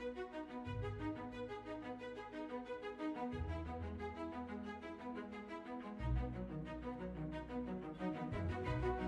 Thank you.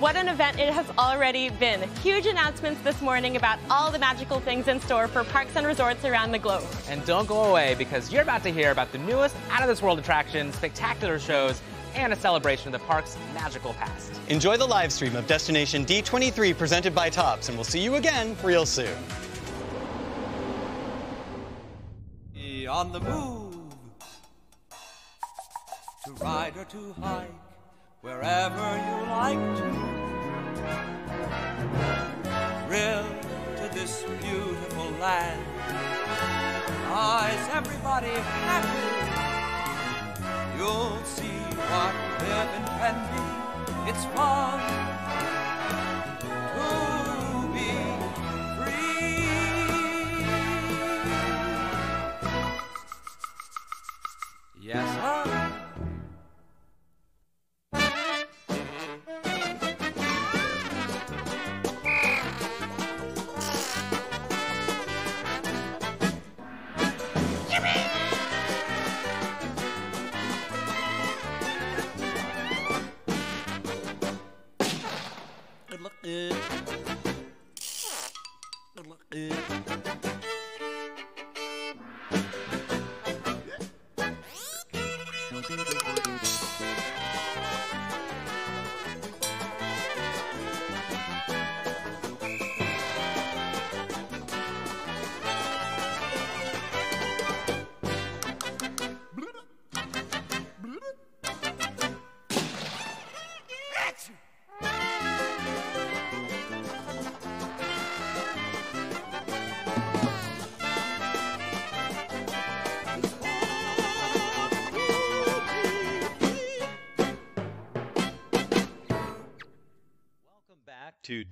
Welcome back, everyone. What an event it has already been. Huge announcements this morning about all the magical things in store for parks and resorts around the globe. And don't go away because you're about to hear about the newest out of this world attractions, spectacular shows, and a celebration of the park's magical past. Enjoy the live stream of Destination D23 presented by Topps, and we'll see you again real soon. On the move to ride or to hike wherever you like to. Thrill to this beautiful land. Ah, is everybody happy? You'll see what living can be. It's fun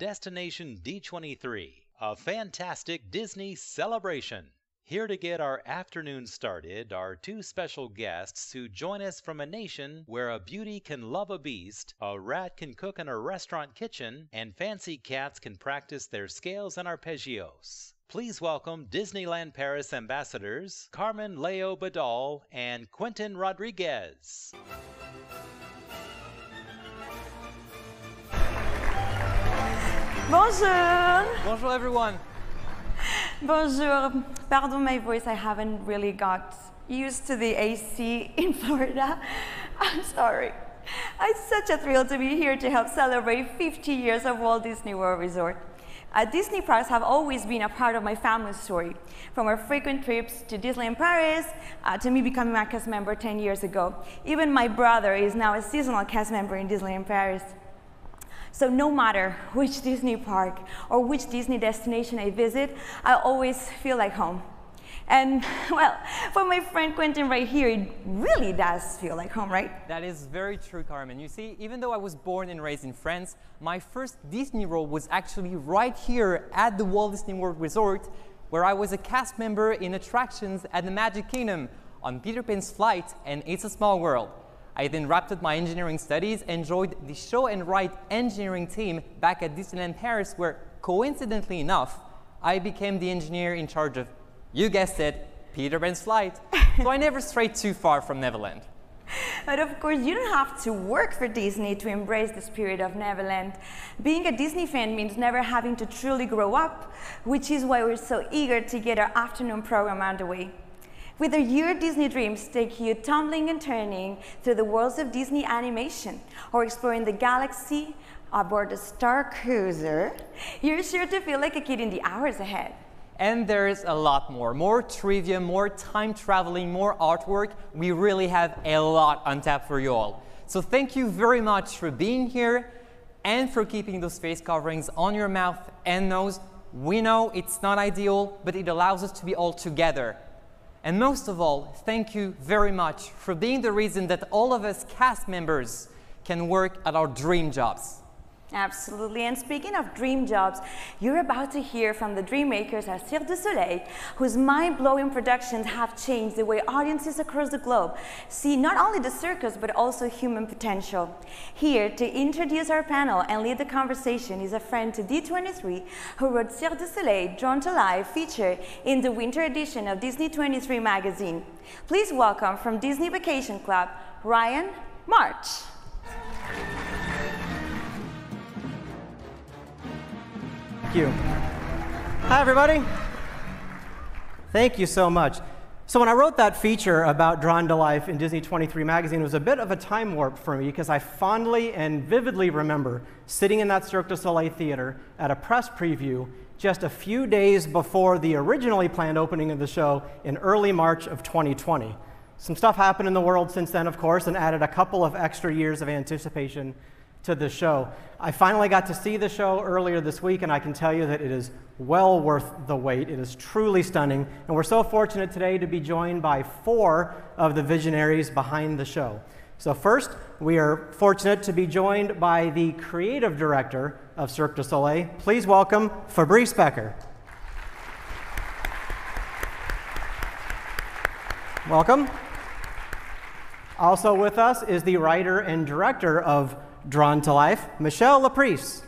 Destination D23, a fantastic Disney celebration. Here to get our afternoon started are two special guests who join us from a nation where a beauty can love a beast, a rat can cook in a restaurant kitchen, and fancy cats can practice their scales and arpeggios. Please welcome Disneyland Paris ambassadors Carmen Leo Badal and Quentin Rodriguez. Bonjour. Bonjour, everyone. Bonjour. Pardon my voice, I haven't really got used to the AC in Florida. I'm sorry. It's such a thrill to be here to help celebrate 50 years of Walt Disney World Resort. Uh, Disney parks have always been a part of my family's story, from our frequent trips to Disneyland Paris uh, to me becoming a cast member 10 years ago. Even my brother is now a seasonal cast member in Disneyland Paris. So no matter which Disney park or which Disney destination I visit, I always feel like home. And well, for my friend Quentin right here, it really does feel like home, right? That is very true, Carmen. You see, even though I was born and raised in France, my first Disney role was actually right here at the Walt Disney World Resort, where I was a cast member in attractions at the Magic Kingdom on Peter Pan's Flight and It's a Small World. I then wrapped up my engineering studies and joined the show and ride engineering team back at Disneyland Paris, where coincidentally enough, I became the engineer in charge of, you guessed it, Peter Pan's Flight. so I never strayed too far from Neverland. But of course, you don't have to work for Disney to embrace the spirit of Neverland. Being a Disney fan means never having to truly grow up, which is why we're so eager to get our afternoon program underway. Whether your Disney dreams take you tumbling and turning through the worlds of Disney animation or exploring the galaxy aboard a Star Cruiser, you're sure to feel like a kid in the hours ahead. And there's a lot more. More trivia, more time traveling, more artwork. We really have a lot on tap for you all. So thank you very much for being here and for keeping those face coverings on your mouth and nose. We know it's not ideal, but it allows us to be all together. And most of all, thank you very much for being the reason that all of us cast members can work at our dream jobs. Absolutely. And speaking of dream jobs, you're about to hear from the dream makers at Cirque du Soleil, whose mind-blowing productions have changed the way audiences across the globe see not only the circus, but also human potential. Here to introduce our panel and lead the conversation is a friend to D23 who wrote Cirque du Soleil Drawn to Life feature in the winter edition of Disney 23 magazine. Please welcome from Disney Vacation Club, Ryan March. You. Hi, everybody. Thank you so much. So, when I wrote that feature about Drawn to Life in Disney 23 magazine, it was a bit of a time warp for me because I fondly and vividly remember sitting in that Cirque du Soleil theater at a press preview just a few days before the originally planned opening of the show in early March of 2020. Some stuff happened in the world since then, of course, and added a couple of extra years of anticipation to the show. I finally got to see the show earlier this week, and I can tell you that it is well worth the wait. It is truly stunning, and we're so fortunate today to be joined by four of the visionaries behind the show. So, first, we are fortunate to be joined by the creative director of Cirque du Soleil. Please welcome Fabrice Becker. Welcome. Also with us is the writer and director of Drawn to Life, Michel Laprise.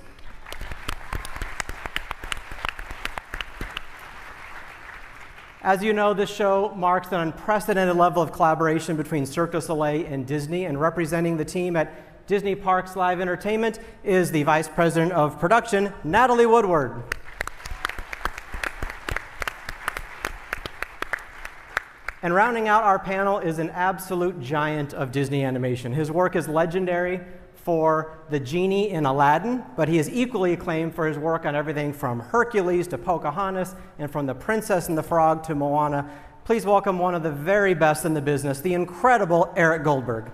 As you know, this show marks an unprecedented level of collaboration between Cirque du Soleil and Disney, and representing the team at Disney Parks Live Entertainment is the Vice President of Production, Natalie Woodward. And rounding out our panel is an absolute giant of Disney animation. His work is legendary for the genie in Aladdin, but he is equally acclaimed for his work on everything from Hercules to Pocahontas and from The Princess and the Frog to Moana. Please welcome one of the very best in the business, the incredible Eric Goldberg.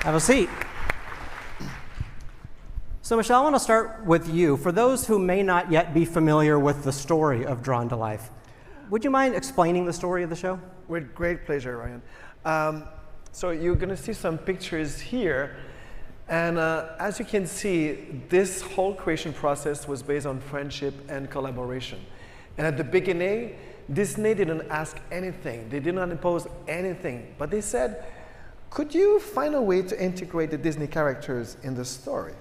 Have a seat. So, Michel, I want to start with you. For those who may not yet be familiar with the story of Drawn to Life, would you mind explaining the story of the show? With great pleasure, Ryan. Um, so you're going to see some pictures here. And uh, as you can see, this whole creation process was based on friendship and collaboration. And at the beginning, Disney didn't ask anything. They did not impose anything. But they said, could you find a way to integrate the Disney characters in the story?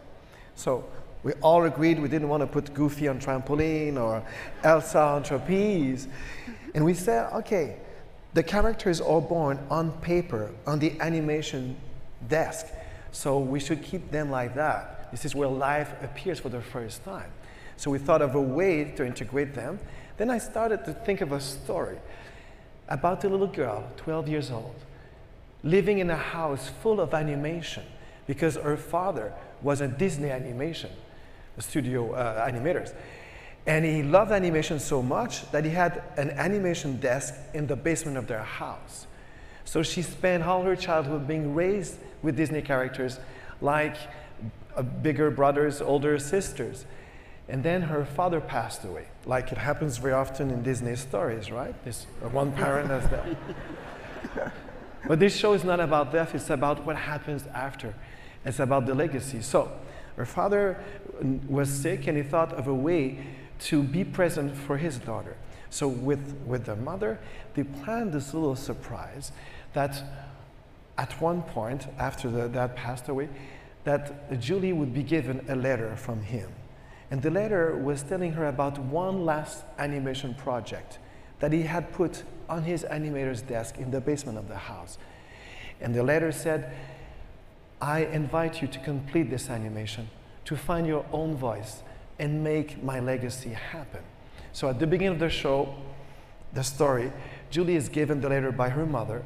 So we all agreed we didn't want to put Goofy on trampoline or Elsa on trapeze. And we said, okay, the characters are born on paper, on the animation desk. So we should keep them like that. This is where life appears for the first time. So we thought of a way to integrate them. Then I started to think of a story about a little girl, 12 years old, living in a house full of animation because her father was a Disney animation, studio uh, animators. And he loved animation so much that he had an animation desk in the basement of their house. So she spent all her childhood being raised with Disney characters like uh, bigger brothers, older sisters. And then her father passed away, like it happens very often in Disney stories, right? This uh, one parent has died. but this show is not about death, it's about what happens after. It's about the legacy. So her father was sick and he thought of a way to be present for his daughter. So with, with the mother, they planned this little surprise that at one point, after the dad passed away, that Julie would be given a letter from him. And the letter was telling her about one last animation project that he had put on his animator's desk in the basement of the house. And the letter said, I invite you to complete this animation, to find your own voice, and make my legacy happen. So at the beginning of the show, the story, Julie is given the letter by her mother,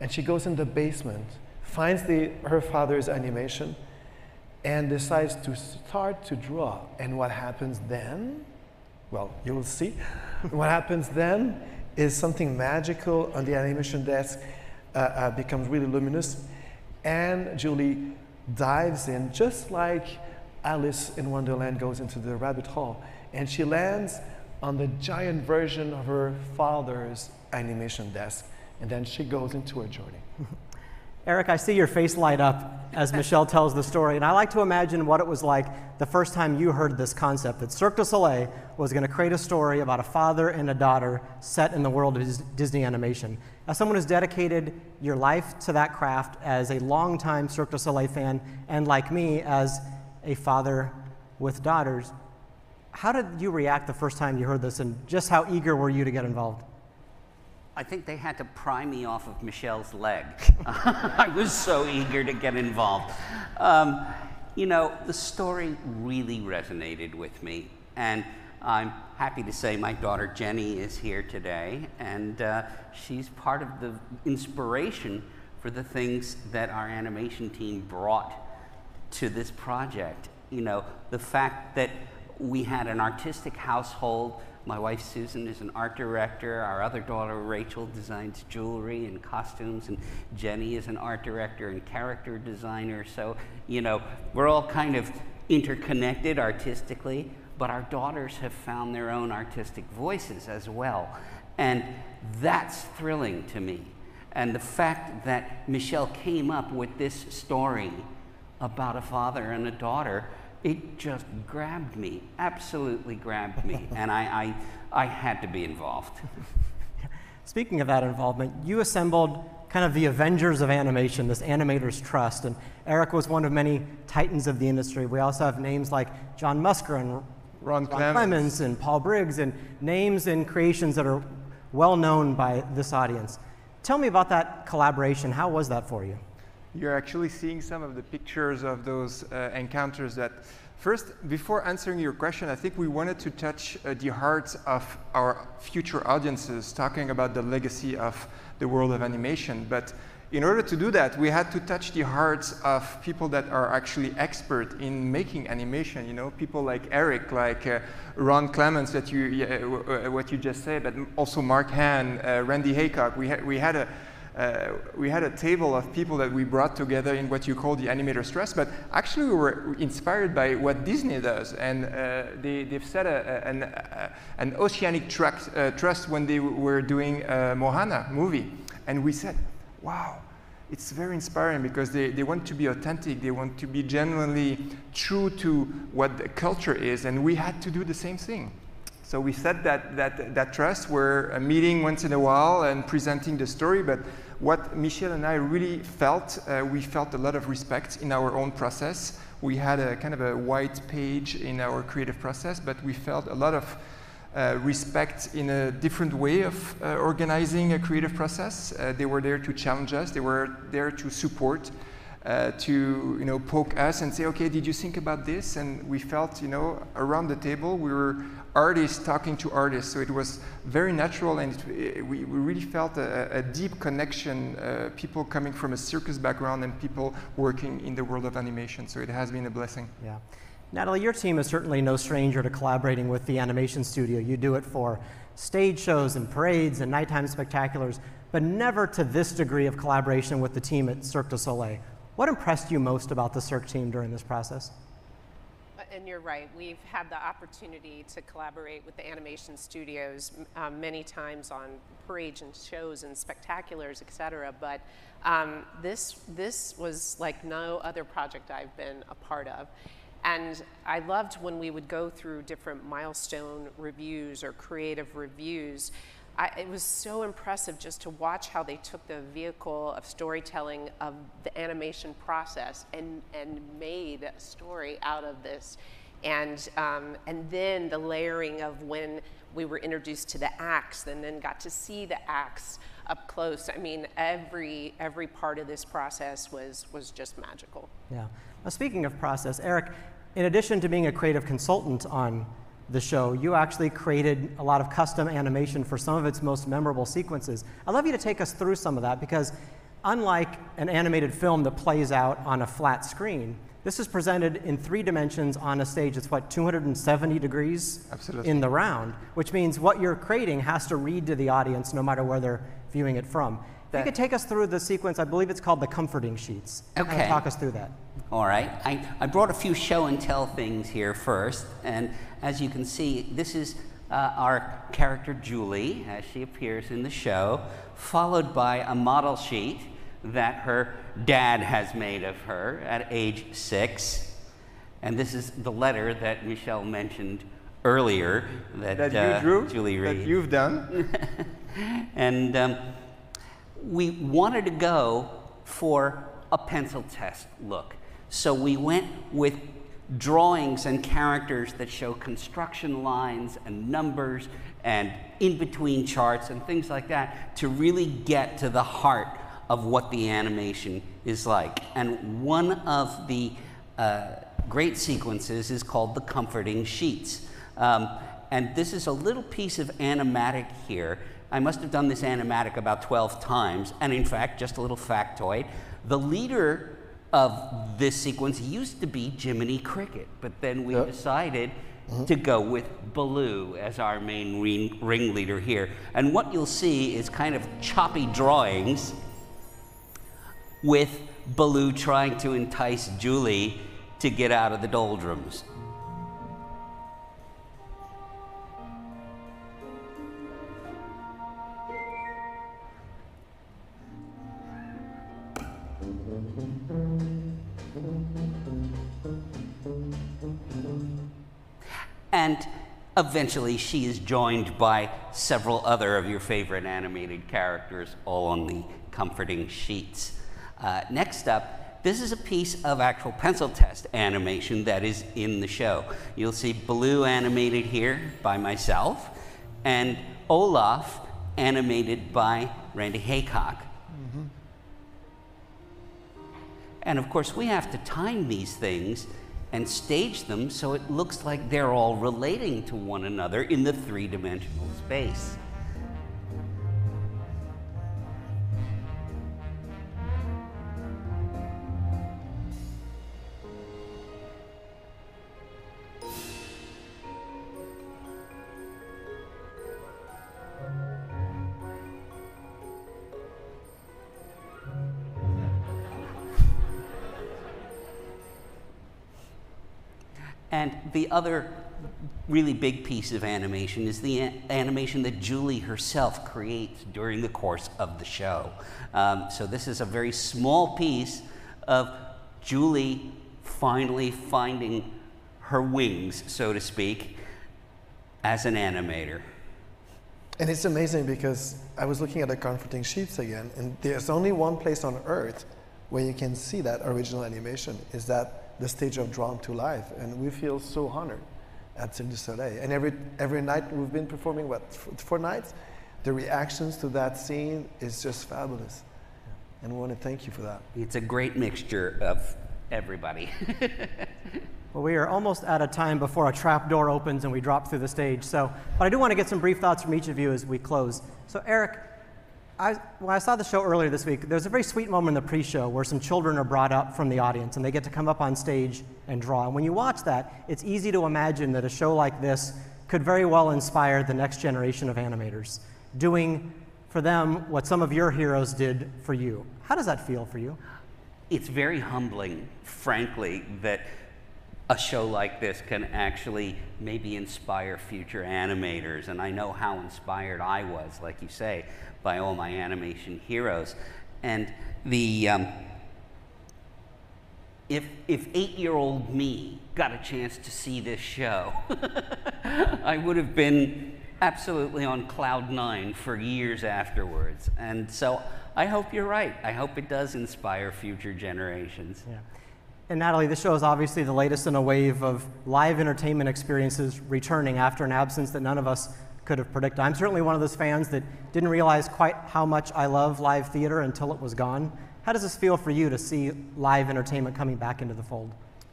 and she goes in the basement, finds the, her father's animation, and decides to start to draw. And what happens then? Well, you will see. what happens then is something magical on the animation desk uh, uh, becomes really luminous, and Julie dives in just like Alice in Wonderland goes into the rabbit hole and she lands on the giant version of her father's animation desk and then she goes into a journey. Eric, I see your face light up as Michel tells the story, and I like to imagine what it was like the first time you heard this concept that Cirque du Soleil was going to create a story about a father and a daughter set in the world of Disney animation. As someone who's dedicated your life to that craft as a longtime Cirque du Soleil fan, and like me, as a father with daughters. How did you react the first time you heard this, and just how eager were you to get involved? I think they had to pry me off of Michel's leg. I was so eager to get involved. Um, you know, the story really resonated with me, and I'm happy to say my daughter Jenny is here today, and uh, she's part of the inspiration for the things that our animation team brought to this project. You know, the fact that we had an artistic household my wife Susan is an art director. Our other daughter Rachel designs jewelry and costumes, and Jenny is an art director and character designer. So, you know, we're all kind of interconnected artistically, but our daughters have found their own artistic voices as well. And that's thrilling to me. And the fact that Michel came up with this story about a father and a daughter it just grabbed me, absolutely grabbed me, and I, I, I had to be involved. Speaking of that involvement, you assembled kind of the Avengers of animation, this animators trust, and Eric was one of many titans of the industry. We also have names like John Musker and Ron, Ron Clements. Clemens and Paul Briggs, and names and creations that are well known by this audience. Tell me about that collaboration. How was that for you? You're actually seeing some of the pictures of those uh, encounters that First, before answering your question, I think we wanted to touch uh, the hearts of our future audiences, talking about the legacy of the world of animation. But in order to do that, we had to touch the hearts of people that are actually expert in making animation. You know, people like Eric, like uh, Ron Clements, that you, what you just said, but also Mark Henn, uh, Randy Haycock. We, ha we had a uh, we had a table of people that we brought together in what you call the animator trust, but actually we were inspired by what Disney does. And uh, they, have set a, a, an, a, an, oceanic trust, uh, trust when they were doing a Moana movie. And we said, wow, it's very inspiring because they, they want to be authentic, they want to be genuinely true to what the culture is, and we had to do the same thing. So we set that, that, that trust. We're meeting once in a while and presenting the story, but what Michel and I really felt, uh, we felt a lot of respect in our own process. We had a kind of a white page in our creative process, but we felt a lot of uh, respect in a different way of uh, organizing a creative process. Uh, they were there to challenge us. They were there to support, uh, to you know poke us and say, okay, did you think about this? And we felt you know around the table we were artists talking to artists. So it was very natural, and it, we, we, really felt a, a deep connection. Uh, people coming from a circus background and people working in the world of animation. So it has been a blessing. Yeah. Natalie, your team is certainly no stranger to collaborating with the animation studio. You do it for stage shows and parades and nighttime spectaculars, but never to this degree of collaboration with the team at Cirque du Soleil. What impressed you most about the Cirque team during this process? And you're right. We've had the opportunity to collaborate with the animation studios um, many times on parades and shows and spectaculars, et cetera. But um, this, this was like no other project I've been a part of. And I loved when we would go through different milestone reviews or creative reviews I, it was so impressive just to watch how they took the vehicle of storytelling of the animation process and, and made a story out of this. And, um, and then the layering of when we were introduced to the acts and then got to see the acts up close. I mean, every, every part of this process was, was just magical. Yeah. Now, speaking of process, Eric, in addition to being a creative consultant on the show, you actually created a lot of custom animation for some of its most memorable sequences. I'd love you to take us through some of that because unlike an animated film that plays out on a flat screen, this is presented in three dimensions on a stage that's what, 270 degrees Absolutely. in the round, which means what you're creating has to read to the audience no matter where they're viewing it from. That, you could take us through the sequence, I believe it's called the comforting sheets. Okay. talk us through that. All right. I, I brought a few show and tell things here first. And as you can see, this is uh, our character Julie, as she appears in the show, followed by a model sheet that her dad has made of her at age six. And this is the letter that Michel mentioned earlier that, that uh, you drew, Julie read. That you've done. and um, we wanted to go for a pencil test look. So we went with drawings and characters that show construction lines and numbers and in between charts and things like that to really get to the heart of what the animation is like. And one of the uh, great sequences is called the comforting sheets. Um, and this is a little piece of animatic here. I must have done this animatic about 12 times. And in fact, just a little factoid, the leader of this sequence used to be Jiminy Cricket, but then we yep. decided mm-hmm. to go with Baloo as our main ring, ringleader here. And what you'll see is kind of choppy drawings with Baloo trying to entice Julie to get out of the doldrums. And eventually she is joined by several other of your favorite animated characters, all on the comforting sheets. Uh, next up, this is a piece of actual pencil test animation that is in the show. You'll see Baloo animated here by myself, and Olaf animated by Randy Haycock. Mm -hmm. And of course, we have to time these things and stage them so it looks like they're all relating to one another in the three dimensional space. The other really big piece of animation is the animation that Julie herself creates during the course of the show. Um, so this is a very small piece of Julie finally finding her wings, so to speak, as an animator. And it's amazing because I was looking at the comforting sheets again, and there's only one place on earth where you can see that original animation is that the stage of Drawn to Life, and we feel so honored at Cirque du Soleil. And every, every night we've been performing, what, four nights? The reactions to that scene is just fabulous. And we want to thank you for that. It's a great mixture of everybody. well, we are almost out of time before a trap door opens and we drop through the stage. So, but I do want to get some brief thoughts from each of you as we close. So, Eric, I, when I saw the show earlier this week, there's a very sweet moment in the pre-show where some children are brought up from the audience and they get to come up on stage and draw. And when you watch that, it's easy to imagine that a show like this could very well inspire the next generation of animators, doing for them what some of your heroes did for you. How does that feel for you? It's very humbling, frankly, that a show like this can actually maybe inspire future animators. And I know how inspired I was, like you say, by all my animation heroes. And the, um, if, if eight-year-old me got a chance to see this show, I would have been absolutely on cloud nine for years afterwards. And so I hope you're right. I hope it does inspire future generations. Yeah. And Natalie, this show is obviously the latest in a wave of live entertainment experiences returning after an absence that none of us could have predicted. I'm certainly one of those fans that didn't realize quite how much I love live theater until it was gone. How does this feel for you to see live entertainment coming back into the fold?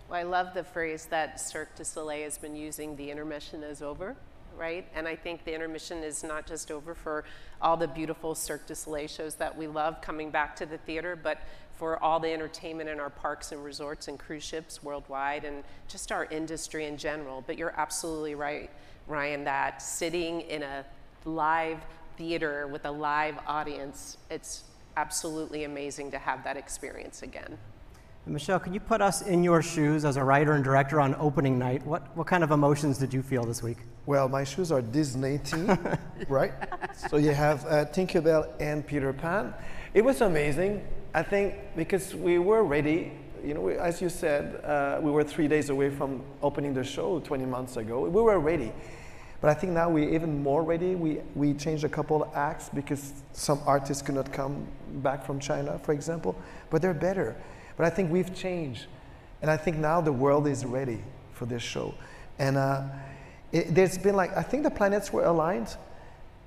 Well, I love the phrase that Cirque du Soleil has been using the intermission is over, right? And I think the intermission is not just over for all the beautiful Cirque du Soleil shows that we love coming back to the theater, but for all the entertainment in our parks and resorts and cruise ships worldwide and just our industry in general. But you're absolutely right. Ryan, that sitting in a live theater with a live audience, it's absolutely amazing to have that experience again. Michel, can you put us in your shoes as a writer and director on opening night? What, what kind of emotions did you feel this week? Well, my shoes are Disney team, right? So you have uh, Tinkerbell and Peter Pan. It was amazing, I think, because we were ready. You know, we, as you said, uh, we were three days away from opening the show 20 months ago. We were ready. But I think now we're even more ready. We, we changed a couple acts because some artists could not come back from China, for example, but they're better. But I think we've changed. And I think now the world is ready for this show. And uh, it, there's been like, I think the planets were aligned,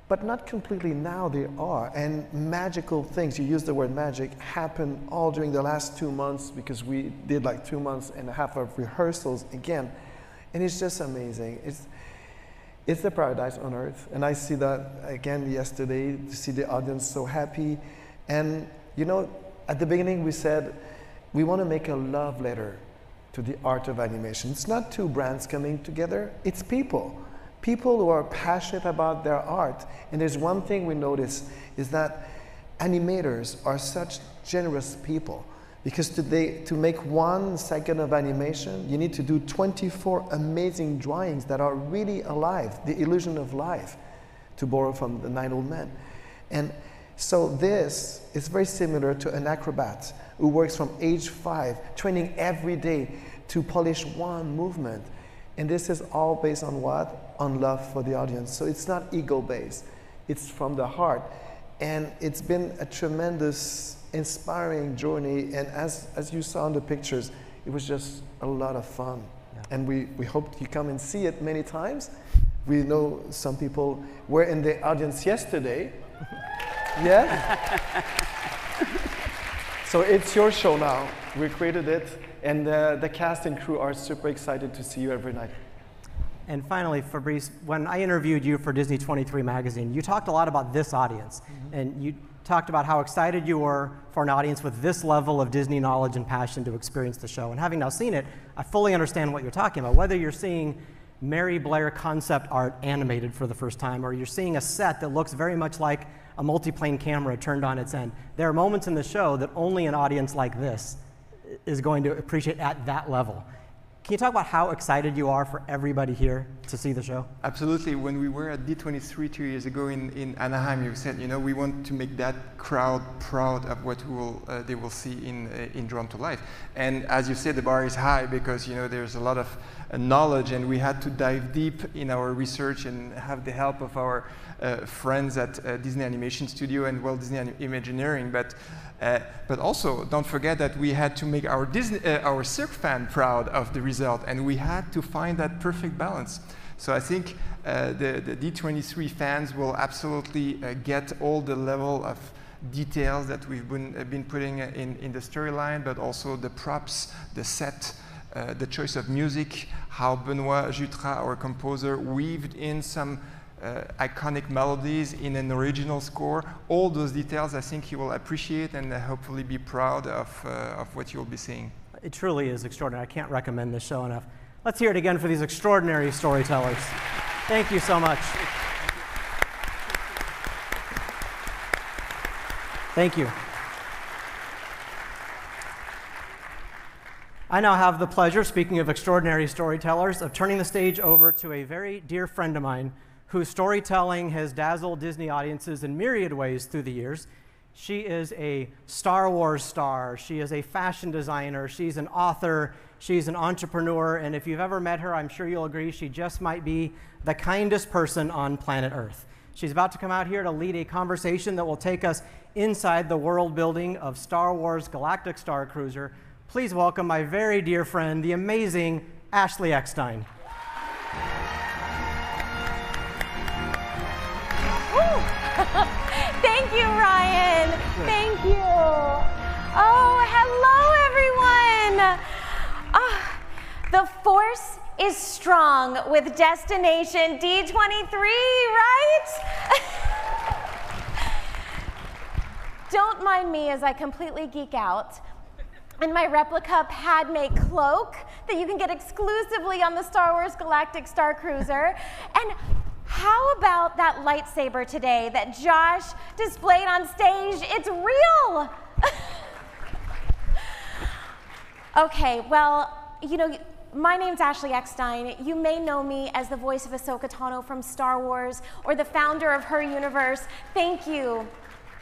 but not completely now they are. And magical things, you use the word magic, happen all during the last two months because we did like two months and a half of rehearsals again. And it's just amazing. It's, it's the paradise on earth. And I see that again yesterday to see the audience so happy. And you know, at the beginning we said we want to make a love letter to the art of animation. It's not two brands coming together, it's people. People who are passionate about their art. And there's one thing we notice is that animators are such generous people. Because today, to make one second of animation, you need to do 24 amazing drawings that are really alive, the illusion of life, to borrow from the Nine Old Men. And so this is very similar to an acrobat who works from age five, training every day to polish one movement. And this is all based on what? On love for the audience. So it's not ego based, it's from the heart. And it's been a tremendous, inspiring journey. And as, as you saw in the pictures, it was just a lot of fun. Yeah. And we, we hope you come and see it many times. We know some people were in the audience yesterday. yeah? so it's your show now. We created it. And uh, the cast and crew are super excited to see you every night. And finally, Fabrice, when I interviewed you for Disney 23 magazine, you talked a lot about this audience. Mm-hmm. And you talked about how excited you were for an audience with this level of Disney knowledge and passion to experience the show. And having now seen it, I fully understand what you're talking about. Whether you're seeing Mary Blair concept art animated for the first time, or you're seeing a set that looks very much like a multiplane camera turned on its end. There are moments in the show that only an audience like this is going to appreciate at that level. Can you talk about how excited you are for everybody here to see the show? Absolutely. When we were at D23 two years ago in, in Anaheim, you said, you know, we want to make that crowd proud of what will, uh, they will see in, uh, in Drawn to Life. And as you said, the bar is high because, you know, there's a lot of uh, knowledge and we had to dive deep in our research and have the help of our uh, friends at uh, Disney Animation Studio and Walt Disney Imagineering. But uh, but also, don't forget that we had to make our, Disney, uh, our Cirque fan proud of the result, and we had to find that perfect balance. So I think uh, the, the, D23 fans will absolutely uh, get all the level of details that we've been, uh, been putting in, in the storyline, but also the props, the set, uh, the choice of music, how Benoit Jutras, our composer, weaved in some uh, iconic melodies in an original score. All those details I think you will appreciate and uh, hopefully be proud of, uh, of what you'll be seeing. It truly is extraordinary. I can't recommend this show enough. Let's hear it again for these extraordinary storytellers. Thank you so much. Thank you. I now have the pleasure, speaking of extraordinary storytellers, of turning the stage over to a very dear friend of mine whose storytelling has dazzled Disney audiences in myriad ways through the years. She is a Star Wars star. She is a fashion designer. She's an author. She's an entrepreneur. And if you've ever met her, I'm sure you'll agree she just might be the kindest person on planet Earth. She's about to come out here to lead a conversation that will take us inside the world building of Star Wars Galactic Star Cruiser. Please welcome my very dear friend, the amazing Ashley Eckstein. Thank you, Ryan. Thank you. Oh, hello, everyone. Oh, the force is strong with Destination D23, right? Don't mind me as I completely geek out and my replica Padme cloak that you can get exclusively on the Star Wars Galactic Star Cruiser. And how about that lightsaber today that Josh displayed on stage? It's real. okay, well, you know, my name's Ashley Eckstein. You may know me as the voice of Ahsoka Tano from Star Wars or the founder of her universe. Thank you.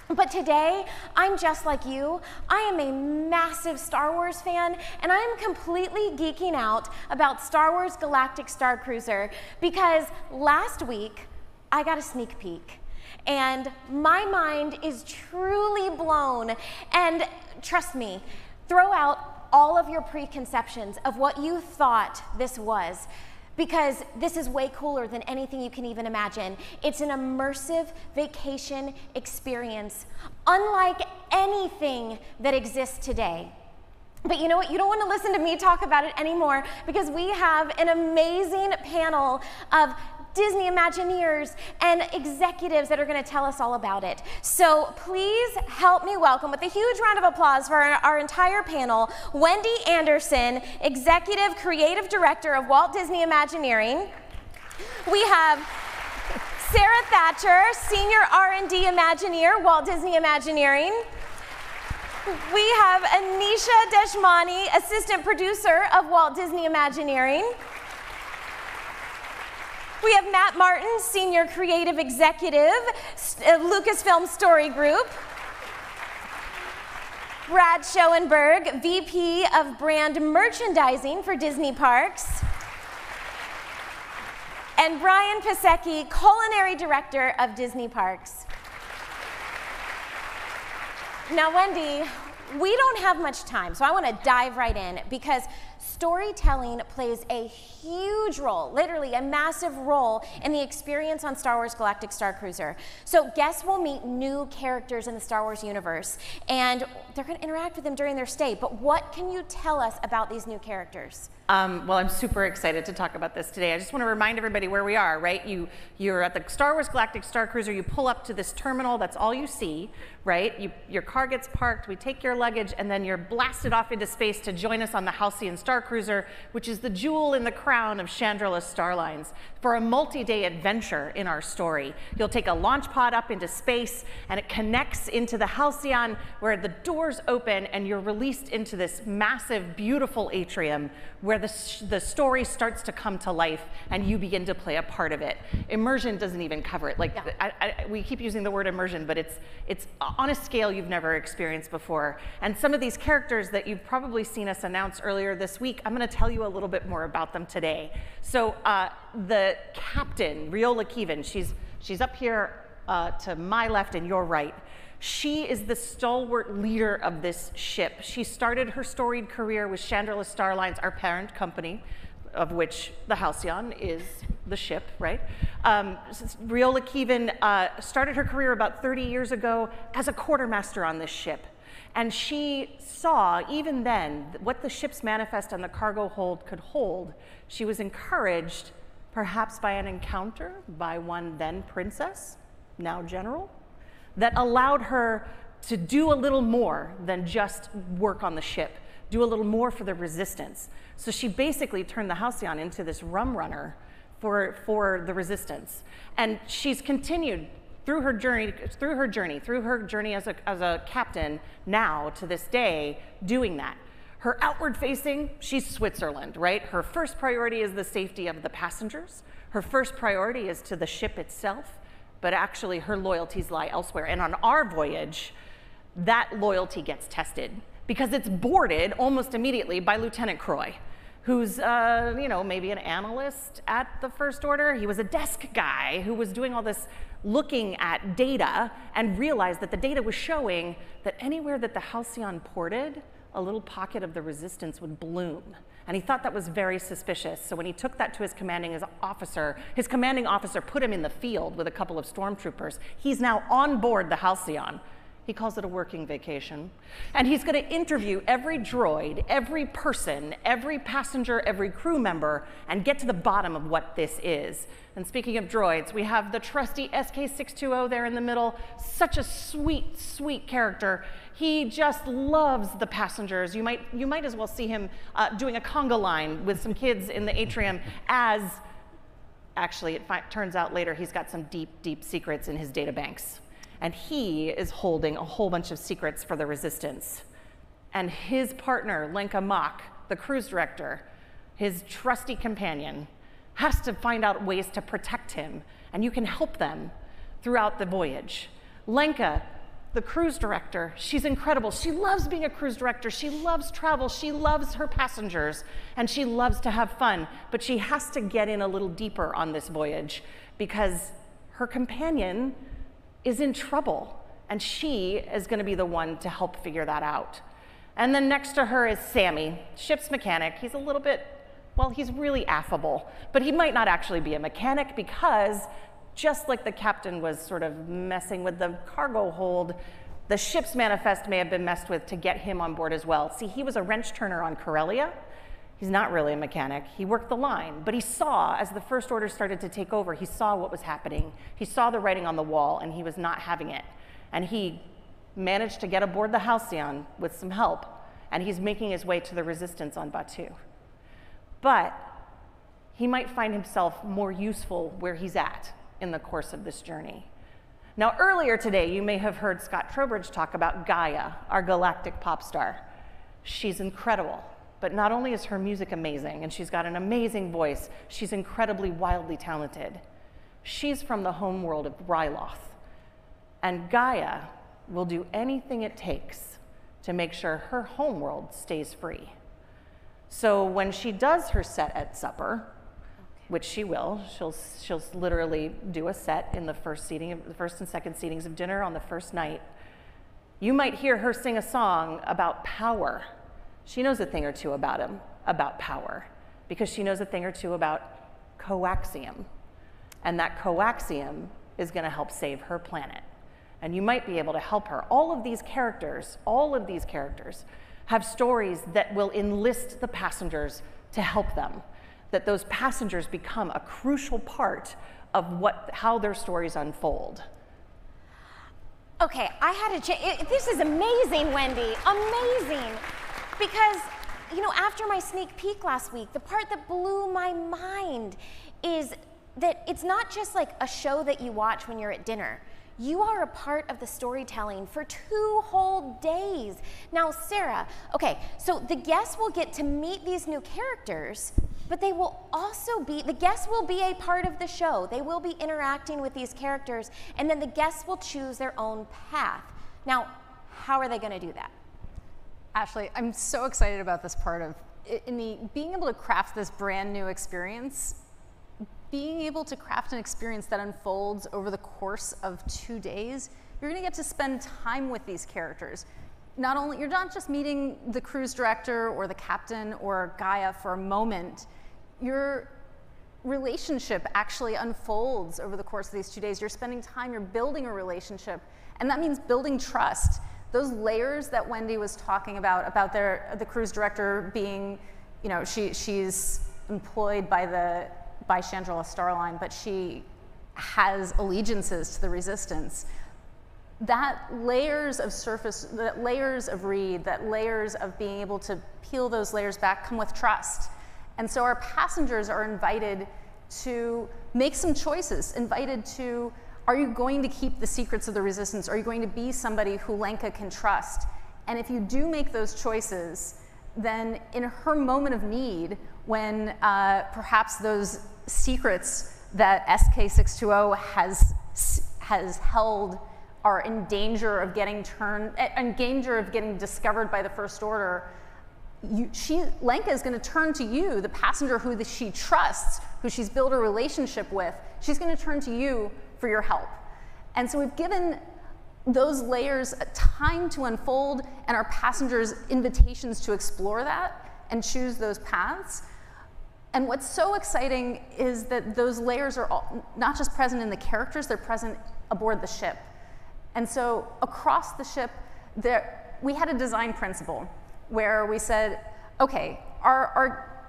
But today, I'm just like you. I am a massive Star Wars fan, and I'm completely geeking out about Star Wars Galactic Star Cruiser because last week I got a sneak peek. And my mind is truly blown. And trust me, throw out all of your preconceptions of what you thought this was because this is way cooler than anything you can even imagine. It's an immersive vacation experience, unlike anything that exists today. But you know what? You don't want to listen to me talk about it anymore because we have an amazing panel of Disney Imagineers and executives that are going to tell us all about it. So please help me welcome with a huge round of applause for our, our entire panel, Wendy Anderson, Executive Creative Director of Walt Disney Imagineering. We have Sarah Thatcher, Senior R&D Imagineer, Walt Disney Imagineering. We have Anisha Deshmani, Assistant Producer of Walt Disney Imagineering. We have Matt Martin, Senior Creative Executive, uh, Lucasfilm Story Group. Brad Schoenberg, VP of Brand Merchandising for Disney Parks. And Brian Pisecki, Culinary Director of Disney Parks. Now, Wendy, we don't have much time, so I want to dive right in because storytelling plays a huge role, literally a massive role in the experience on Star Wars Galactic Star Cruiser. So guests will meet new characters in the Star Wars universe and they're going to interact with them during their stay. But what can you tell us about these new characters? Um, well, I'm super excited to talk about this today. I just want to remind everybody where we are, right? You, you're at the Star Wars Galactic Star Cruiser, you pull up to this terminal, that's all you see, right? You, your car gets parked, we take your luggage, and then you're blasted off into space to join us on the Halcyon Star Cruiser, which is the jewel in the crown of Chandrila Starlines, for a multi-day adventure in our story. You'll take a launch pod up into space, and it connects into the Halcyon, where the doors open, and you're released into this massive, beautiful atrium where the, the story starts to come to life and you begin to play a part of it. Immersion doesn't even cover it. Like yeah. I, I, we keep using the word immersion, but it's, it's on a scale you've never experienced before. And some of these characters that you've probably seen us announce earlier this week, I'm gonna tell you a little bit more about them today. So uh, the captain, Riyola Keevan, she's, she's up here uh, to my left and your right. She is the stalwart leader of this ship. She started her storied career with Chandrila Starlines, our parent company, of which the Halcyon is the ship, right? Um, Riyola Keevan uh, started her career about 30 years ago as a quartermaster on this ship. And she saw, even then, what the ship's manifest and the cargo hold could hold. She was encouraged, perhaps by an encounter by one then princess, now general, that allowed her to do a little more than just work on the ship, do a little more for the resistance. So she basically turned the Halcyon into this rum runner for, for the resistance. And she's continued through her journey, through her journey, through her journey as a, as a captain now to this day, doing that. Her outward facing, she's Switzerland, right? Her first priority is the safety of the passengers. Her first priority is to the ship itself but actually her loyalties lie elsewhere. And on our voyage, that loyalty gets tested because it's boarded almost immediately by Lieutenant Croy, who's, uh, you know, maybe an analyst at the First Order. He was a desk guy who was doing all this looking at data and realized that the data was showing that anywhere that the Halcyon ported, a little pocket of the resistance would bloom. And he thought that was very suspicious. So when he took that to his commanding officer, his commanding officer put him in the field with a couple of stormtroopers. He's now on board the Halcyon. He calls it a working vacation. And he's going to interview every droid, every person, every passenger, every crew member, and get to the bottom of what this is. And speaking of droids, we have the trusty SK620 there in the middle. Such a sweet, sweet character. He just loves the passengers. You might, you might as well see him uh, doing a conga line with some kids in the atrium as, actually, it turns out later he's got some deep, deep secrets in his data banks. And he is holding a whole bunch of secrets for the resistance. And his partner, Lenka Mok, the cruise director, his trusty companion, has to find out ways to protect him. And you can help them throughout the voyage. Lenka the cruise director. She's incredible. She loves being a cruise director. She loves travel. She loves her passengers and she loves to have fun. But she has to get in a little deeper on this voyage because her companion is in trouble and she is going to be the one to help figure that out. And then next to her is Sammy, ship's mechanic. He's a little bit Well, he's really affable, but he might not actually be a mechanic because just like the captain was sort of messing with the cargo hold, the ship's manifest may have been messed with to get him on board as well. See, he was a wrench turner on Corellia. He's not really a mechanic. He worked the line, but he saw as the first order started to take over, he saw what was happening. He saw the writing on the wall and he was not having it. And he managed to get aboard the Halcyon with some help, and he's making his way to the resistance on Batuu. But he might find himself more useful where he's at in the course of this journey. Now, earlier today, you may have heard Scott Trowbridge talk about Gaya, our galactic pop star. She's incredible, but not only is her music amazing and she's got an amazing voice, she's incredibly wildly talented. She's from the home world of Ryloth. And Gaya will do anything it takes to make sure her home world stays free. So when she does her set at supper, which she will, she'll, she'll literally do a set in the first seating, of, the first and second seatings of dinner on the first night. You might hear her sing a song about power. She knows a thing or two about him, about power, because she knows a thing or two about coaxium. And that coaxium is going to help save her planet and you might be able to help her. All of these characters, all of these characters have stories that will enlist the passengers to help them, that those passengers become a crucial part of what, how their stories unfold. Okay, I had a change. This is amazing, Wendy. Amazing. Because, you know, after my sneak peek last week, the part that blew my mind is that it's not just like a show that you watch when you're at dinner you are a part of the storytelling for two whole days. Now, Sarah, okay, so the guests will get to meet these new characters, but they will also be, the guests will be a part of the show. They will be interacting with these characters, and then the guests will choose their own path. Now, how are they going to do that? Ashley, I'm so excited about this part of in the being able to craft this brand new experience being able to craft an experience that unfolds over the course of two days, you're going to get to spend time with these characters. Not only, you're not just meeting the cruise director or the captain or Gaya for a moment, your relationship actually unfolds over the course of these two days. You're spending time, you're building a relationship, and that means building trust. Those layers that Wendy was talking about, about their, the cruise director being, you know, she, she's employed by the by Chandrila Starline, but she has allegiances to the resistance. That layers of surface, that layers of read, that layers of being able to peel those layers back come with trust. And so our passengers are invited to make some choices, invited to, are you going to keep the secrets of the resistance? Are you going to be somebody who Lenka can trust? And if you do make those choices, then in her moment of need, when uh, perhaps those secrets that SK620 has, has held are in danger of getting turned, eh, in danger of getting discovered by the First Order, you, she, Lenka is going to turn to you, the passenger who the, she trusts, who she's built a relationship with. She's going to turn to you for your help. And so we've given those layers time to unfold and our passengers invitations to explore that and choose those paths. And what's so exciting is that those layers are all, not just present in the characters, they're present aboard the ship. And so across the ship, there, we had a design principle where we said, okay, our, our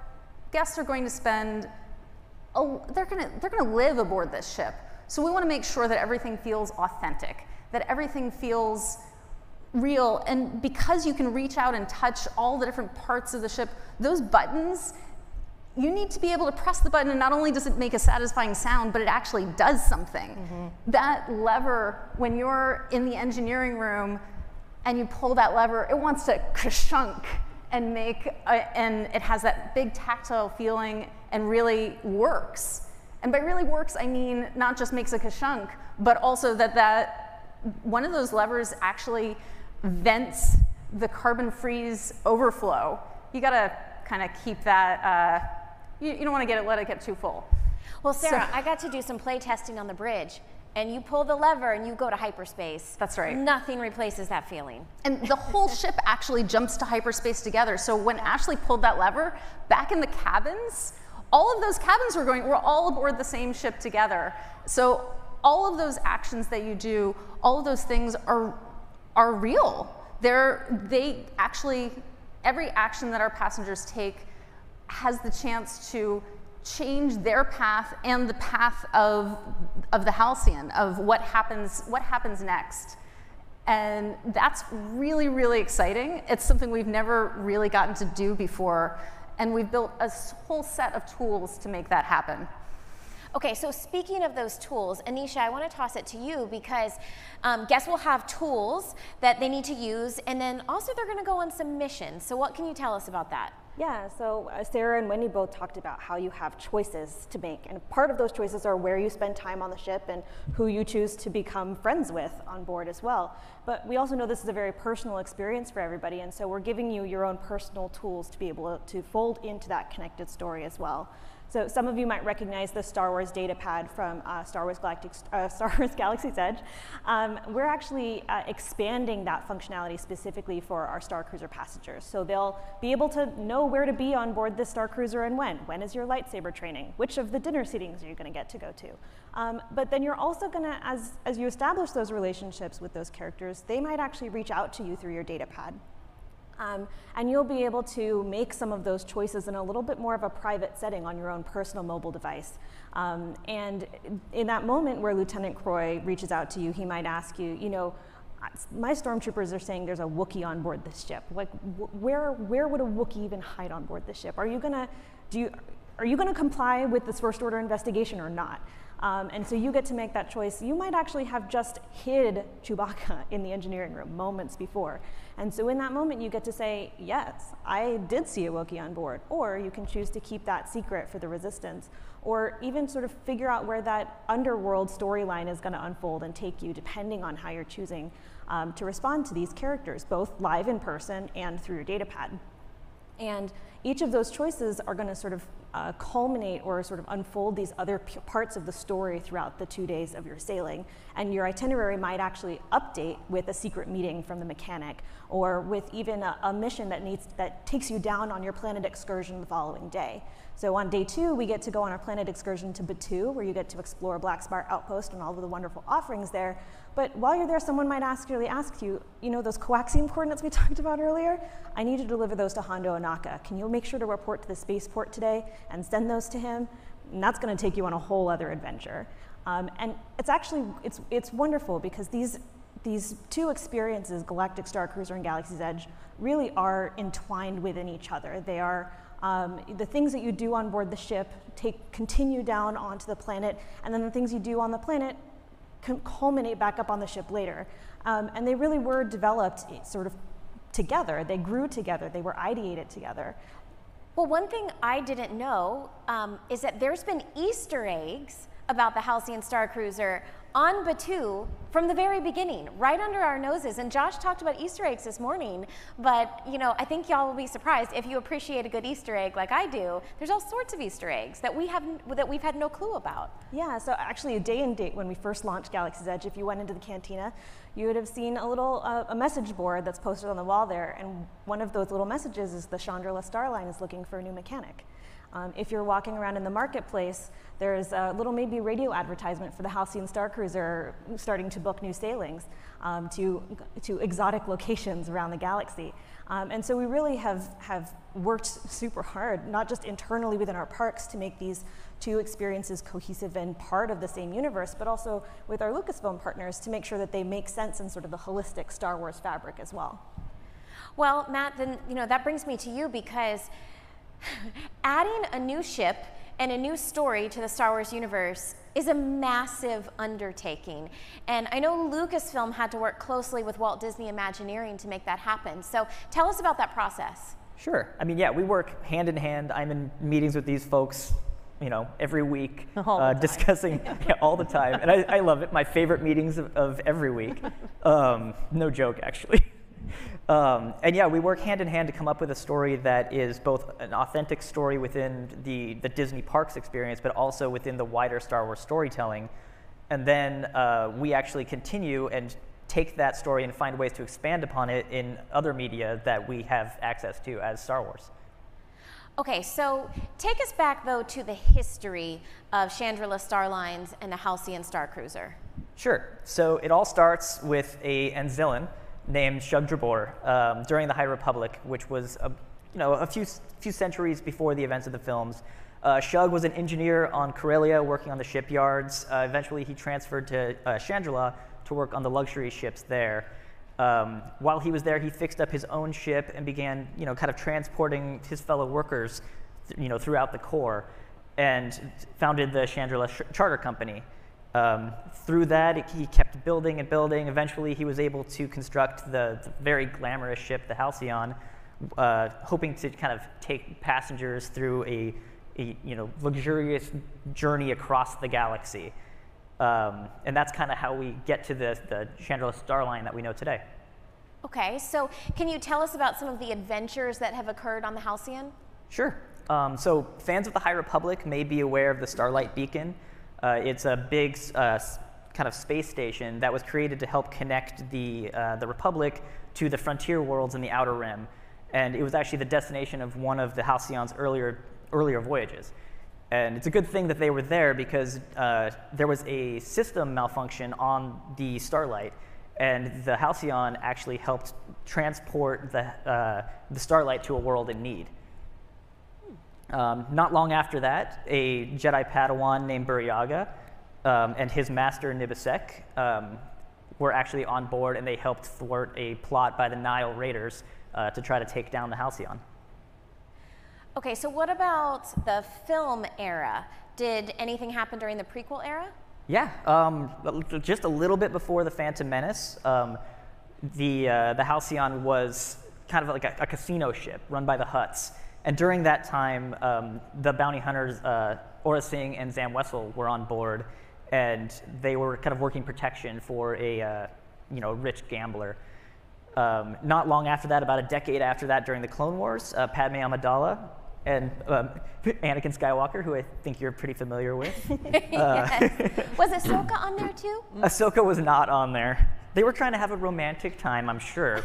guests are going to spend, a, they're, gonna, they're gonna live aboard this ship. So we wanna make sure that everything feels authentic, that everything feels real. And because you can reach out and touch all the different parts of the ship, those buttons you need to be able to press the button and not only does it make a satisfying sound, but it actually does something. Mm -hmm. That lever, when you're in the engineering room and you pull that lever, it wants to kashunk and make, a, and it has that big tactile feeling and really works. And by really works, I mean not just makes a kashunk, but also that that one of those levers actually vents the carbon freeze overflow. You gotta kind of keep that uh, you, you don't want to get it, let it get too full. Well, Sarah, so, I got to do some play testing on the bridge, and you pull the lever and you go to hyperspace. That's right. Nothing replaces that feeling. And the whole ship actually jumps to hyperspace together. So when Ashley pulled that lever, back in the cabins, all of those cabins were going, we're all aboard the same ship together. So all of those actions that you do, all of those things are, are real. They're, they actually, every action that our passengers take has the chance to change their path and the path of, of the Halcyon, of what happens, what happens next. And that's really, really exciting. It's something we've never really gotten to do before. And we've built a whole set of tools to make that happen. Okay, so speaking of those tools, Anisha, I want to toss it to you because um, guests will have tools that they need to use, and then also they're going to go on some missions. So, what can you tell us about that? Yeah, so uh, Sarah and Wendy both talked about how you have choices to make. And part of those choices are where you spend time on the ship and who you choose to become friends with on board as well. But we also know this is a very personal experience for everybody. And so we're giving you your own personal tools to be able to fold into that connected story as well. So some of you might recognize the Star Wars data pad from uh, Star, Wars Galactic, uh, Star Wars Galaxy's Edge. Um, we're actually uh, expanding that functionality specifically for our Star Cruiser passengers. So they'll be able to know where to be on board the Star Cruiser and when. When is your lightsaber training? Which of the dinner seatings are you going to get to go to? Um, but then you're also going to, as, as you establish those relationships with those characters, they might actually reach out to you through your data pad. Um, and you'll be able to make some of those choices in a little bit more of a private setting on your own personal mobile device. Um, and in that moment where Lieutenant Croy reaches out to you, he might ask you, you know, my stormtroopers are saying there's a Wookiee on board this ship. Like, wh where, where would a Wookiee even hide on board this ship? Are you gonna, do you, are you gonna comply with this first order investigation or not? Um, and so you get to make that choice. You might actually have just hid Chewbacca in the engineering room moments before. And so in that moment, you get to say, yes, I did see a Wookiee on board. Or you can choose to keep that secret for the resistance. Or even sort of figure out where that underworld storyline is going to unfold and take you, depending on how you're choosing um, to respond to these characters, both live in person and through your data pad. And each of those choices are going to sort of uh, culminate or sort of unfold these other parts of the story throughout the two days of your sailing. And your itinerary might actually update with a secret meeting from the mechanic or with even a, a mission that, needs, that takes you down on your planet excursion the following day. So on day two, we get to go on our planet excursion to Batuu, where you get to explore Black Spire Outpost and all of the wonderful offerings there. But while you're there, someone might ask, really ask you, you know, those coaxium coordinates we talked about earlier? I need to deliver those to Hondo Ohnaka. Can you make sure to report to the spaceport today and send those to him? And that's going to take you on a whole other adventure. Um, and it's actually, it's, it's wonderful because these, these two experiences, Galactic Star Cruiser and Galaxy's Edge, really are entwined within each other. They are um, the things that you do on board the ship take, continue down onto the planet, and then the things you do on the planet culminate back up on the ship later. Um, and they really were developed sort of together. They grew together. They were ideated together. Well, one thing I didn't know um, is that there's been Easter eggs about the Halcyon Star Cruiser on Batuu from the very beginning, right under our noses. And Josh talked about Easter eggs this morning, but you know, I think y'all will be surprised if you appreciate a good Easter egg like I do. There's all sorts of Easter eggs that we have that we've had no clue about. Yeah, so actually a day and date when we first launched Galaxy's Edge, if you went into the cantina, you would have seen a little uh, a message board that's posted on the wall there, and one of those little messages is the Chandrila Starline is looking for a new mechanic. Um, if you're walking around in the marketplace, there's a little maybe radio advertisement for the Halcyon Star Cruiser starting to book new sailings um, to, to exotic locations around the galaxy. Um, and so we really have, have worked super hard, not just internally within our parks to make these two experiences cohesive and part of the same universe, but also with our Lucasfilm partners to make sure that they make sense in sort of the holistic Star Wars fabric as well. Well, Matt, then you know that brings me to you because adding a new ship and a new story to the Star Wars universe is a massive undertaking. And I know Lucasfilm had to work closely with Walt Disney Imagineering to make that happen. So tell us about that process. Sure. I mean, yeah, we work hand in hand. I'm in meetings with these folks, you know, every week, uh, discussing yeah, all the time. And I, I, love it. My favorite meetings of, of every week. Um, no joke, actually. Um, and yeah, we work hand in hand to come up with a story that is both an authentic story within the, the Disney parks experience, but also within the wider Star Wars storytelling. And then uh, we actually continue and take that story and find ways to expand upon it in other media that we have access to as Star Wars. Okay, so take us back though to the history of Chandrila Starlines and the Halcyon Star Cruiser. Sure. So it all starts with a Anzellan named Shug Drabor um, during the High Republic, which was a, you know, a few, few centuries before the events of the films. Uh, Shug was an engineer on Corellia working on the shipyards. Uh, eventually, he transferred to uh, Chandrila to work on the luxury ships there. Um, while he was there, he fixed up his own ship and began, you know, kind of transporting his fellow workers, you know, throughout the core, and founded the Chandrila Charter Company. Um, through that, he kept building and building. Eventually, he was able to construct the, the very glamorous ship, the Halcyon, uh, hoping to kind of take passengers through a, a you know, luxurious journey across the galaxy. Um, and that's kind of how we get to the, the Chandrila Starline that we know today. Okay, so can you tell us about some of the adventures that have occurred on the Halcyon? Sure. Um, so fans of the High Republic may be aware of the Starlight Beacon. Uh, it's a big uh, kind of space station that was created to help connect the, uh, the Republic to the frontier worlds in the Outer Rim. And it was actually the destination of one of the Halcyon's earlier, earlier voyages. And it's a good thing that they were there because uh, there was a system malfunction on the Starlight, and the Halcyon actually helped transport the, uh, the Starlight to a world in need. Um, not long after that, a Jedi Padawan named Burryaga um, and his master Nib Assek um, were actually on board, and they helped thwart a plot by the Nihil Raiders uh, to try to take down the Halcyon. Okay, so what about the film era? Did anything happen during the prequel era? Yeah, um, just a little bit before the Phantom Menace, um, the uh, the Halcyon was kind of like a, a, casino ship run by the Hutts, and during that time, um, the bounty hunters uh, Aurra Sing and Zam Wesell were on board, and they were kind of working protection for a uh, you know rich gambler. Um, not long after that, about a decade after that, during the Clone Wars, uh, Padme Amidala and um, Anakin Skywalker, who I think you're pretty familiar with. Uh, was Ahsoka on there too? Ahsoka was not on there. They were trying to have a romantic time, I'm sure.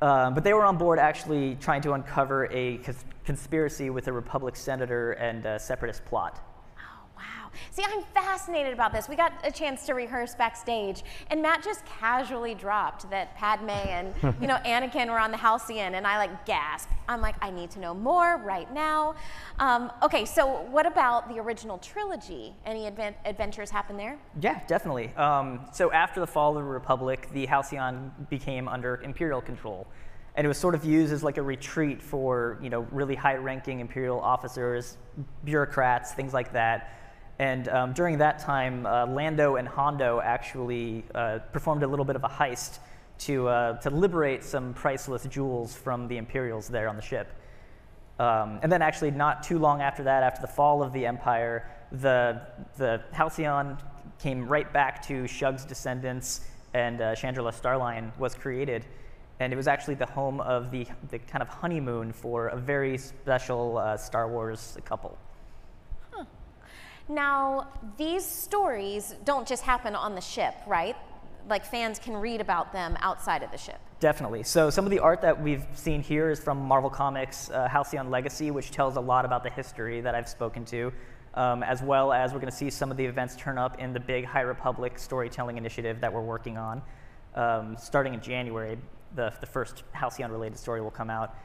Uh, but they were on board actually trying to uncover a cons conspiracy with a Republic senator and a separatist plot. See, I'm fascinated about this. We got a chance to rehearse backstage, and Matt just casually dropped that Padme and you know Anakin were on the Halcyon, and I like gasped. I'm like, I need to know more right now. Um, okay, so what about the original trilogy? Any advent adventures happen there? Yeah, definitely. Um, so after the fall of the Republic, the Halcyon became under Imperial control and it was sort of used as like a retreat for you know really high-ranking imperial officers, bureaucrats, things like that. And um, during that time, uh, Lando and Hondo actually uh, performed a little bit of a heist to, uh, to liberate some priceless jewels from the Imperials there on the ship. Um, and then, actually, not too long after that, after the fall of the Empire, the, the Halcyon came right back to Shug's descendants, and uh, Chandrila Starline was created. And it was actually the home of the, the kind of honeymoon for a very special uh, Star Wars couple. Now, these stories don't just happen on the ship, right? Like fans can read about them outside of the ship. Definitely. So some of the art that we've seen here is from Marvel Comics' uh, Halcyon Legacy, which tells a lot about the history that I've spoken to, um, as well as we're going to see some of the events turn up in the big High Republic storytelling initiative that we're working on. Um, starting in January, the, the first Halcyon-related story will come out.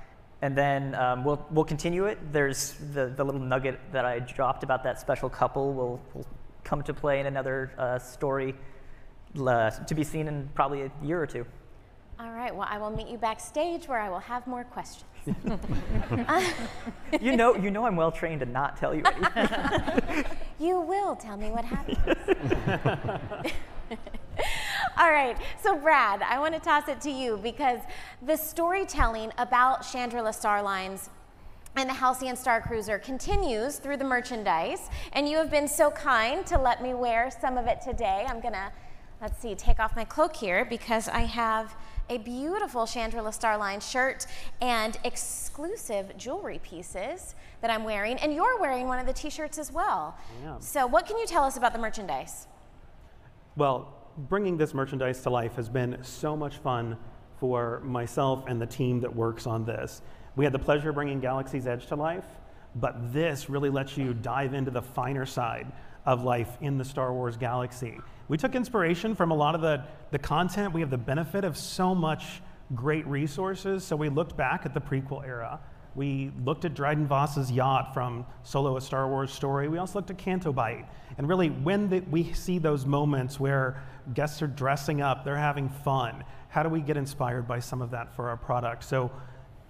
And then um, we'll, we'll continue it. There's the, the little nugget that I dropped about that special couple will, will come to play in another uh, story uh, to be seen in probably a year or two. All right, well, I will meet you backstage where I will have more questions. you, know, you know I'm well trained to not tell you anything. you will tell me what happens. All right, so Brad, I want to toss it to you because the storytelling about Chandrila Starlines and the Halcyon Star Cruiser continues through the merchandise, and you have been so kind to let me wear some of it today. I'm gonna, let's see, take off my cloak here because I have a beautiful Chandrila Starline shirt and exclusive jewelry pieces that I'm wearing, and you're wearing one of the t-shirts as well. Yeah. So what can you tell us about the merchandise? Well, bringing this merchandise to life has been so much fun for myself and the team that works on this. We had the pleasure of bringing Galaxy's Edge to life, but this really lets you dive into the finer side of life in the Star Wars galaxy. We took inspiration from a lot of the, the content. We have the benefit of so much great resources, so we looked back at the prequel era. We looked at Dryden Voss's yacht from Solo, a Star Wars story. We also looked at Canto Bight. And really, when the, we see those moments where guests are dressing up, they're having fun, how do we get inspired by some of that for our product? So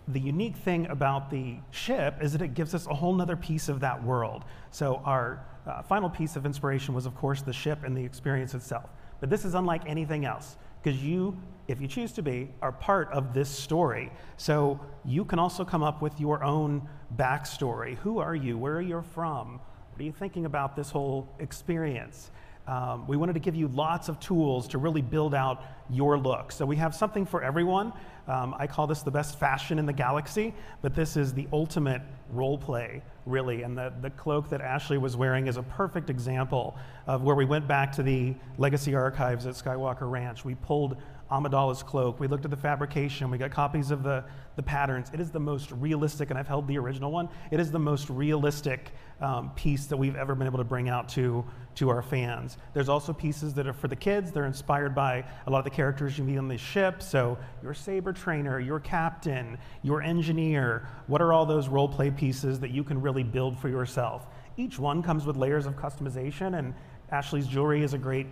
the unique thing about the ship is that it gives us a whole nother piece of that world. So our uh, final piece of inspiration was, of course, the ship and the experience itself. But this is unlike anything else because you, if you choose to be, are part of this story. So you can also come up with your own backstory. Who are you? Where are you from? What are you thinking about this whole experience? Um, we wanted to give you lots of tools to really build out your look. So we have something for everyone. Um, I call this the best fashion in the galaxy, but this is the ultimate role play, really. And the, the cloak that Ashley was wearing is a perfect example of where we went back to the legacy archives at Skywalker Ranch. We pulled Amidala's cloak. We looked at the fabrication. We got copies of the, the patterns. It is the most realistic, and I've held the original one. It is the most realistic um, piece that we've ever been able to bring out to, to our fans. There's also pieces that are for the kids. They're inspired by a lot of the characters you meet on the ship. So your saber trainer, your captain, your engineer. What are all those role play pieces that you can really build for yourself? Each one comes with layers of customization, and Ashley's jewelry is a great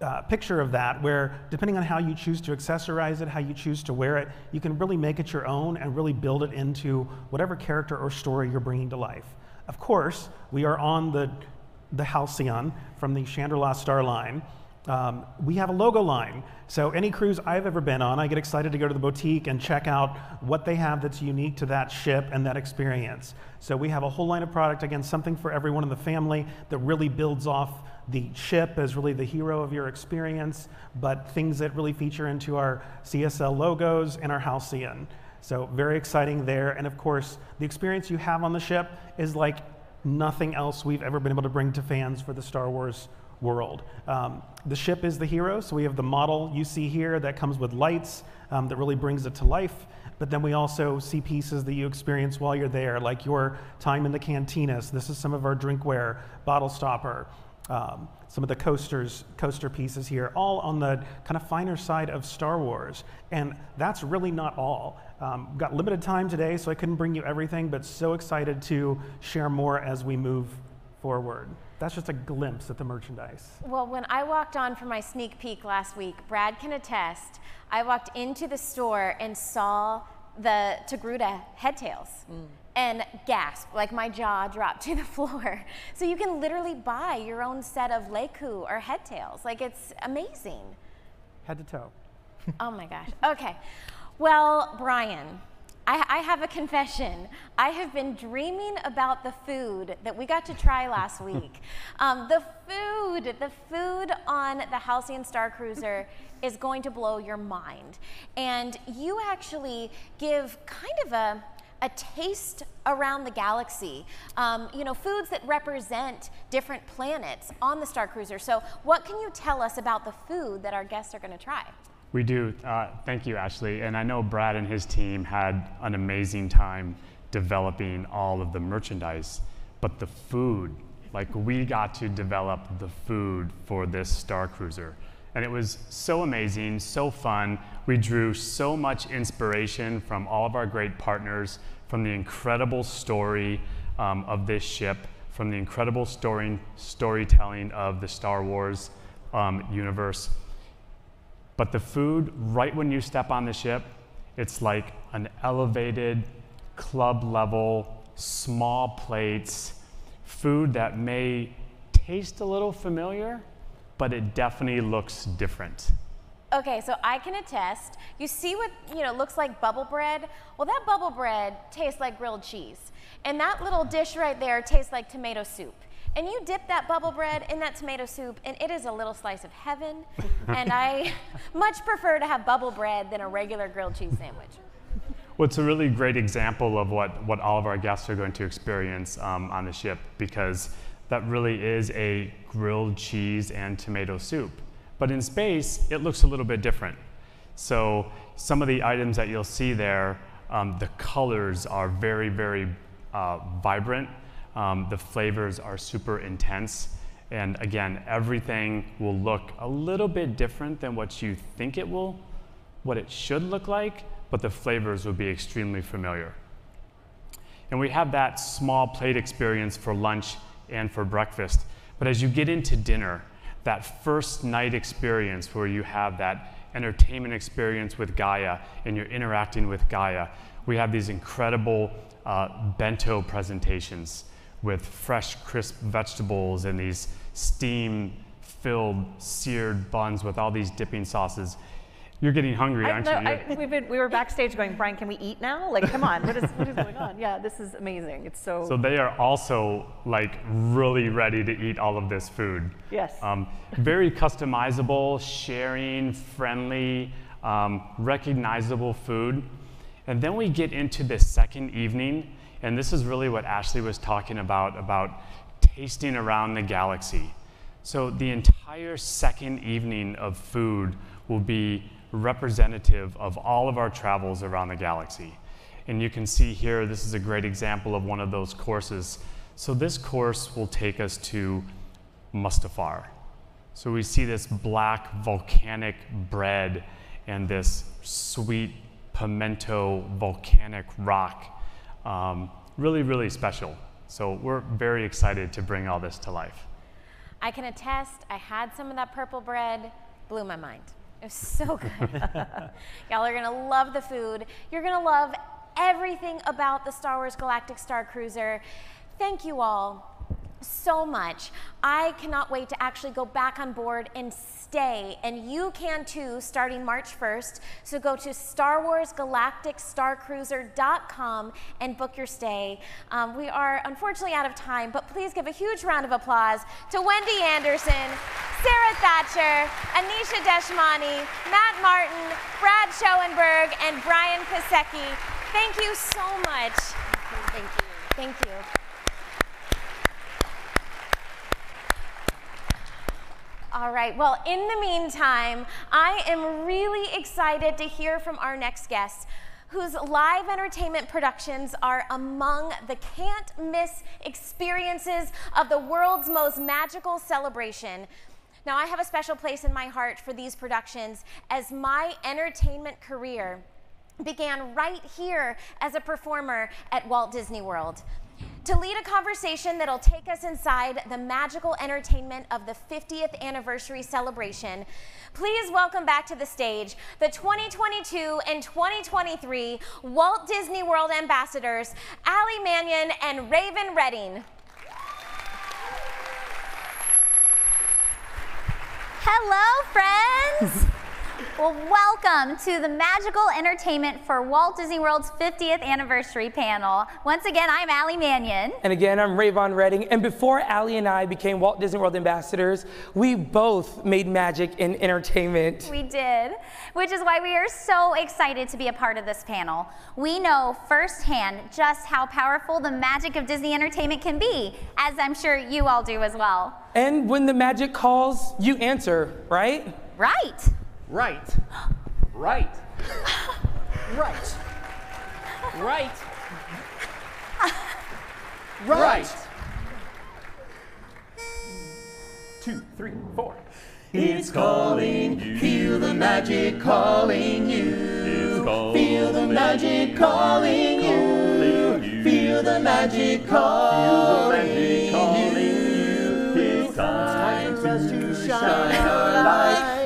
uh, picture of that where depending on how you choose to accessorize it, how you choose to wear it, you can really make it your own and really build it into whatever character or story you're bringing to life. Of course, we are on the, the Halcyon from the Chandrila Star Line. Um, we have a logo line. So any cruise I've ever been on, I get excited to go to the boutique and check out what they have that's unique to that ship and that experience. So we have a whole line of product, again, something for everyone in the family that really builds off the ship as really the hero of your experience, but things that really feature into our CSL logos and our Halcyon. So very exciting there. And of course, the experience you have on the ship is like nothing else we've ever been able to bring to fans for the Star Wars world. Um, the ship is the hero, so we have the model you see here that comes with lights um, that really brings it to life. But then we also see pieces that you experience while you're there, like your time in the cantinas. This is some of our drinkware, bottle stopper, um, some of the coasters, coaster pieces here, all on the kind of finer side of Star Wars. And that's really not all. Um, got limited time today, so I couldn't bring you everything, but so excited to share more as we move forward. That's just a glimpse at the merchandise. Well, when I walked on for my sneak peek last week, Brad can attest, I walked into the store and saw the Togruta headtails. Mm and gasp, like my jaw dropped to the floor. So you can literally buy your own set of Lekku or headtails. Like it's amazing. Head to toe. oh my gosh. Okay. Well, Brian, I, I, have a confession. I have been dreaming about the food that we got to try last week. Um, the food, the food on the Halcyon Star Cruiser is going to blow your mind. And you actually give kind of a a taste around the galaxy. Um, you know, foods that represent different planets on the Star Cruiser. So, what can you tell us about the food that our guests are going to try? We do. Uh, thank you, Ashley. And I know Brad and his team had an amazing time developing all of the merchandise, but the food, like we got to develop the food for this Star Cruiser. And it was so amazing, so fun. We drew so much inspiration from all of our great partners, from the incredible story um, of this ship, from the incredible story, storytelling of the Star Wars um, universe. But the food, right when you step on the ship, it's like an elevated, club level, small plates, food that may taste a little familiar, but it definitely looks different. Okay, so I can attest. You see what, you know, looks like bubble bread? Well, that bubble bread tastes like grilled cheese. And that little dish right there tastes like tomato soup. And you dip that bubble bread in that tomato soup, and it is a little slice of heaven. and I much prefer to have bubble bread than a regular grilled cheese sandwich. Well, it's a really great example of what, what all of our guests are going to experience um, on the ship because that really is a grilled cheese and tomato soup. But in space, it looks a little bit different. So some of the items that you'll see there, um, the colors are very, very uh, vibrant. Um, the flavors are super intense. And again, everything will look a little bit different than what you think it will, what it should look like, but the flavors will be extremely familiar. And we have that small plate experience for lunch and for breakfast. But as you get into dinner, that first night experience where you have that entertainment experience with Gaya and you're interacting with Gaya, we have these incredible uh, bento presentations with fresh, crisp vegetables and these steam filled seared buns with all these dipping sauces. You're getting hungry, I, aren't no, you? I, we've been, we were backstage going, Brian, can we eat now? Like, come on, what is, what is going on? Yeah, this is amazing. It's so. So they are also like really ready to eat all of this food. Yes. Um, very customizable, sharing, friendly, um, recognizable food. And then we get into the second evening, and this is really what Ashley was talking about about tasting around the galaxy. So the entire second evening of food will be representative of all of our travels around the galaxy. And you can see here, this is a great example of one of those courses. So this course will take us to Mustafar. So we see this black volcanic bread and this sweet pimento volcanic rock. Um, really, really special. So we're very excited to bring all this to life. I can attest, I had some of that purple bread, blew my mind. It was so good. Y'all are gonna love the food. You're gonna love everything about the Star Wars Galactic Star Cruiser. Thank you all so much. I cannot wait to actually go back on board and stay, and you can too starting March 1st. So go to StarWarsGalacticStarCruiser.com and book your stay. Um, we are unfortunately out of time, but please give a huge round of applause to Wendy Anderson, Sara Thacher, Anisha Deshmane, Matt Martin, Brad Schoenberg, and Brian Kosecki. Thank you so much. Thank you. Thank you. All right, well, in the meantime, I am really excited to hear from our next guest, whose live entertainment productions are among the can't miss experiences of the world's most magical celebration. Now, I have a special place in my heart for these productions as my entertainment career began right here as a performer at Walt Disney World. To lead a conversation that'll take us inside the magical entertainment of the 50th anniversary celebration, please welcome back to the stage the 2022 and 2023 Walt Disney World ambassadors, Ali Mannion and Raven Redding. Hello, friends. Well, welcome to the magical entertainment for Walt Disney World's 50th anniversary panel. Once again, I'm Allie Mannion. And again, I'm Raven Redding. And before Allie and I became Walt Disney World ambassadors, we both made magic in entertainment. We did, which is why we are so excited to be a part of this panel. We know firsthand just how powerful the magic of Disney entertainment can be, as I'm sure you all do as well. And when the magic calls, you answer, right? Right. Right. Right. right. Right. Right. Two, three, four. It's calling you. Feel the magic calling you. Feel the magic calling you. Feel the magic calling you. It's time for us to shine our light and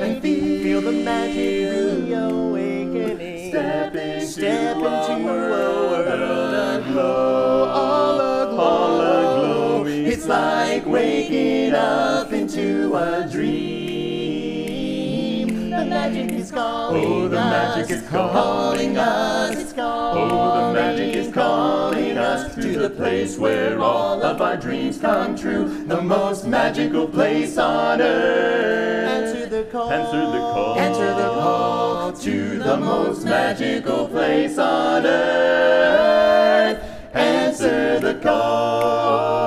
feel the magic reawakening. Step into, Step into a world aglow, all aglow, all aglow. It's like waking up into a dream. The magic is calling Oh, the magic is calling us. It's calling. Oh, the magic is calling us to the place where all of our dreams come true. The most magical place on earth. Answer the call. Answer the call. Answer the call to the most magical place on earth. Answer the call.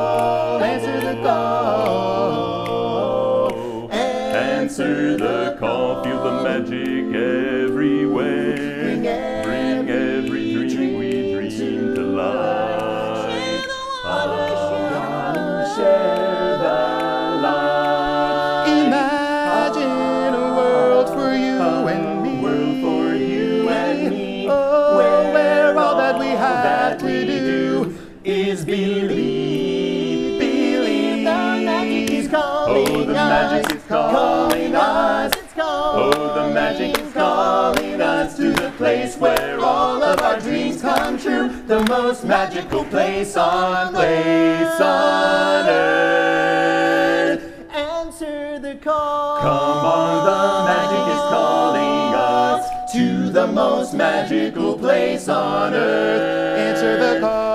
Place where all of our dreams come true. The most magical place on place on earth. Answer the call. Come on, the magic is calling us to the most magical place on earth. Answer the call.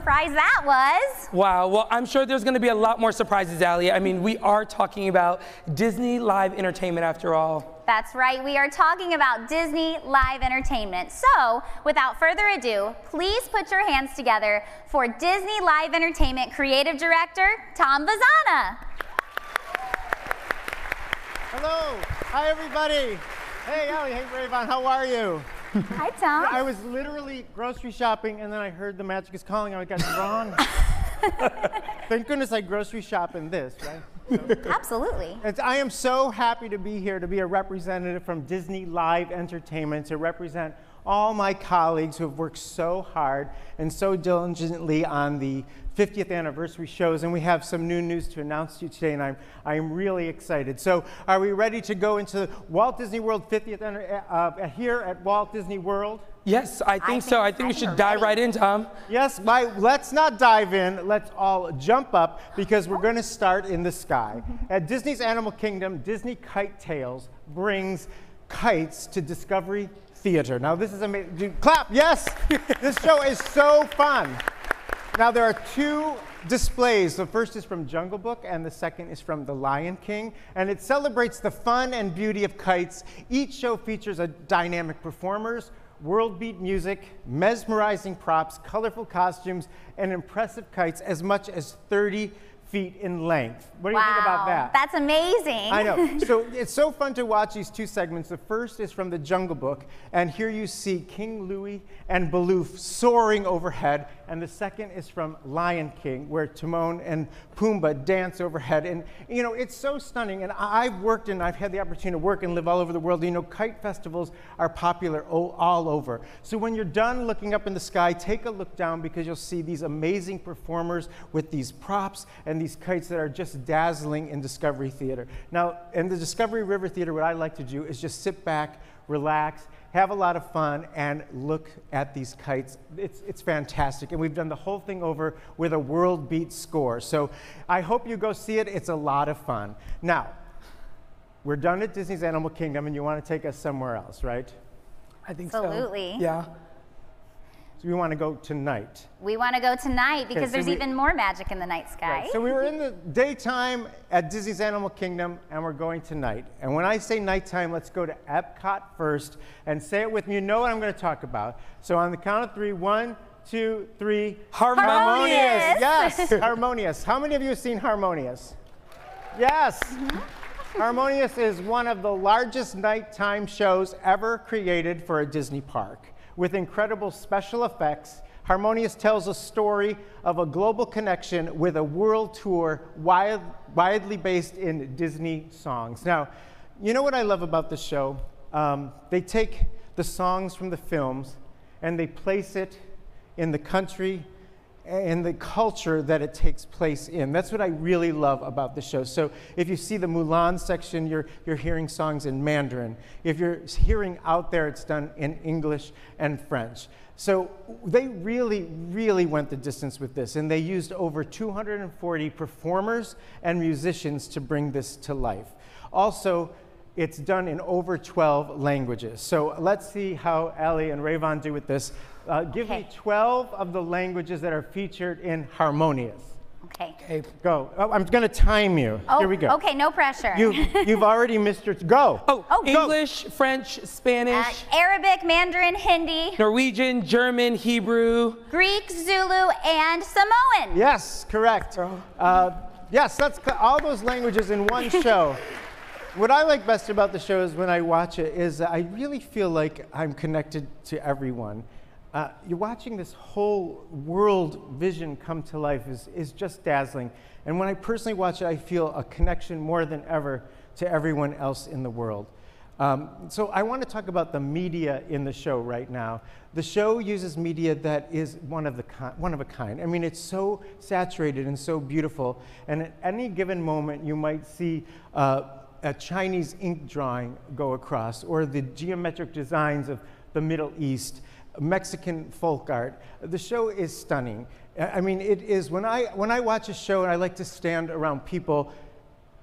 Surprise that was. Wow, well, I'm sure there's gonna be a lot more surprises, Ali. I mean, we are talking about Disney Live Entertainment after all. That's right, we are talking about Disney Live Entertainment. So, without further ado, please put your hands together for Disney Live Entertainment Creative Director, Tom Vazzana. Hello. Hi, everybody. Hey, Allie. Hey, Rayvon. How are you? Hi, Tom. I was literally grocery shopping, and then I heard the magic is calling. I got wrong. Thank goodness I grocery shop in this, right? Absolutely. It's, I am so happy to be here to be a representative from Disney Live Entertainment to represent all my colleagues who have worked so hard and so diligently on the 50th anniversary shows. And we have some new news to announce to you today, and I'm, I'm really excited. So, are we ready to go into Walt Disney World 50th anniversary uh, here at Walt Disney World? Yes, I think so. I think we should dive right in, Tom. Yes, my, let's not dive in. Let's all jump up because we're going to start in the sky. At Disney's Animal Kingdom, Disney Kite Tales brings kites to Discovery Theater. Now, this is amazing. Clap, yes! this show is so fun. Now, there are two displays. The first is from Jungle Book, and the second is from The Lion King. And it celebrates the fun and beauty of kites. Each show features a dynamic performers, world beat music, mesmerizing props, colorful costumes, and impressive kites as much as 30 feet in length. What do you think about Wow, that? That's amazing. I know. So it's so fun to watch these two segments. The first is from the Jungle Book, and here you see King Louie and Baloo soaring overhead. And the second is from Lion King, where Timon and Pumbaa dance overhead. And you know, it's so stunning. And I've worked and I've had the opportunity to work and live all over the world. You know, kite festivals are popular all over. So when you're done looking up in the sky, take a look down because you'll see these amazing performers with these props and these kites that are just dazzling in Discovery Theater. Now, in the Discovery River Theater, what I like to do is just sit back, relax, have a lot of fun, and look at these kites. It's, it's fantastic. And we've done the whole thing over with a world beat score. So I hope you go see it. It's a lot of fun. Now, we're done at Disney's Animal Kingdom, and you want to take us somewhere else, right? I think so. Absolutely. Yeah. So we want to go tonight. We want to go tonight because so there's we- even more magic in the night sky. So we were in the daytime at Disney's Animal Kingdom, and we're going tonight. And when I say nighttime, let's go to Epcot first and say it with me. You know what I'm going to talk about. So on the count of three, one, two, three. Harmonious. Yes, harmonious. How many of you have seen Harmonious? Yes. Mm-hmm. Harmonious is one of the largest nighttime shows ever created for a Disney park. With incredible special effects, Harmonious tells a story of a global connection with a world tour widely based in Disney songs. Now, you know what I love about this show? Um, they take the songs from the films and they place it in the country and the culture that it takes place in. That's what I really love about the show. So if you see the Mulan section, you're, you're hearing songs in Mandarin. If you're hearing out there, it's done in English and French. So they really, really went the distance with this, and they used over 240 performers and musicians to bring this to life. Also, it's done in over 12 languages. So let's see how Ali and Rayvon do with this. Uh, give me 12 of the languages that are featured in Harmonious. Okay. Go. Oh, I'm going to time you. Oh, Here we go. okay, no pressure. You, you've already missed your. Go. Oh, Oh. English, French, Spanish, Arabic, Mandarin, Hindi, Norwegian, German, Hebrew. Greek, Zulu, and Samoan. Yes, correct. Uh, yes, that's cl- all those languages in one show. what I like best about the show is when I watch it is that I really feel like I'm connected to everyone. Uh, you're watching this whole world vision come to life is, is just dazzling. And when I personally watch it, I feel a connection more than ever to everyone else in the world. Um, so I want to talk about the media in the show right now. The show uses media that is one of, the one of a kind. I mean, it's so saturated and so beautiful. And at any given moment, you might see uh, a Chinese ink drawing go across, or the geometric designs of the Middle East, Mexican folk art. The show is stunning. I mean, it is, when I, when I watch a show and I like to stand around people,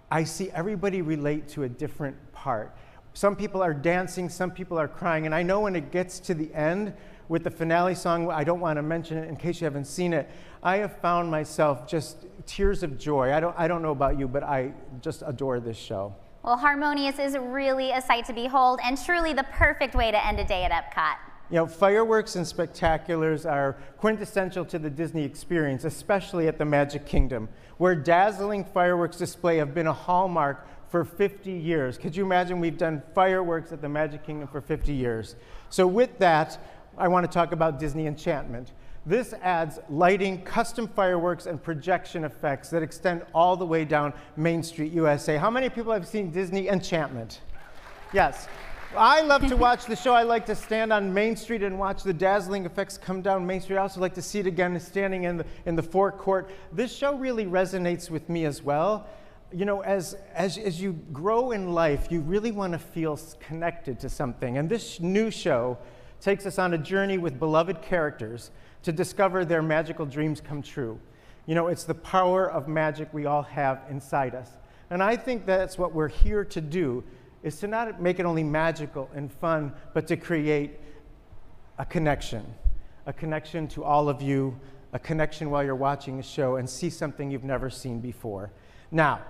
I see everybody relate to a different part. Some people are dancing, some people are crying, and I know when it gets to the end with the finale song, I don't want to mention it in case you haven't seen it. I have found myself just tears of joy. I don't, I don't know about you, but I just adore this show. Well, Harmonious is really a sight to behold and truly the perfect way to end a day at Epcot. You know, fireworks and spectaculars are quintessential to the Disney experience, especially at the Magic Kingdom, where dazzling fireworks display have been a hallmark for 50 years. Could you imagine we've done fireworks at the Magic Kingdom for 50 years? So with that, I want to talk about Disney Enchantment. This adds lighting, custom fireworks, and projection effects that extend all the way down Main Street, USA. How many people have seen Disney Enchantment? Yes. I love to watch the show. I like to stand on Main Street and watch the dazzling effects come down Main Street. I also like to see it again standing in the, in the forecourt. This show really resonates with me as well. You know, as, as, as you grow in life, you really want to feel connected to something. And this new show takes us on a journey with beloved characters to discover their magical dreams come true. You know, it's the power of magic we all have inside us. And I think that's what we're here to do is to not make it only magical and fun, but to create a connection. A connection to all of you, a connection while you're watching the show and see something you've never seen before. Now,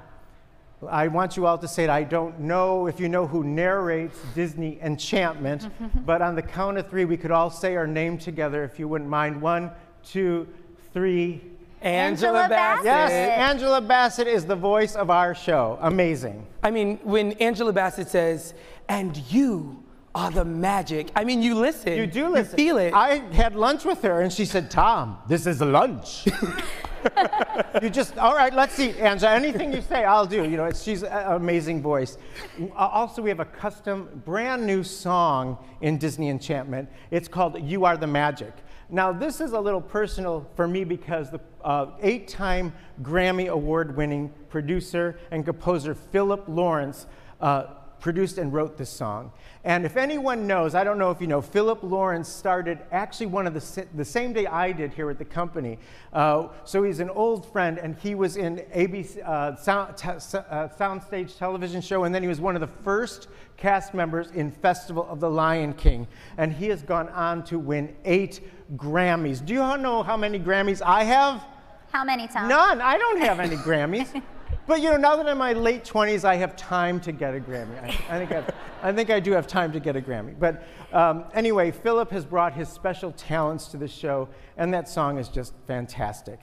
I want you all to say it. I don't know if you know who narrates Disney Enchantment, but on the count of three, we could all say our name together if you wouldn't mind. One, two, three. Angela Angela Bassett. Yes, Angela Bassett is the voice of our show. Amazing. I mean, when Angela Bassett says, and you are the magic, I mean, you listen. You do listen. You feel it. I had lunch with her and she said, Tom, this is lunch. you just, all right, let's see, Angela. Anything you say, I'll do. You know, she's an amazing voice. Uh, Also, we have a custom, brand new song in Disney Enchantment. It's called You Are the Magic. Now, this is a little personal for me because the uh, eight time Grammy Award winning producer and composer Philip Lawrence uh, produced and wrote this song. And if anyone knows, I don't know if you know, Philip Lawrence started actually one of the, the same day I did here at the company. Uh, so he's an old friend, and he was in ABC uh, sound, s- uh, Soundstage television show, and then he was one of the first cast members in Festival of the Lion King. And he has gone on to win eight Grammys. Do you all know how many Grammys I have? How many times? None. I don't have any Grammys. But you know, now that I'm in my late 20s, I have time to get a Grammy. I, I think, I think I do have time to get a Grammy. But um, anyway, Philip has brought his special talents to the show, and that song is just fantastic.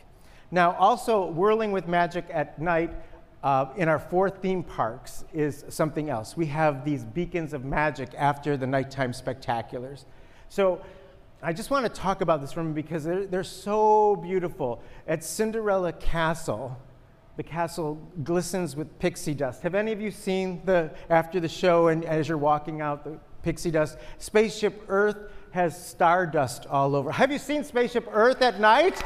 Now, also, Whirling with Magic at night uh, in our four theme parks is something else. We have these beacons of magic after the nighttime spectaculars. So I just want to talk about this room because they're, they're so beautiful. At Cinderella Castle, the castle glistens with pixie dust. Have any of you seen the after the show and as you're walking out the pixie dust? Spaceship Earth has stardust all over. Have you seen Spaceship Earth at night?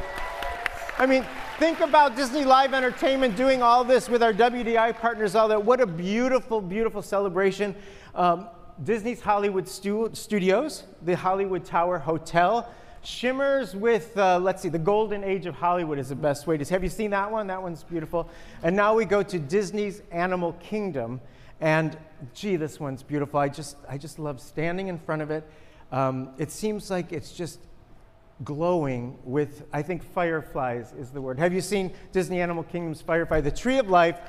I mean, think about Disney Live Entertainment doing all this with our WDI partners, all that. What a beautiful, beautiful celebration. Um, Disney's Hollywood stu- Studios, the Hollywood Tower Hotel, shimmers with, uh, let's see, the golden age of Hollywood is the best way to say. Have you seen that one? That one's beautiful. And now we go to Disney's Animal Kingdom, and gee, this one's beautiful. I just, I just love standing in front of it. Um, it seems like it's just glowing with, I think, fireflies is the word. Have you seen Disney Animal Kingdom's Firefly? The Tree of Life,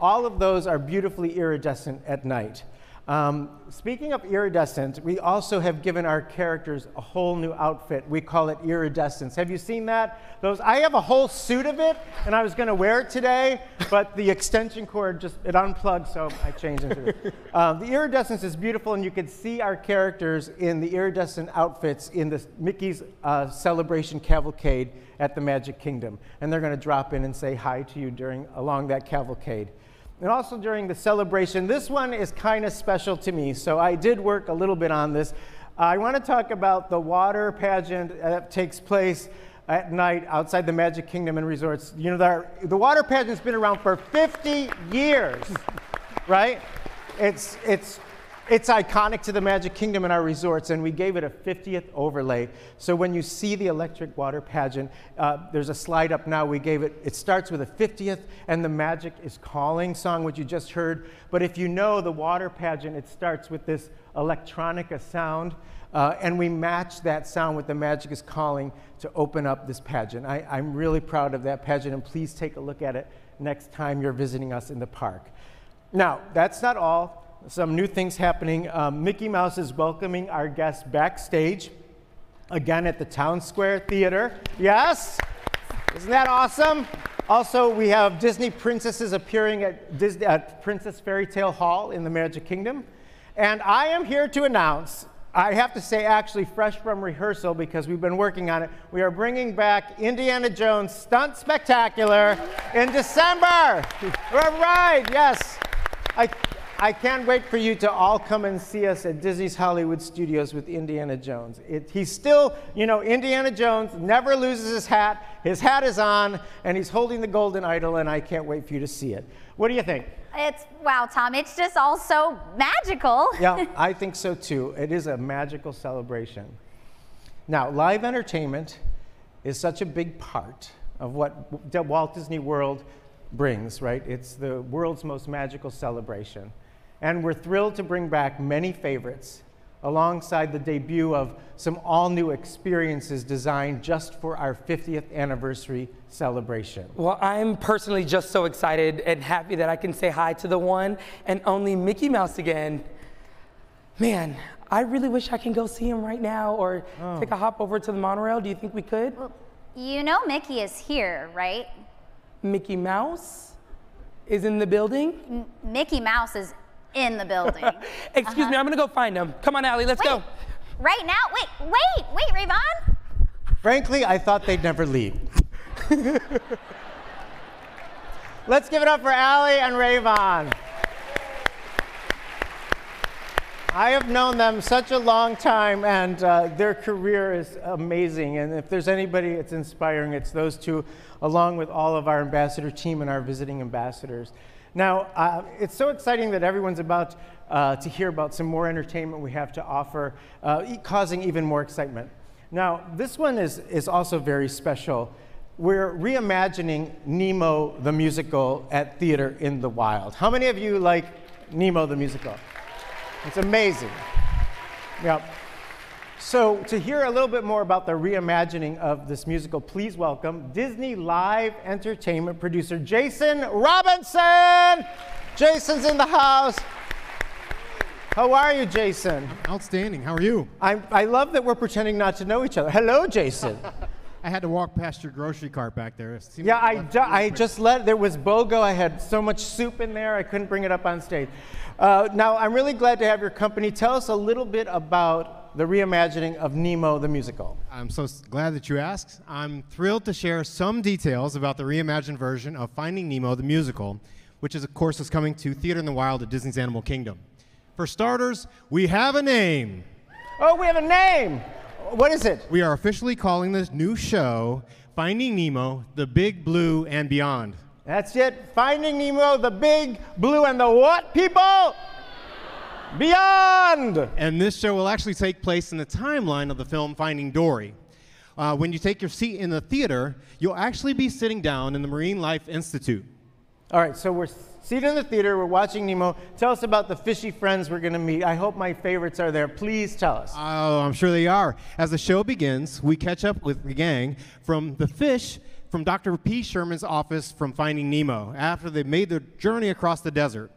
all of those are beautifully iridescent at night. Um, speaking of iridescent, we also have given our characters a whole new outfit. We call it iridescence. Have you seen that? Those I have a whole suit of it, and I was going to wear it today, but the extension cord just it unplugged, so I changed into it. Um, the iridescence is beautiful, and you can see our characters in the iridescent outfits in the Mickey's uh, celebration cavalcade at the Magic Kingdom, and they're going to drop in and say hi to you during along that cavalcade and also during the celebration. This one is kind of special to me, so I did work a little bit on this. I want to talk about the water pageant that takes place at night outside the Magic Kingdom and resorts. You know, the, the water pageant's been around for 50 years, right? It's, it's it's iconic to the Magic Kingdom and our resorts, and we gave it a 50th overlay. So when you see the electric water pageant, uh, there's a slide up now. We gave it, it starts with a 50th and the Magic is Calling song, which you just heard. But if you know the water pageant, it starts with this electronica sound. Uh, and we match that sound with the Magic is Calling to open up this pageant. I, I'm really proud of that pageant, and please take a look at it next time you're visiting us in the park. Now, that's not all some new things happening. Um, Mickey Mouse is welcoming our guests backstage again at the Town Square Theater. Yes? Isn't that awesome? Also, we have Disney princesses appearing at, Disney, at Princess Fairy Tale Hall in the Magic Kingdom. And I am here to announce, I have to say, actually, fresh from rehearsal because we've been working on it, we are bringing back Indiana Jones Stunt Spectacular in December. All right, yes. I, I can't wait for you to all come and see us at Disney's Hollywood Studios with Indiana Jones. It, he's still, you know, Indiana Jones never loses his hat. His hat is on, and he's holding the golden idol, and I can't wait for you to see it. What do you think? It's, wow, Tom, it's just all so magical. yeah, I think so too. It is a magical celebration. Now, live entertainment is such a big part of what Walt Disney World brings, right? It's the world's most magical celebration. And we're thrilled to bring back many favorites alongside the debut of some all new experiences designed just for our 50th anniversary celebration. Well, I'm personally just so excited and happy that I can say hi to the one and only Mickey Mouse again. Man, I really wish I can go see him right now or oh. take a hop over to the monorail. Do you think we could? Well, you know Mickey is here, right? Mickey Mouse is in the building? M Mickey Mouse is in the building. Excuse uh -huh. me, I'm gonna go find him. Come on, Allie, let's wait, go. Right now? Wait, wait, wait, Rayvon. Frankly, I thought they'd never leave. let's give it up for Allie and Rayvon. I have known them such a long time, and uh, their career is amazing. And if there's anybody it's inspiring, it's those two, along with all of our ambassador team and our visiting ambassadors. Now, uh, it's so exciting that everyone's about uh, to hear about some more entertainment we have to offer, uh, causing even more excitement. Now, this one is, is also very special. We're reimagining Nemo the musical at Theater in the Wild. How many of you like Nemo the musical? It's amazing. Yep. So, to hear a little bit more about the reimagining of this musical, please welcome Disney Live Entertainment producer Jason Robinson. Jason's in the house. How are you, Jason? Outstanding. How are you? i I love that we're pretending not to know each other. Hello, Jason. I had to walk past your grocery cart back there. Yeah, I, ju I just let, there was BOGO. I had so much soup in there, I couldn't bring it up on stage. Uh, now, I'm really glad to have your company. Tell us a little bit about the reimagining of Nemo the musical. I'm so glad that you asked. I'm thrilled to share some details about the reimagined version of Finding Nemo the musical, which is, of course is coming to Theater in the Wild at Disney's Animal Kingdom. For starters, we have a name. Oh, we have a name. What is it? We are officially calling this new show Finding Nemo, the Big Blue and Beyond. That's it. Finding Nemo, the Big Blue and the what, people? Beyond! And this show will actually take place in the timeline of the film Finding Dory. Uh, when you take your seat in the theater, you'll actually be sitting down in the Marine Life Institute. All right, so we're seated in the theater, we're watching Nemo. Tell us about the fishy friends we're going to meet. I hope my favorites are there. Please tell us. Oh, I'm sure they are. As the show begins, we catch up with the gang from the fish from Dr. P. Sherman's office from Finding Nemo after they made their journey across the desert.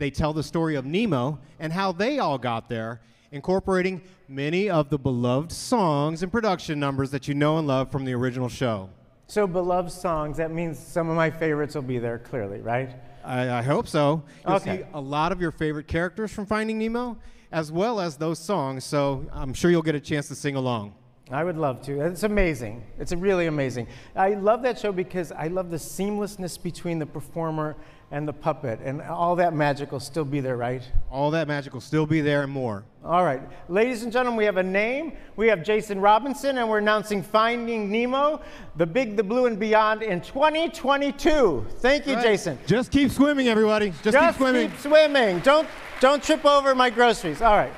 They tell the story of Nemo and how they all got there, incorporating many of the beloved songs and production numbers that you know and love from the original show. So, beloved songs, that means some of my favorites will be there clearly, right? I, I hope so. You'll Okay. see a lot of your favorite characters from Finding Nemo, as well as those songs, so I'm sure you'll get a chance to sing along. I would love to. It's amazing. It's really amazing. I love that show because I love the seamlessness between the performer and the puppet, and all that magic will still be there, right? All that magic will still be there and more. All right. Ladies and gentlemen, we have a name. We have Jason Robinson, and we're announcing Finding Nemo, The Big, the Blue, and Beyond in 2022. Thank you, Right. Jason. Just keep swimming, everybody. Just, keep swimming. Just keep swimming. Don't, don't trip over my groceries. All right.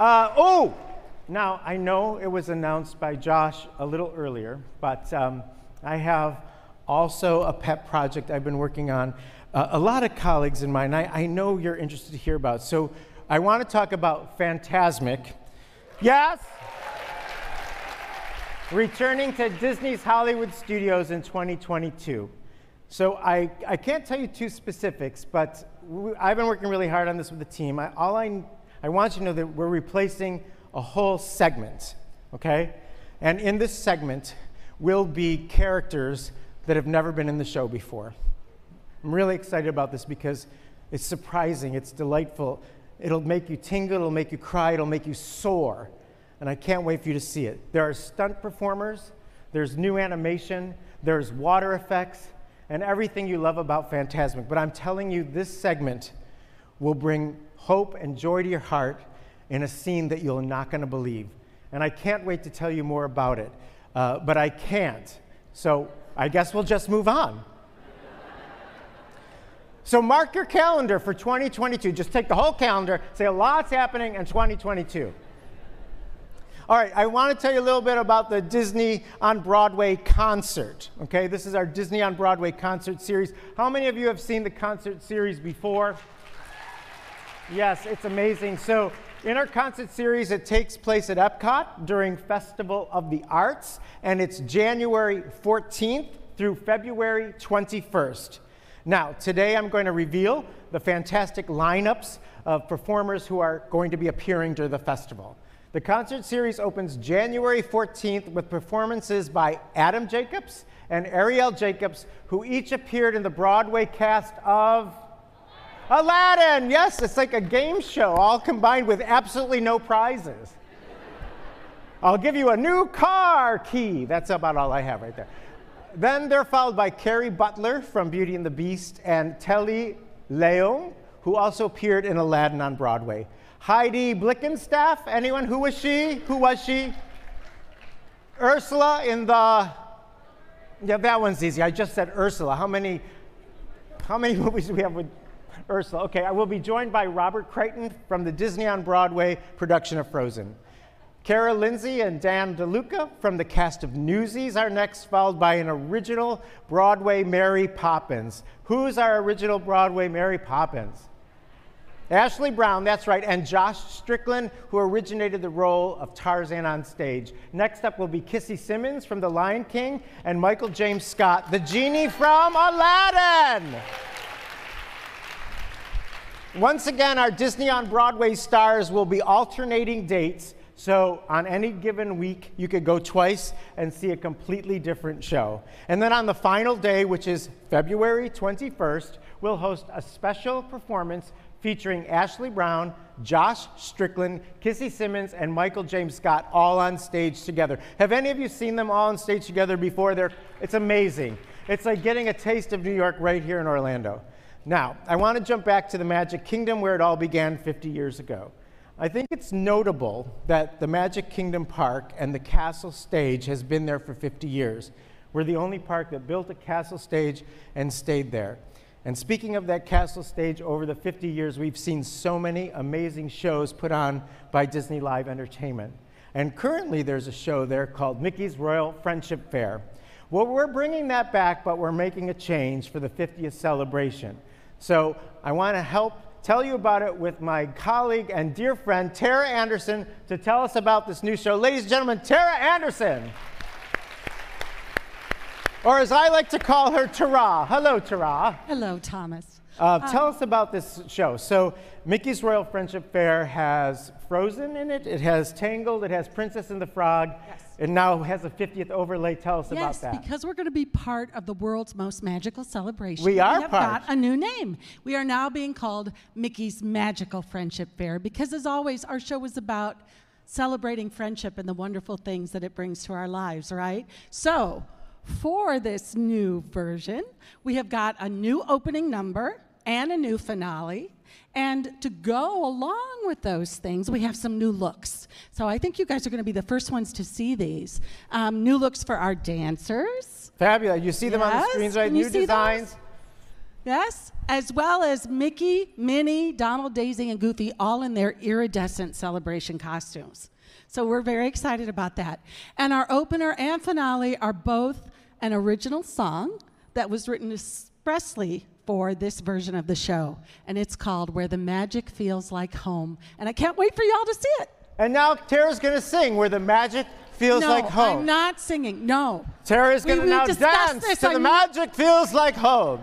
Uh, oh, now I know it was announced by Josh a little earlier, but um, I have also a pet project I've been working on. Uh, a lot of colleagues in mine, I, I know you're interested to hear about. So I want to talk about Phantasmic. Yes? Returning to Disney's Hollywood Studios in 2022. So I, I can't tell you two specifics, but we, I've been working really hard on this with the team. I, all I, I want you to know that we're replacing a whole segment, okay? And in this segment will be characters that have never been in the show before. I'm really excited about this because it's surprising, it's delightful. It'll make you tingle, it'll make you cry, it'll make you soar. And I can't wait for you to see it. There are stunt performers, there's new animation, there's water effects, and everything you love about Phantasmic. But I'm telling you, this segment will bring hope and joy to your heart in a scene that you're not going to believe. And I can't wait to tell you more about it. Uh, but I can't. So I guess we'll just move on. So mark your calendar for 2022. Just take the whole calendar, say a lot's happening in 2022. All right, I want to tell you a little bit about the Disney on Broadway concert. Okay, this is our Disney on Broadway concert series. How many of you have seen the concert series before? Yes, it's amazing. So, in our concert series, it takes place at Epcot during Festival of the Arts, and it's January 14th through February 21st. Now, today I'm going to reveal the fantastic lineups of performers who are going to be appearing during the festival. The concert series opens January 14th with performances by Adam Jacobs and Arielle Jacobs, who each appeared in the Broadway cast of Aladdin. Yes, it's like a game show, all combined with absolutely no prizes. I'll give you a new car key. That's about all I have right there. Then they're followed by Kerry Butler from Beauty and the Beast and Telly Leung, who also appeared in Aladdin on Broadway. Heidi Blickenstaff, anyone? Who was she? Who was she? Ursula in the. Yeah, that one's easy. I just said Ursula. How many? How many movies do we have with Ursula? Okay, I will be joined by Robert Creighton from the Disney on Broadway production of Frozen. Kara Lindsay and Dan DeLuca from the cast of Newsies are next, followed by an original Broadway Mary Poppins. Who's our original Broadway Mary Poppins? Ashley Brown, that's right, and Josh Strickland, who originated the role of Tarzan on stage. Next up will be Kissy Simmons from The Lion King and Michael James Scott, the genie from Aladdin. Once again, our Disney on Broadway stars will be alternating dates. So, on any given week, you could go twice and see a completely different show. And then on the final day, which is February 21st, we'll host a special performance featuring Ashley Brown, Josh Strickland, Kissy Simmons, and Michael James Scott all on stage together. Have any of you seen them all on stage together before? They're, it's amazing. It's like getting a taste of New York right here in Orlando. Now, I want to jump back to the Magic Kingdom where it all began 50 years ago. I think it's notable that the Magic Kingdom Park and the castle stage has been there for 50 years. We're the only park that built a castle stage and stayed there. And speaking of that castle stage, over the 50 years, we've seen so many amazing shows put on by Disney Live Entertainment. And currently, there's a show there called Mickey's Royal Friendship Fair, Well, we're bringing that back, but we're making a change for the 50th celebration. So I want to help tell you about it with my colleague and dear friend, Tara Anderson, to tell us about this new show. Ladies and gentlemen, Tara Anderson. Or as I like to call her, Tara. Hello, Tara. Hello, Thomas. Uh, tell us about this show. So, Mickey's Royal Friendship Fair has Frozen in it, it has Tangled, it has Princess and the Frog, yes. and now has a 50th overlay. Tell us yes, about that. Yes, because we're going to be part of the world's most magical celebration. We are we have part. got a new name. We are now being called Mickey's Magical Friendship Fair because, as always, our show is about celebrating friendship and the wonderful things that it brings to our lives, right? So, for this new version, we have got a new opening number and a new finale. And to go along with those things, we have some new looks. So I think you guys are going to be the first ones to see these. Um, new looks for our dancers. Fabulous. You see them yes. on the screens, right? New designs. Those? Yes, as well as Mickey, Minnie, Donald, Daisy, and Goofy, all in their iridescent celebration costumes. So we're very excited about that. And our opener and finale are both an original song that was written expressly for this version of the show. And it's called Where the Magic Feels Like Home. And I can't wait for y'all to see it. And now Tara's going to sing Where the Magic Feels no, Like Home. I'm not singing. No. Tara's going to now dance this. to I'm The Magic Feels Like Home.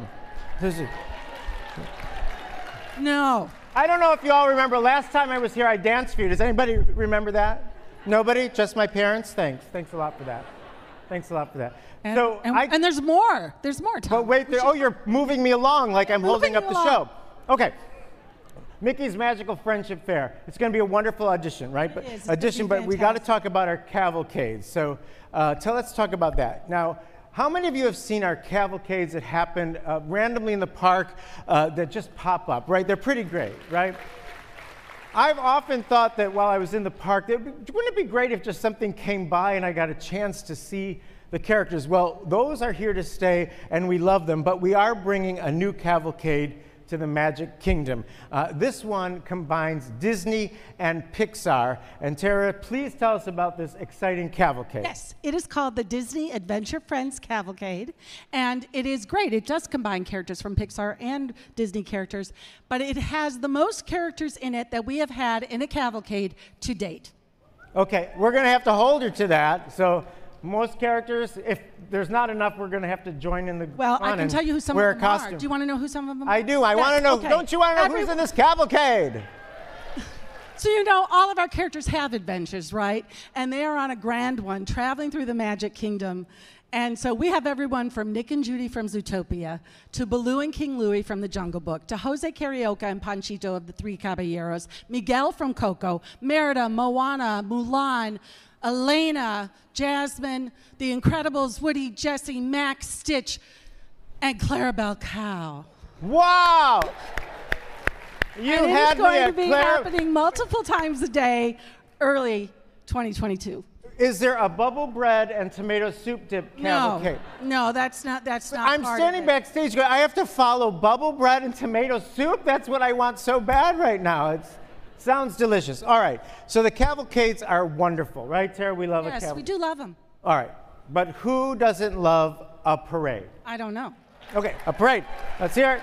No. I don't know if you all remember last time I was here, I danced for you. Does anybody remember that? Nobody? Just my parents? Thanks. Thanks a lot for that. Thanks a lot for that. And, so and, I, and there's more. There's more. Tom. But wait, there, oh, you're moving me along like I'm holding up the along. show. Okay. Mickey's Magical Friendship Fair. It's going to be a wonderful audition, right? But is. audition, but we got to talk about our cavalcades. So, uh, tell, let's talk about that now. How many of you have seen our cavalcades that happen uh, randomly in the park uh, that just pop up, right? They're pretty great, right? I've often thought that while I was in the park, be, wouldn't it be great if just something came by and I got a chance to see the characters? Well, those are here to stay and we love them, but we are bringing a new cavalcade to the Magic Kingdom. Uh, this one combines Disney and Pixar. And Tara, please tell us about this exciting cavalcade. Yes, it is called the Disney Adventure Friends Cavalcade. And it is great. It does combine characters from Pixar and Disney characters, but it has the most characters in it that we have had in a cavalcade to date. Okay, we're going to have to hold you to that. So most characters, if there's not enough, we're going to have to join in the Well, I can tell you who some of them are. Do you want to know who some of them are? I do. I yes, want to know. Okay. Don't you want to know Every, who's in this cavalcade? So, you know, all of our characters have adventures, right? And they are on a grand one, traveling through the Magic Kingdom. And so we have everyone from Nick and Judy from Zootopia to Baloo and King Louie from The Jungle Book to Jose Carioca and Panchito of The Three Caballeros, Miguel from Coco, Merida, Moana, Mulan, Elena, Jasmine, The Incredibles, Woody, Jesse, Max, Stitch, and Clarabelle Cow. Wow! You and had it is going to be Clara- happening multiple times a day, early 2022. Is there a bubble bread and tomato soup dip cavalcade? No, no, that's not. That's not. I'm standing backstage going, I have to follow bubble bread and tomato soup? That's what I want so bad right now. It sounds delicious. All right, so the cavalcades are wonderful, right, Tara? We love a Yes, we do love them. All right, but who doesn't love a parade? I don't know. Okay, a parade. Let's hear it.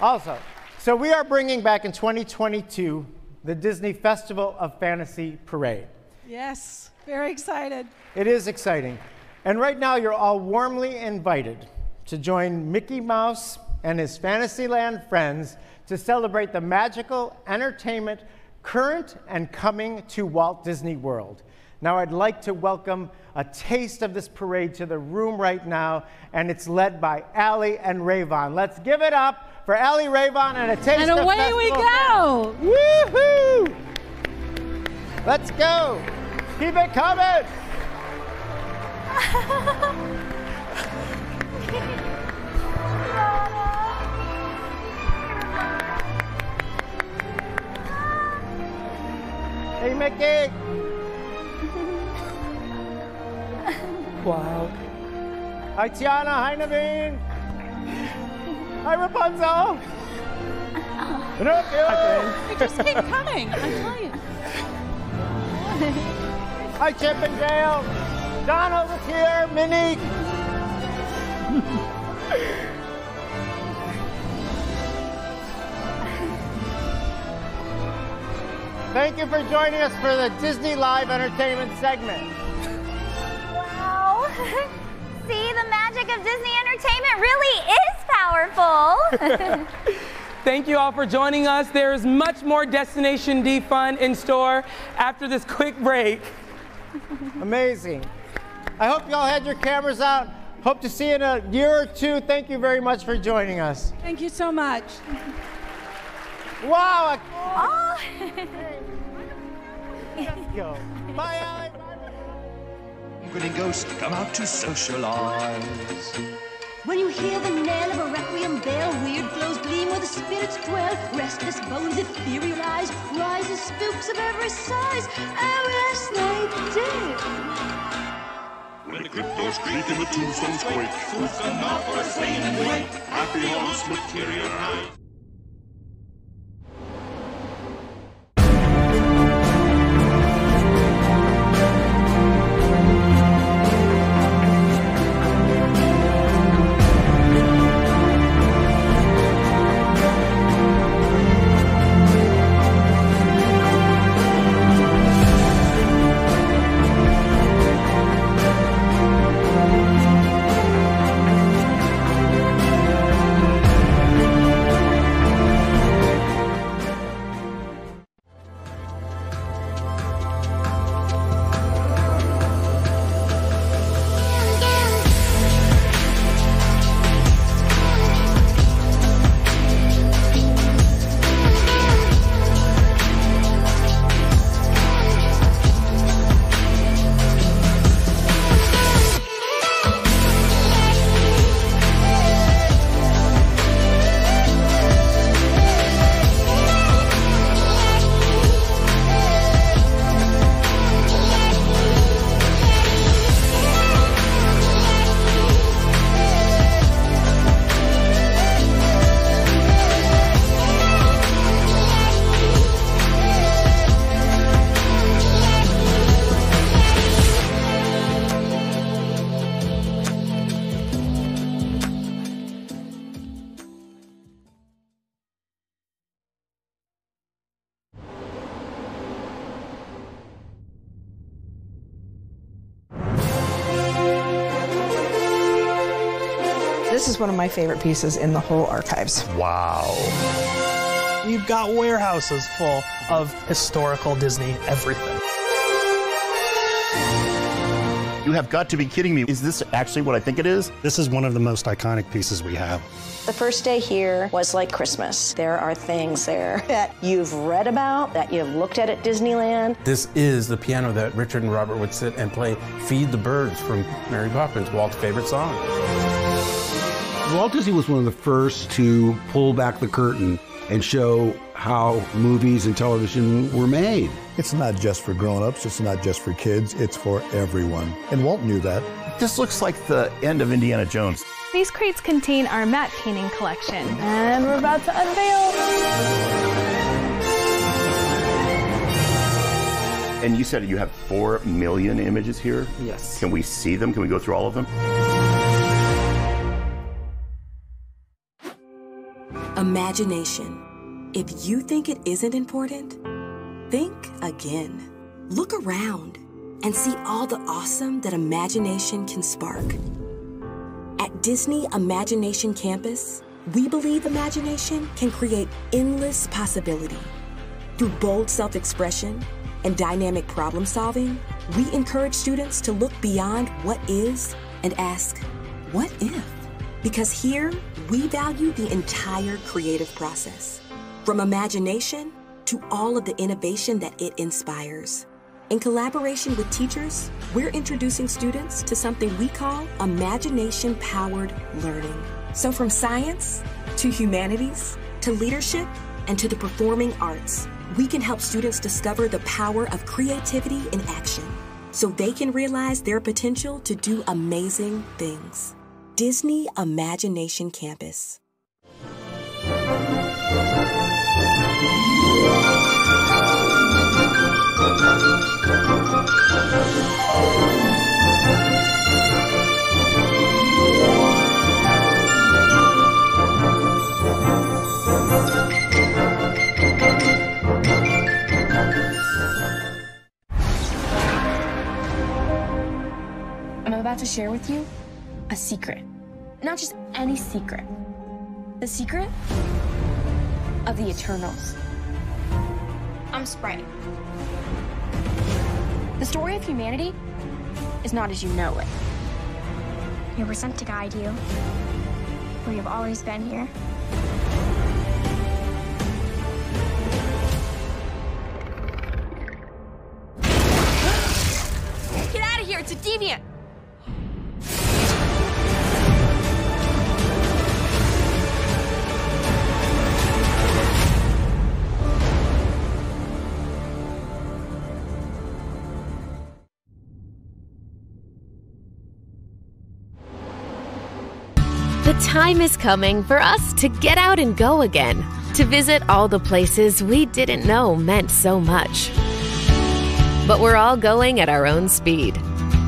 Also, so we are bringing back in 2022 the Disney Festival of Fantasy Parade. Yes, very excited. It is exciting. And right now, you're all warmly invited to join Mickey Mouse and his Fantasyland friends to celebrate the magical entertainment current and coming to Walt Disney World. Now, I'd like to welcome a taste of this parade to the room right now, and it's led by Allie and Rayvon. Let's give it up for Ellie Rayvon and a taste And of away we Festival go. Woohoo! Let's go. Keep it coming. Hey, Mickey. Wow. Hi, Tiana. Hi, Naveen. Hi, Rapunzel. Pinocchio. They just keep coming. I tell you. Hi, Chip and Dale. Donald is here, Minnie. Thank you for joining us for the Disney Live Entertainment segment. Wow. See, the magic of Disney entertainment really is powerful. Thank you all for joining us. There is much more Destination D fun in store after this quick break. Amazing. I hope y'all had your cameras out. Hope to see you in a year or two. Thank you very much for joining us. Thank you so much. Wow. Oh. Let's go. Bye, Allie. Grinning ghosts come out to socialize. When you hear the knell of a requiem bell, weird glows gleam where the spirits dwell. Restless bones, ethereal eyes, rises spooks of every size. Oh, yes, they do. When the crypt doors creak and the tombstones quake, who's the knock for a slain and wake? Happy haunts materialize. One of my favorite pieces in the whole archives. Wow. We've got warehouses full of historical Disney everything. You have got to be kidding me. Is this actually what I think it is? This is one of the most iconic pieces we have. The first day here was like Christmas. There are things there that you've read about, that you've looked at at Disneyland. This is the piano that Richard and Robert would sit and play Feed the Birds from Mary Poppins, Walt's favorite song. Walt Disney was one of the first to pull back the curtain and show how movies and television were made. It's not just for grown-ups, it's not just for kids, it's for everyone. And Walt knew that. This looks like the end of Indiana Jones. These crates contain our matte painting collection, and we're about to unveil. And you said you have four million images here? Yes. Can we see them? Can we go through all of them? Imagination. If you think it isn't important, think again. Look around and see all the awesome that imagination can spark. At Disney Imagination Campus, we believe imagination can create endless possibility. Through bold self expression and dynamic problem solving, we encourage students to look beyond what is and ask, what if? Because here, we value the entire creative process, from imagination to all of the innovation that it inspires. In collaboration with teachers, we're introducing students to something we call imagination powered learning. So, from science to humanities to leadership and to the performing arts, we can help students discover the power of creativity in action so they can realize their potential to do amazing things. Disney Imagination Campus. I'm about to share with you a secret. Not just any secret. The secret of the Eternals. I'm Sprite. The story of humanity is not as you know it. You were sent to guide you. We have always been here. Get out of here! It's a deviant! Time is coming for us to get out and go again, to visit all the places we didn't know meant so much. But we're all going at our own speed.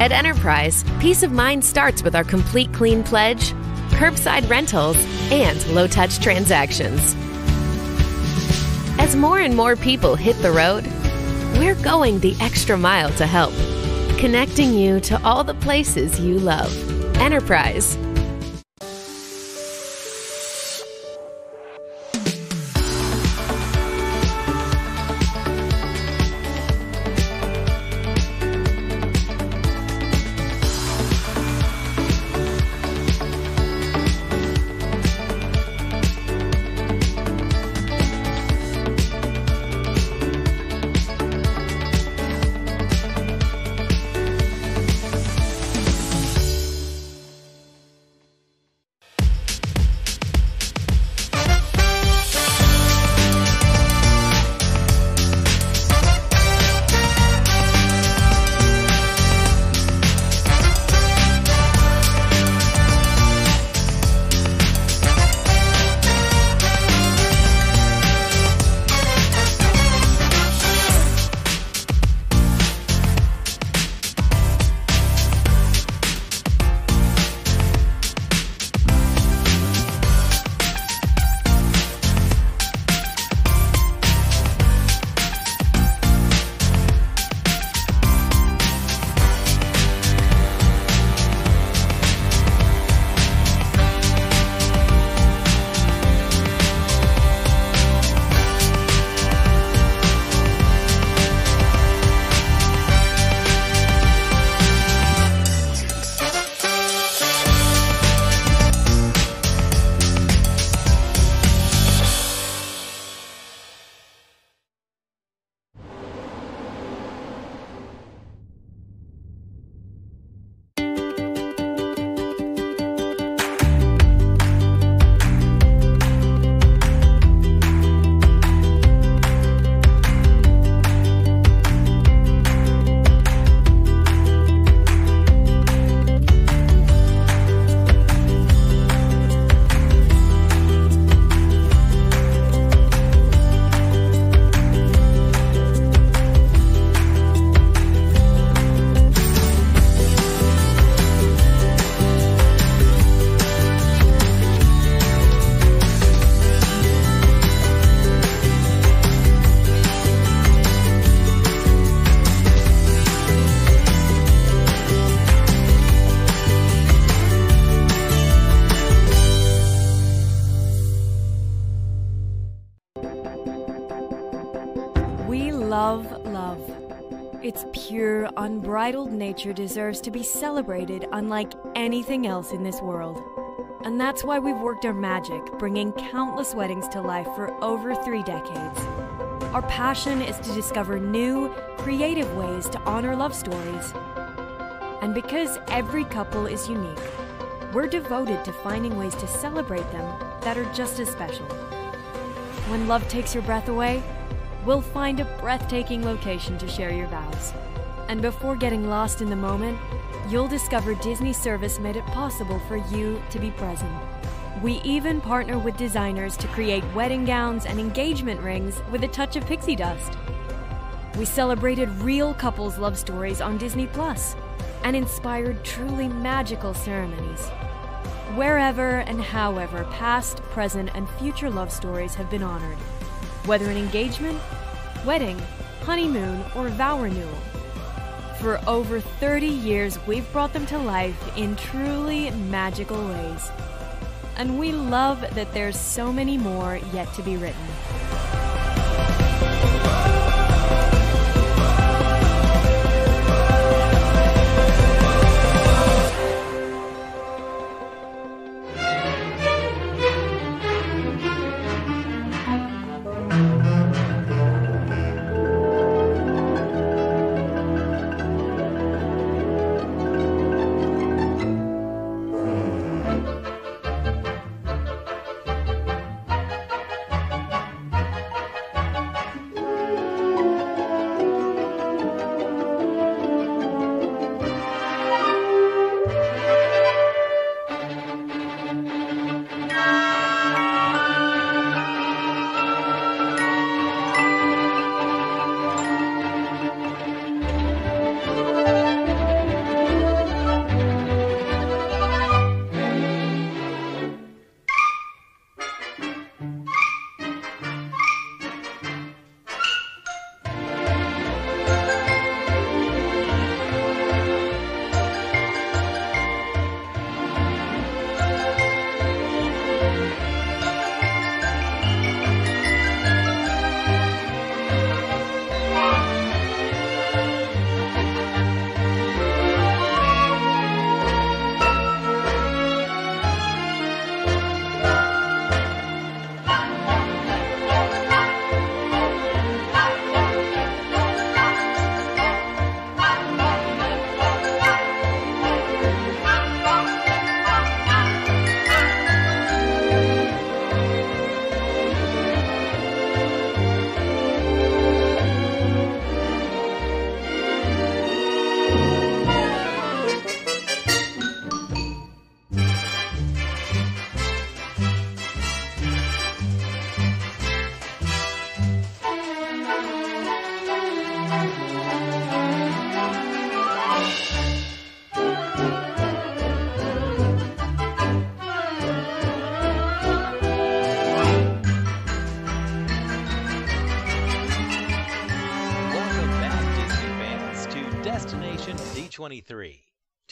At Enterprise, peace of mind starts with our complete clean pledge, curbside rentals, and low touch transactions. As more and more people hit the road, we're going the extra mile to help, connecting you to all the places you love. Enterprise. Unbridled nature deserves to be celebrated unlike anything else in this world. And that's why we've worked our magic, bringing countless weddings to life for over three decades. Our passion is to discover new, creative ways to honor love stories. And because every couple is unique, we're devoted to finding ways to celebrate them that are just as special. When love takes your breath away, we'll find a breathtaking location to share your vows. And before getting lost in the moment, you'll discover Disney Service made it possible for you to be present. We even partner with designers to create wedding gowns and engagement rings with a touch of pixie dust. We celebrated real couples' love stories on Disney Plus and inspired truly magical ceremonies. Wherever and however past, present, and future love stories have been honored, whether an engagement, wedding, honeymoon, or vow renewal. For over 30 years, we've brought them to life in truly magical ways. And we love that there's so many more yet to be written.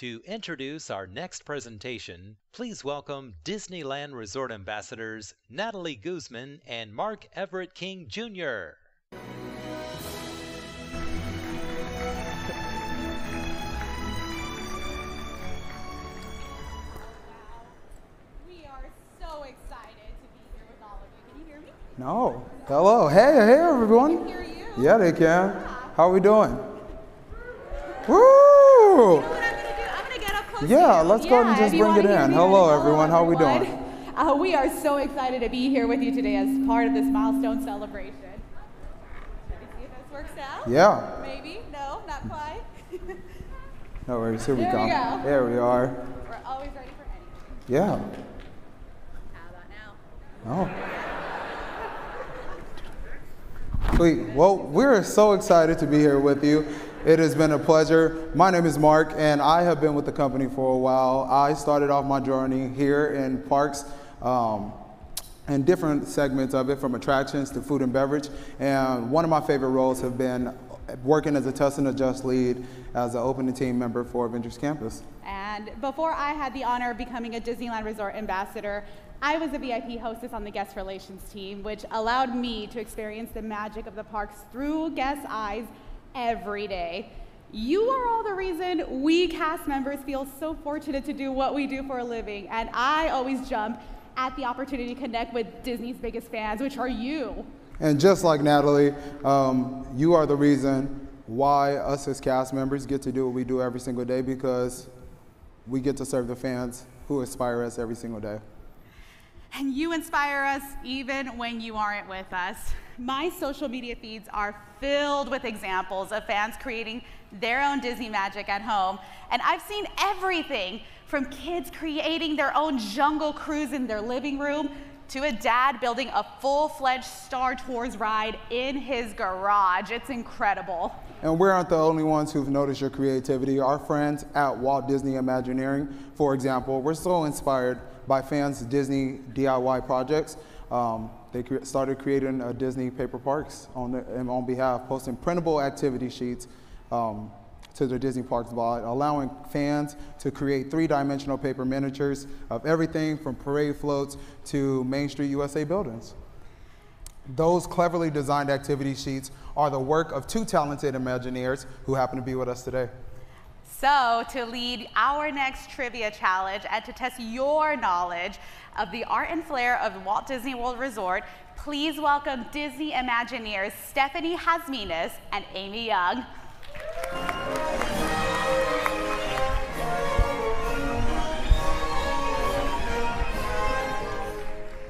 To introduce our next presentation, please welcome Disneyland Resort Ambassadors Natalie Guzman and Mark Everett King Jr. We are so excited to be here with all of you. Can you hear me? No. Hello. Hey, hey, everyone. hear you. Yeah, they can. How are we doing? Woo! Yeah, let's go ahead and just if you bring it wanna hear in. me, Hello, everyone. How are we everyone. doing? Uh, we are so excited to be here with you today as part of this milestone celebration. Should we see if this works out? Yeah. Maybe? No, not quite. No worries. Here we There go. we go. There we are. We're always ready for anything. Yeah. How about now? Oh. Sweet. Well, we're so excited to be here with you. It has been a pleasure. My name is Mark, and I have been with the company for a while. I started off my journey here in parks. Um, and different segments of it, from attractions to food and beverage. And one of my favorite roles have been working as a test and adjust lead as an opening team member for Avengers Campus. And before I had the honor of becoming a Disneyland Resort ambassador, I was a VIP hostess on the guest relations team, which allowed me to experience the magic of the parks through guests' eyes every day. You are all the reason we cast members feel so fortunate to do what we do for a living, and I always jump at the opportunity to connect with Disney's biggest fans, which are you. And just like Natalie, um, you are the reason why us as cast members get to do what we do every single day because we get to serve the fans who inspire us every single day. And you inspire us even when you aren't with us. My social media feeds are filled with examples of fans creating their own Disney magic at home. And I've seen everything from kids creating their own jungle cruise in their living room to a dad building a full fledged Star Tours ride in his garage. It's incredible. And we aren't the only ones who've noticed your creativity. Our friends at Walt Disney Imagineering, for example, we're so inspired by fans' Disney DIY projects. Um, they cre- started creating uh, Disney paper parks on, the, on behalf, posting printable activity sheets um, to the Disney parks by allowing fans to create three-dimensional paper miniatures of everything from parade floats to Main Street USA buildings. Those cleverly designed activity sheets are the work of two talented Imagineers who happen to be with us today. So, to lead our next trivia challenge and to test your knowledge of the art and flair of Walt Disney World Resort, please welcome Disney Imagineers Stephanie Hasminas and Amy Young.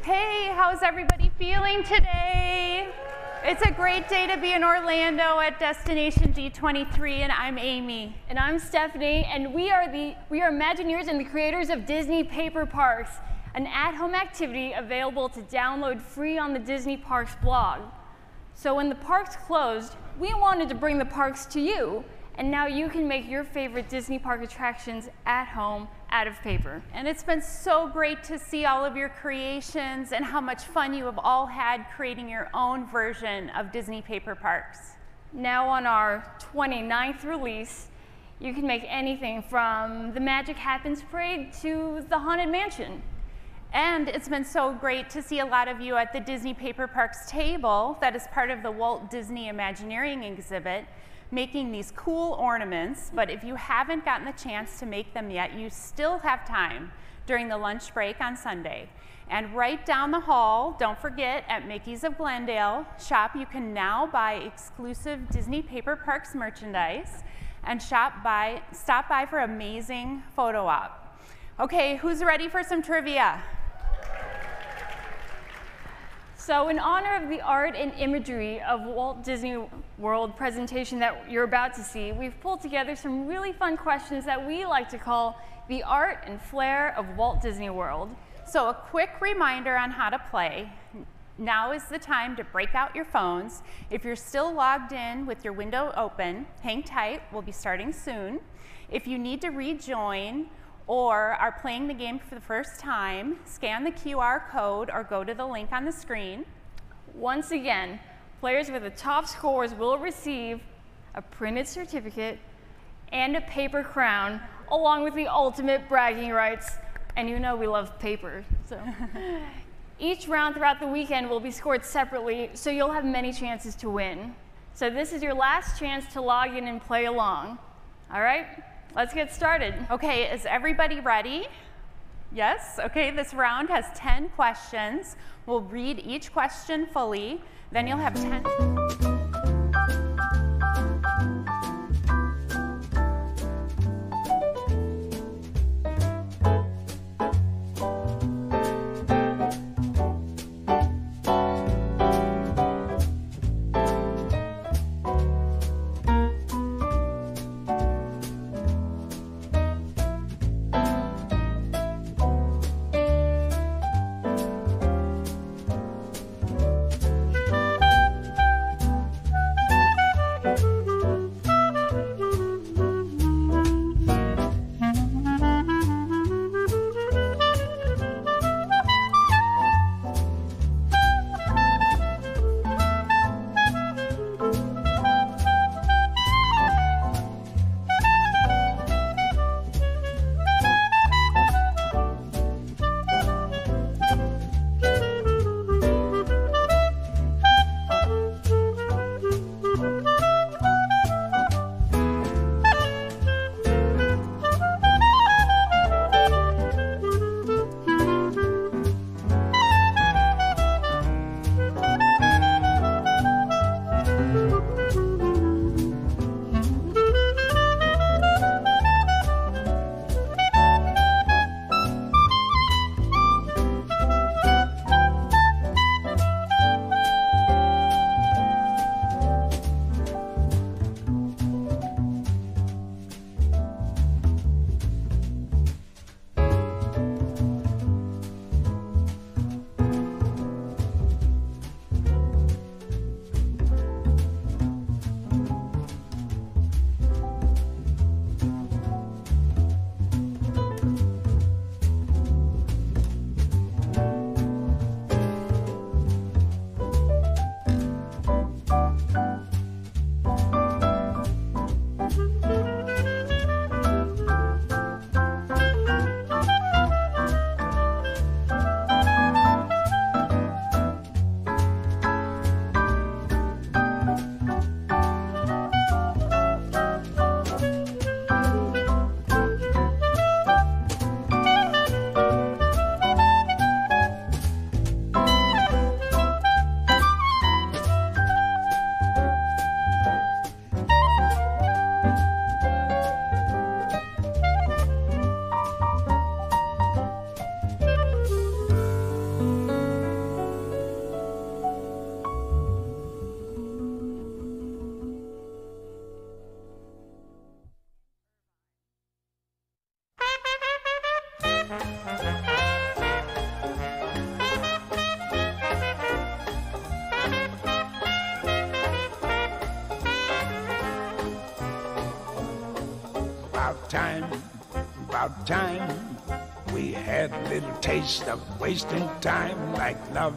Hey, how's everybody feeling today? It's a great day to be in Orlando at Destination D23, and I'm Amy. And I'm Stephanie, and we are the we are Imagineers and the creators of Disney Paper Parks, an at-home activity available to download free on the Disney Parks blog. So when the parks closed, we wanted to bring the parks to you, and now you can make your favorite Disney park attractions at home out of paper. And it's been so great to see all of your creations and how much fun you have all had creating your own version of Disney paper parks. Now on our 29th release, you can make anything from the Magic Happens Parade to the Haunted Mansion. And it's been so great to see a lot of you at the Disney Paper Parks table that is part of the Walt Disney Imagineering exhibit making these cool ornaments, but if you haven't gotten the chance to make them yet, you still have time during the lunch break on Sunday. And right down the hall, don't forget, at Mickey's of Glendale shop, you can now buy exclusive Disney Paper Parks merchandise and shop by, stop by for amazing photo op. Okay, who's ready for some trivia? So in honor of the art and imagery of Walt Disney World presentation that you're about to see, we've pulled together some really fun questions that we like to call the art and flair of Walt Disney World. So a quick reminder on how to play. Now is the time to break out your phones. If you're still logged in with your window open, hang tight, we'll be starting soon. If you need to rejoin or are playing the game for the first time, scan the QR code or go to the link on the screen. Once again, players with the top scores will receive a printed certificate and a paper crown, along with the ultimate bragging rights. And you know we love paper, so. Each round throughout the weekend will be scored separately, so you'll have many chances to win. So this is your last chance to log in and play along. All right? Let's get started. Okay, is everybody ready? Yes? Okay, this round has 10 questions. We'll read each question fully, then you'll have 10. Taste of wasting time like love,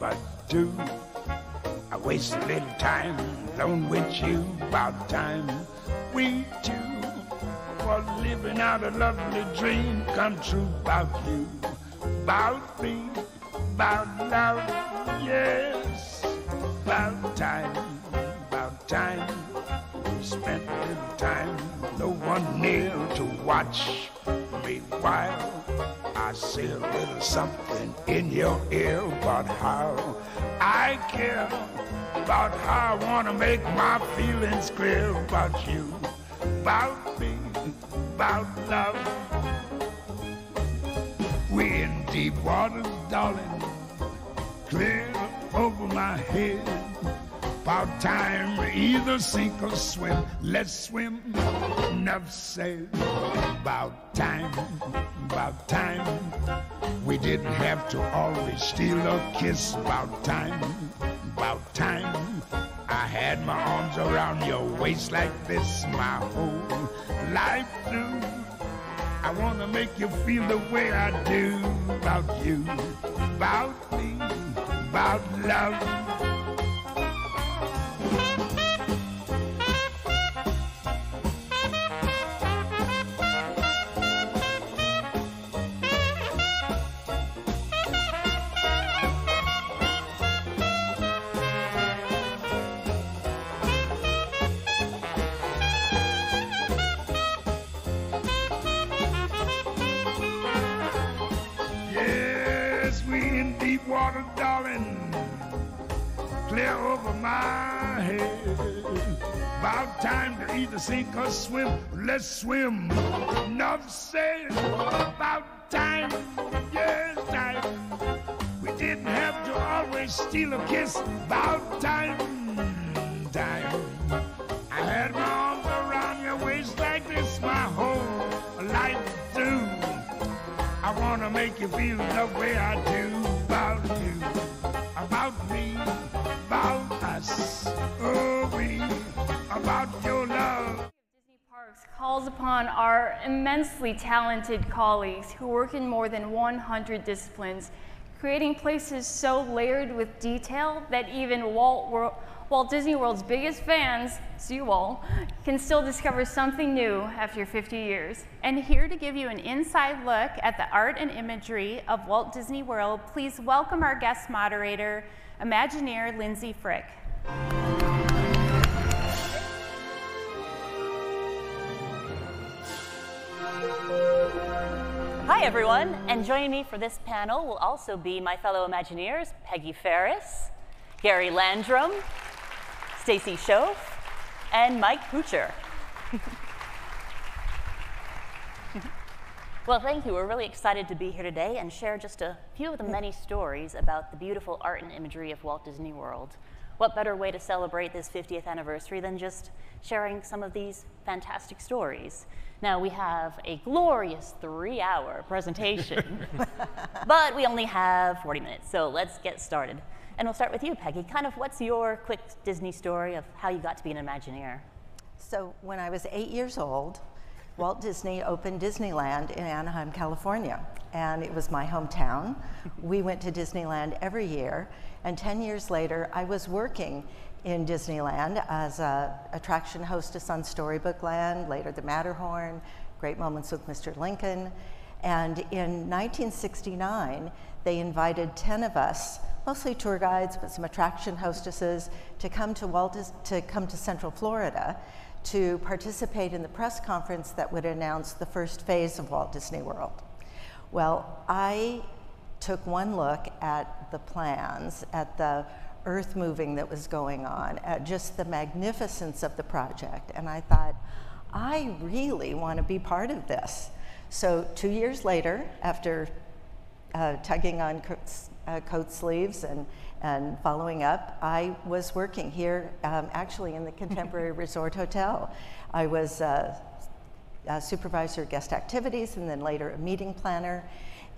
but do. I waste a little time alone with you. About time, we two were living out a lovely dream come true. About you, about me, about love, yes. About time, about time, we spent a little time, no one near to watch Say a little something in your ear about how I care, about how I wanna make my feelings clear about you, about me, about love. We in deep waters, darling, clear over my head. About time either sink or swim. Let's swim. Enough said. About time, about time. We didn't have to always steal a kiss. About time, about time. I had my arms around your waist like this my whole life through. I wanna make you feel the way I do about you, about me, about love. Water, darling. Clear over my head. About time to either sink or swim. Let's swim. Enough said. About time. Yes, time. We didn't have to always steal a kiss. About time. Time. I wanna make you feel the way I do about you, about me, about us, oh we, about your love. Disney Parks calls upon our immensely talented colleagues who work in more than 100 disciplines, creating places so layered with detail that even Walt, Walt Disney World's biggest fans, you all, can still discover something new after 50 years. And here to give you an inside look at the art and imagery of Walt Disney World, please welcome our guest moderator, Imagineer Lindsay Frick. Hi, everyone, and joining me for this panel will also be my fellow Imagineers, Peggy Ferris, Gary Landrum, Stacy Schoaf, and Mike Poocher. well, thank you. We're really excited to be here today and share just a few of the many stories about the beautiful art and imagery of Walt Disney World. What better way to celebrate this 50th anniversary than just sharing some of these fantastic stories? Now, we have a glorious three hour presentation, but we only have 40 minutes, so let's get started. And we'll start with you, Peggy. Kind of what's your quick Disney story of how you got to be an Imagineer? So, when I was eight years old, Walt Disney opened Disneyland in Anaheim, California, and it was my hometown. we went to Disneyland every year, and 10 years later, I was working in Disneyland as an attraction hostess on Storybook Land, later the Matterhorn, Great Moments with Mr. Lincoln. And in 1969, they invited 10 of us, mostly tour guides, but some attraction hostesses, to come to, Walt to, come to Central Florida to participate in the press conference that would announce the first phase of Walt Disney World. Well, I took one look at the plans, at the earth moving that was going on, at just the magnificence of the project, and I thought, I really want to be part of this. So, two years later, after uh, tugging on coats, uh, coat sleeves and, and following up, I was working here um, actually in the Contemporary Resort Hotel. I was uh, a supervisor of guest activities and then later a meeting planner.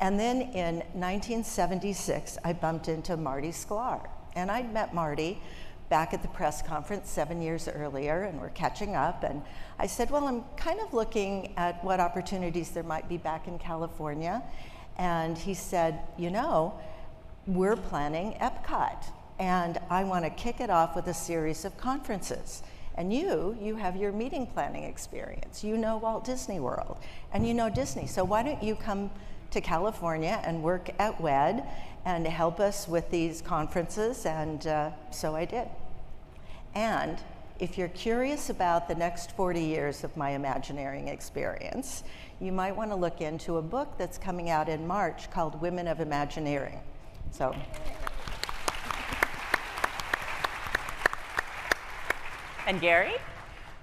And then in 1976, I bumped into Marty Sklar. And I'd met Marty back at the press conference seven years earlier, and we're catching up. And I said, Well, I'm kind of looking at what opportunities there might be back in California. And he said, You know, we're planning Epcot, and I want to kick it off with a series of conferences. And you, you have your meeting planning experience. You know Walt Disney World, and you know Disney. So why don't you come to California and work at WED and help us with these conferences? And uh, so I did. And if you're curious about the next 40 years of my Imagineering experience, you might want to look into a book that's coming out in March called Women of Imagineering. So. And Gary?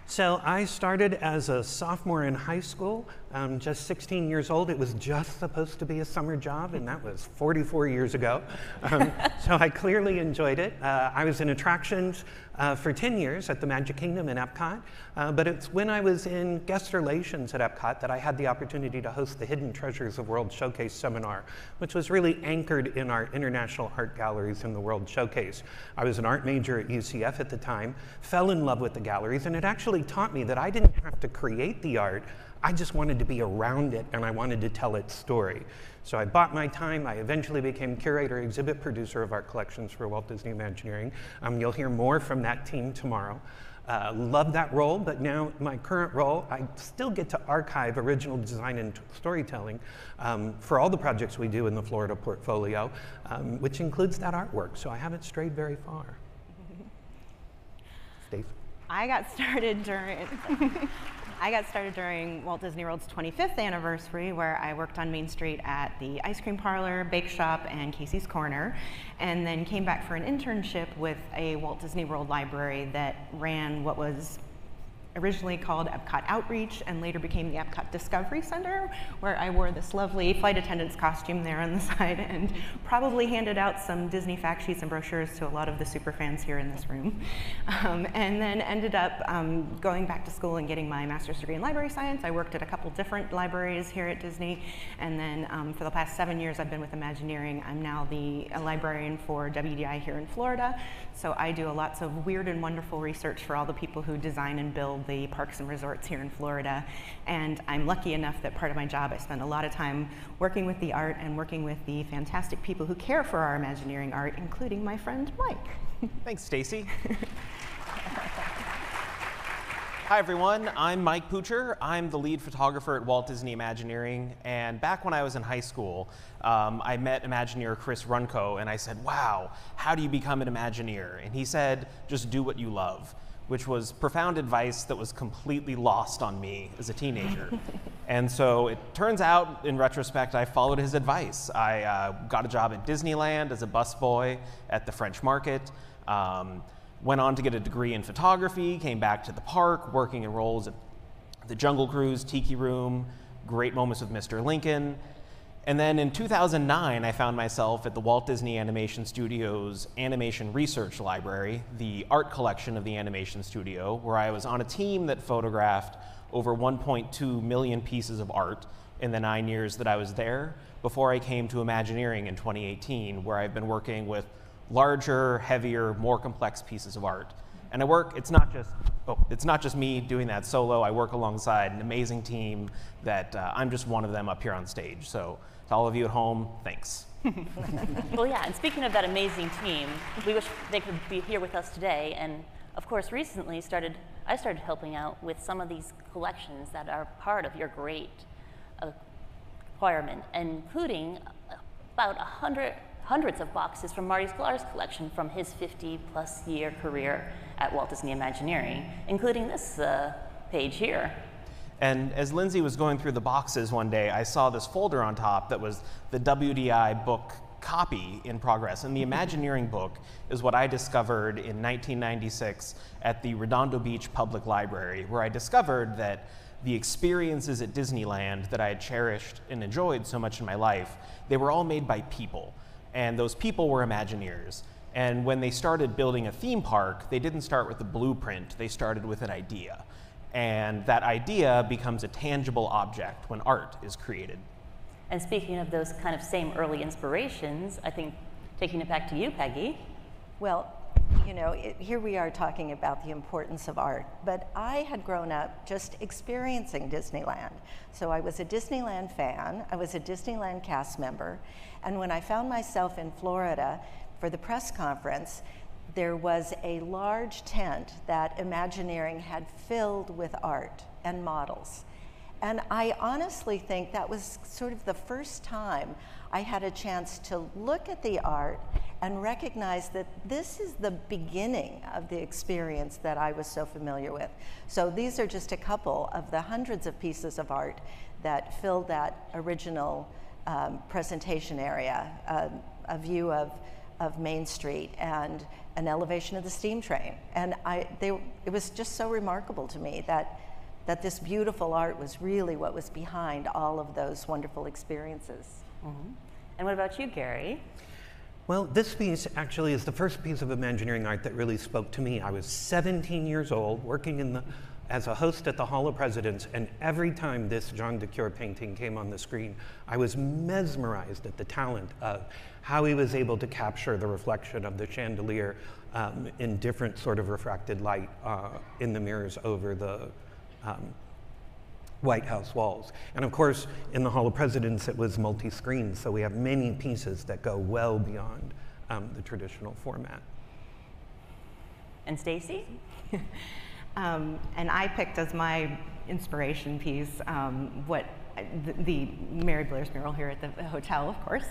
So I started as a sophomore in high school, um, just 16 years old. It was just supposed to be a summer job, and that was 44 years ago. Um, so I clearly enjoyed it. Uh, I was in attractions uh, for 10 years at the Magic Kingdom in Epcot, uh, but it's when I was in guest relations at Epcot that I had the opportunity to host the Hidden Treasures of World Showcase seminar, which was really anchored in our international art galleries in the World Showcase. I was an art major at UCF at the time, fell in love with the galleries, and it actually taught me that I didn't have to create the art, I just wanted to be around it and I wanted to tell its story. So I bought my time. I eventually became curator, exhibit producer of art collections for Walt Disney Imagineering. Um, you'll hear more from that team tomorrow. Uh, love that role, but now my current role, I still get to archive original design and storytelling um, for all the projects we do in the Florida portfolio, um, which includes that artwork. So I haven't strayed very far. Steve? I got started during I got started during Walt Disney World's 25th anniversary, where I worked on Main Street at the ice cream parlor, bake shop, and Casey's Corner, and then came back for an internship with a Walt Disney World library that ran what was originally called Epcot Outreach and later became the Epcot Discovery Center, where I wore this lovely flight attendant's costume there on the side and probably handed out some Disney fact sheets and brochures to a lot of the super fans here in this room. Um, and then ended up um, going back to school and getting my master's degree in library science. I worked at a couple different libraries here at Disney. And then um, for the past seven years, I've been with Imagineering. I'm now the librarian for WDI here in Florida. So I do lots of weird and wonderful research for all the people who design and build the parks and resorts here in Florida. And I'm lucky enough that part of my job, I spend a lot of time working with the art and working with the fantastic people who care for our Imagineering art, including my friend Mike. Thanks, Stacy. Hi, everyone. I'm Mike Poocher. I'm the lead photographer at Walt Disney Imagineering. And back when I was in high school, um, I met Imagineer Chris Runco, and I said, Wow, how do you become an Imagineer? And he said, Just do what you love, which was profound advice that was completely lost on me as a teenager. and so it turns out, in retrospect, I followed his advice. I uh, got a job at Disneyland as a busboy at the French Market. Um, went on to get a degree in photography, came back to the park, working in roles at the Jungle Cruise, Tiki Room, great moments with Mr. Lincoln. And then in 2009, I found myself at the Walt Disney Animation Studios Animation Research Library, the art collection of the animation studio, where I was on a team that photographed over 1.2 million pieces of art in the nine years that I was there before I came to Imagineering in 2018, where I've been working with larger, heavier, more complex pieces of art. And I work, it's not just, oh, it's not just me doing that solo. I work alongside an amazing team that uh, I'm just one of them up here on stage. So to all of you at home, thanks. well, yeah, and speaking of that amazing team, we wish they could be here with us today. And of course, recently started, I started helping out with some of these collections that are part of your great uh, acquirement, including about a 100 hundreds of boxes from Marty Sklar's collection from his 50 plus year career at Walt Disney Imagineering, including this uh, page here. And as Lindsay was going through the boxes one day, I saw this folder on top that was the WDI book copy in progress. And the Imagineering book is what I discovered in 1996 at the Redondo Beach Public Library, where I discovered that the experiences at Disneyland that I had cherished and enjoyed so much in my life, they were all made by people and those people were Imagineers. And when they started building a theme park, they didn't start with a blueprint, they started with an idea. And that idea becomes a tangible object when art is created. And speaking of those kind of same early inspirations, I think taking it back to you, Peggy. Well, you know, it, here we are talking about the importance of art, but I had grown up just experiencing Disneyland. So I was a Disneyland fan, I was a Disneyland cast member, and when I found myself in Florida for the press conference, there was a large tent that Imagineering had filled with art and models. And I honestly think that was sort of the first time I had a chance to look at the art and recognize that this is the beginning of the experience that I was so familiar with. So these are just a couple of the hundreds of pieces of art that filled that original um, presentation area, uh, a view of, of Main Street and an elevation of the steam train. And I, they, it was just so remarkable to me that, that this beautiful art was really what was behind all of those wonderful experiences. Mm -hmm. And what about you, Gary? Well, this piece actually is the first piece of Imagineering art that really spoke to me. I was 17 years old, working in the, as a host at the Hall of Presidents, and every time this John DeCuir painting came on the screen, I was mesmerized at the talent of how he was able to capture the reflection of the chandelier um, in different sort of refracted light uh, in the mirrors over the um, White House walls. And of course, in the Hall of Presidents, it was multi-screen, so we have many pieces that go well beyond um, the traditional format. And Stacy? um, and I picked as my inspiration piece um, what the, the, Mary Blair's mural here at the hotel, of course.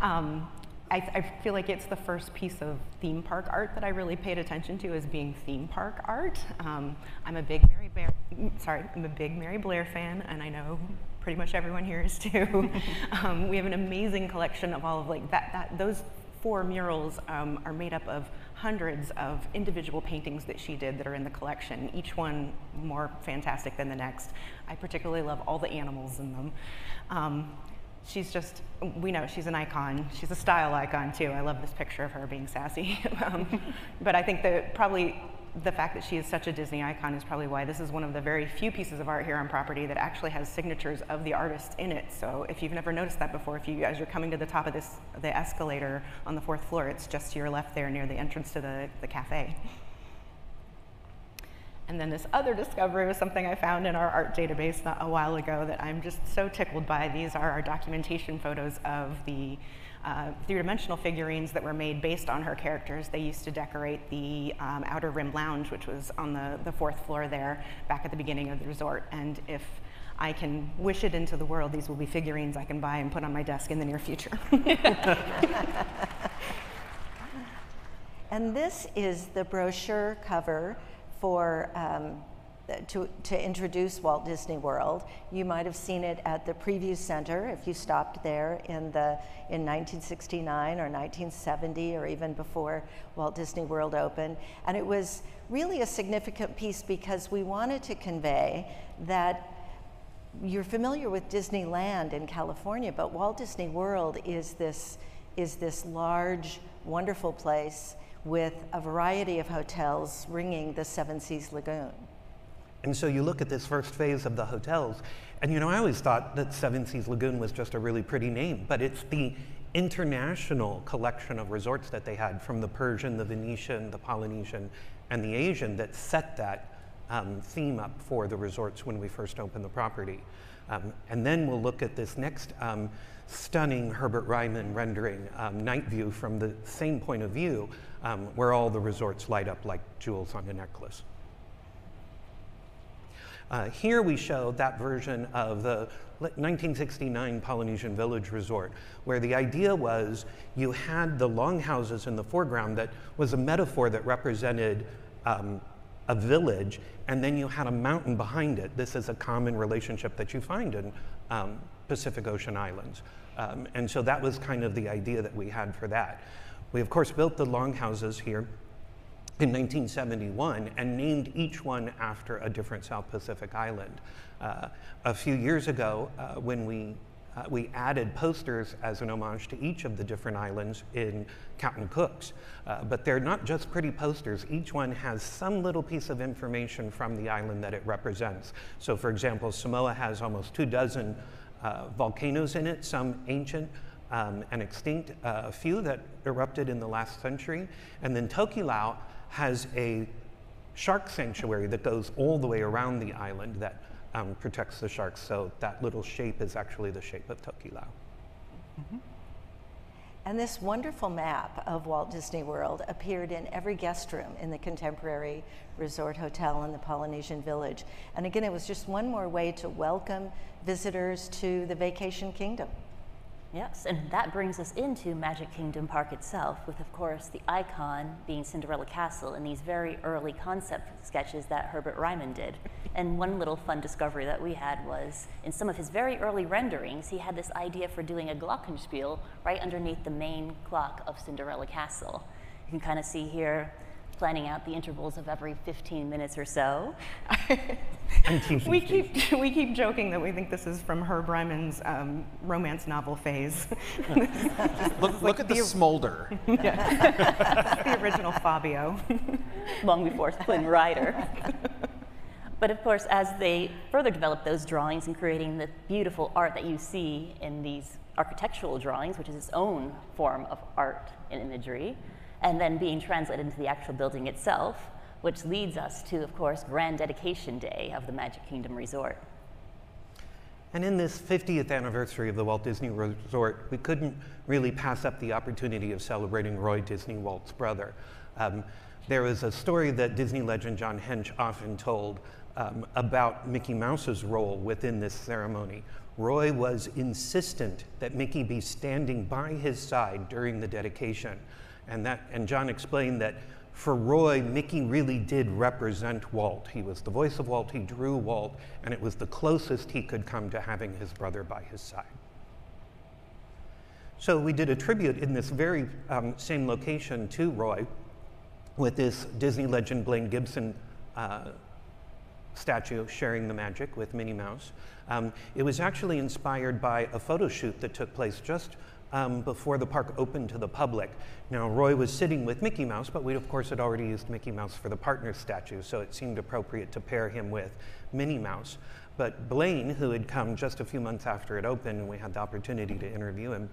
Um, I, I, feel like it's the first piece of theme park art that I really paid attention to as being theme park art. Um, I'm a big Mary Blair, sorry, I'm a big Mary Blair fan, and I know pretty much everyone here is too. um, we have an amazing collection of all of like that, that those four murals um, are made up of hundreds of individual paintings that she did that are in the collection, each one more fantastic than the next. I particularly love all the animals in them. Um, she's just, we know she's an icon. She's a style icon too. I love this picture of her being sassy. um, but I think that probably the fact that she is such a Disney icon is probably why this is one of the very few pieces of art here on property that actually has signatures of the artist in it. So if you've never noticed that before, if you as you're coming to the top of this the escalator on the fourth floor, it's just to your left there near the entrance to the, the cafe. And then this other discovery was something I found in our art database not a while ago that I'm just so tickled by. These are our documentation photos of the uh, three-dimensional figurines that were made based on her characters. They used to decorate the um, Outer Rim Lounge, which was on the, the fourth floor there, back at the beginning of the resort. And if I can wish it into the world, these will be figurines I can buy and put on my desk in the near future. and this is the brochure cover for um, to, to introduce Walt Disney World. You might have seen it at the Preview Center if you stopped there in, the, in 1969 or 1970 or even before Walt Disney World opened. And it was really a significant piece because we wanted to convey that you're familiar with Disneyland in California, but Walt Disney World is this, is this large, wonderful place with a variety of hotels ringing the Seven Seas Lagoon. And so you look at this first phase of the hotels, and you know, I always thought that Seven Seas Lagoon was just a really pretty name, but it's the international collection of resorts that they had from the Persian, the Venetian, the Polynesian, and the Asian that set that um, theme up for the resorts when we first opened the property. Um, and then we'll look at this next um, stunning Herbert Ryman rendering, um, night view from the same point of view, um, where all the resorts light up like jewels on a necklace. Uh, here we show that version of the 1969 Polynesian Village Resort, where the idea was you had the longhouses in the foreground that was a metaphor that represented um, a village, and then you had a mountain behind it. This is a common relationship that you find in um, Pacific Ocean islands. Um, and so that was kind of the idea that we had for that. We, of course, built the longhouses here in 1971 and named each one after a different South Pacific island. Uh, a few years ago, uh, when we uh, we added posters as an homage to each of the different islands in Captain Cook's. Uh, but they're not just pretty posters. Each one has some little piece of information from the island that it represents. So for example, Samoa has almost two dozen uh, volcanoes in it, some ancient, um, and extinct, uh, few that erupted in the last century. And then Tokelau has a shark sanctuary that goes all the way around the island that um, protects the sharks. So that little shape is actually the shape of Tokelau. Mm -hmm. And this wonderful map of Walt Disney World appeared in every guest room in the contemporary resort hotel in the Polynesian Village. And again, it was just one more way to welcome visitors to the vacation kingdom. Yes, and that brings us into Magic Kingdom Park itself, with, of course, the icon being Cinderella Castle and these very early concept sketches that Herbert Ryman did. And one little fun discovery that we had was in some of his very early renderings, he had this idea for doing a glockenspiel right underneath the main clock of Cinderella Castle. You can kind of see here planning out the intervals of every 15 minutes or so. we keep we keep joking that we think this is from Herb Ryman's um, romance novel phase. look, look like at the, the smolder. yeah, the original Fabio, long before Flynn Rider. But of course, as they further develop those drawings and creating the beautiful art that you see in these architectural drawings, which is its own form of art and imagery, and then being translated into the actual building itself, which leads us to, of course, Grand Dedication Day of the Magic Kingdom Resort. And in this 50th anniversary of the Walt Disney Resort, we couldn't really pass up the opportunity of celebrating Roy Disney, Walt's brother. Um, there was a story that Disney legend John Hench often told um, about Mickey Mouse's role within this ceremony. Roy was insistent that Mickey be standing by his side during the dedication. And, that, and John explained that for Roy, Mickey really did represent Walt. He was the voice of Walt, he drew Walt, and it was the closest he could come to having his brother by his side. So we did a tribute in this very um, same location to Roy with this Disney legend Blaine Gibson uh, statue sharing the magic with Minnie Mouse. Um, it was actually inspired by a photo shoot that took place just um, before the park opened to the public. Now, Roy was sitting with Mickey Mouse, but we, of course, had already used Mickey Mouse for the partner statue, so it seemed appropriate to pair him with Minnie Mouse. But Blaine, who had come just a few months after it opened, and we had the opportunity to interview him,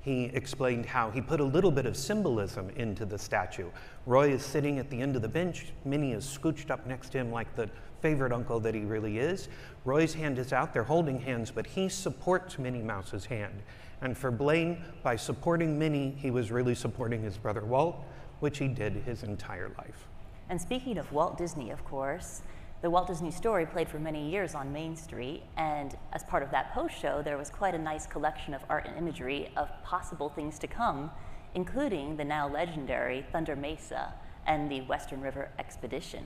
he explained how he put a little bit of symbolism into the statue. Roy is sitting at the end of the bench, Minnie is scooched up next to him like the favorite uncle that he really is. Roy's hand is out, they're holding hands, but he supports Minnie Mouse's hand. And for Blaine, by supporting Minnie, he was really supporting his brother Walt, which he did his entire life. And speaking of Walt Disney, of course, the Walt Disney Story played for many years on Main Street, and as part of that post show, there was quite a nice collection of art and imagery of possible things to come, including the now legendary Thunder Mesa and the Western River Expedition.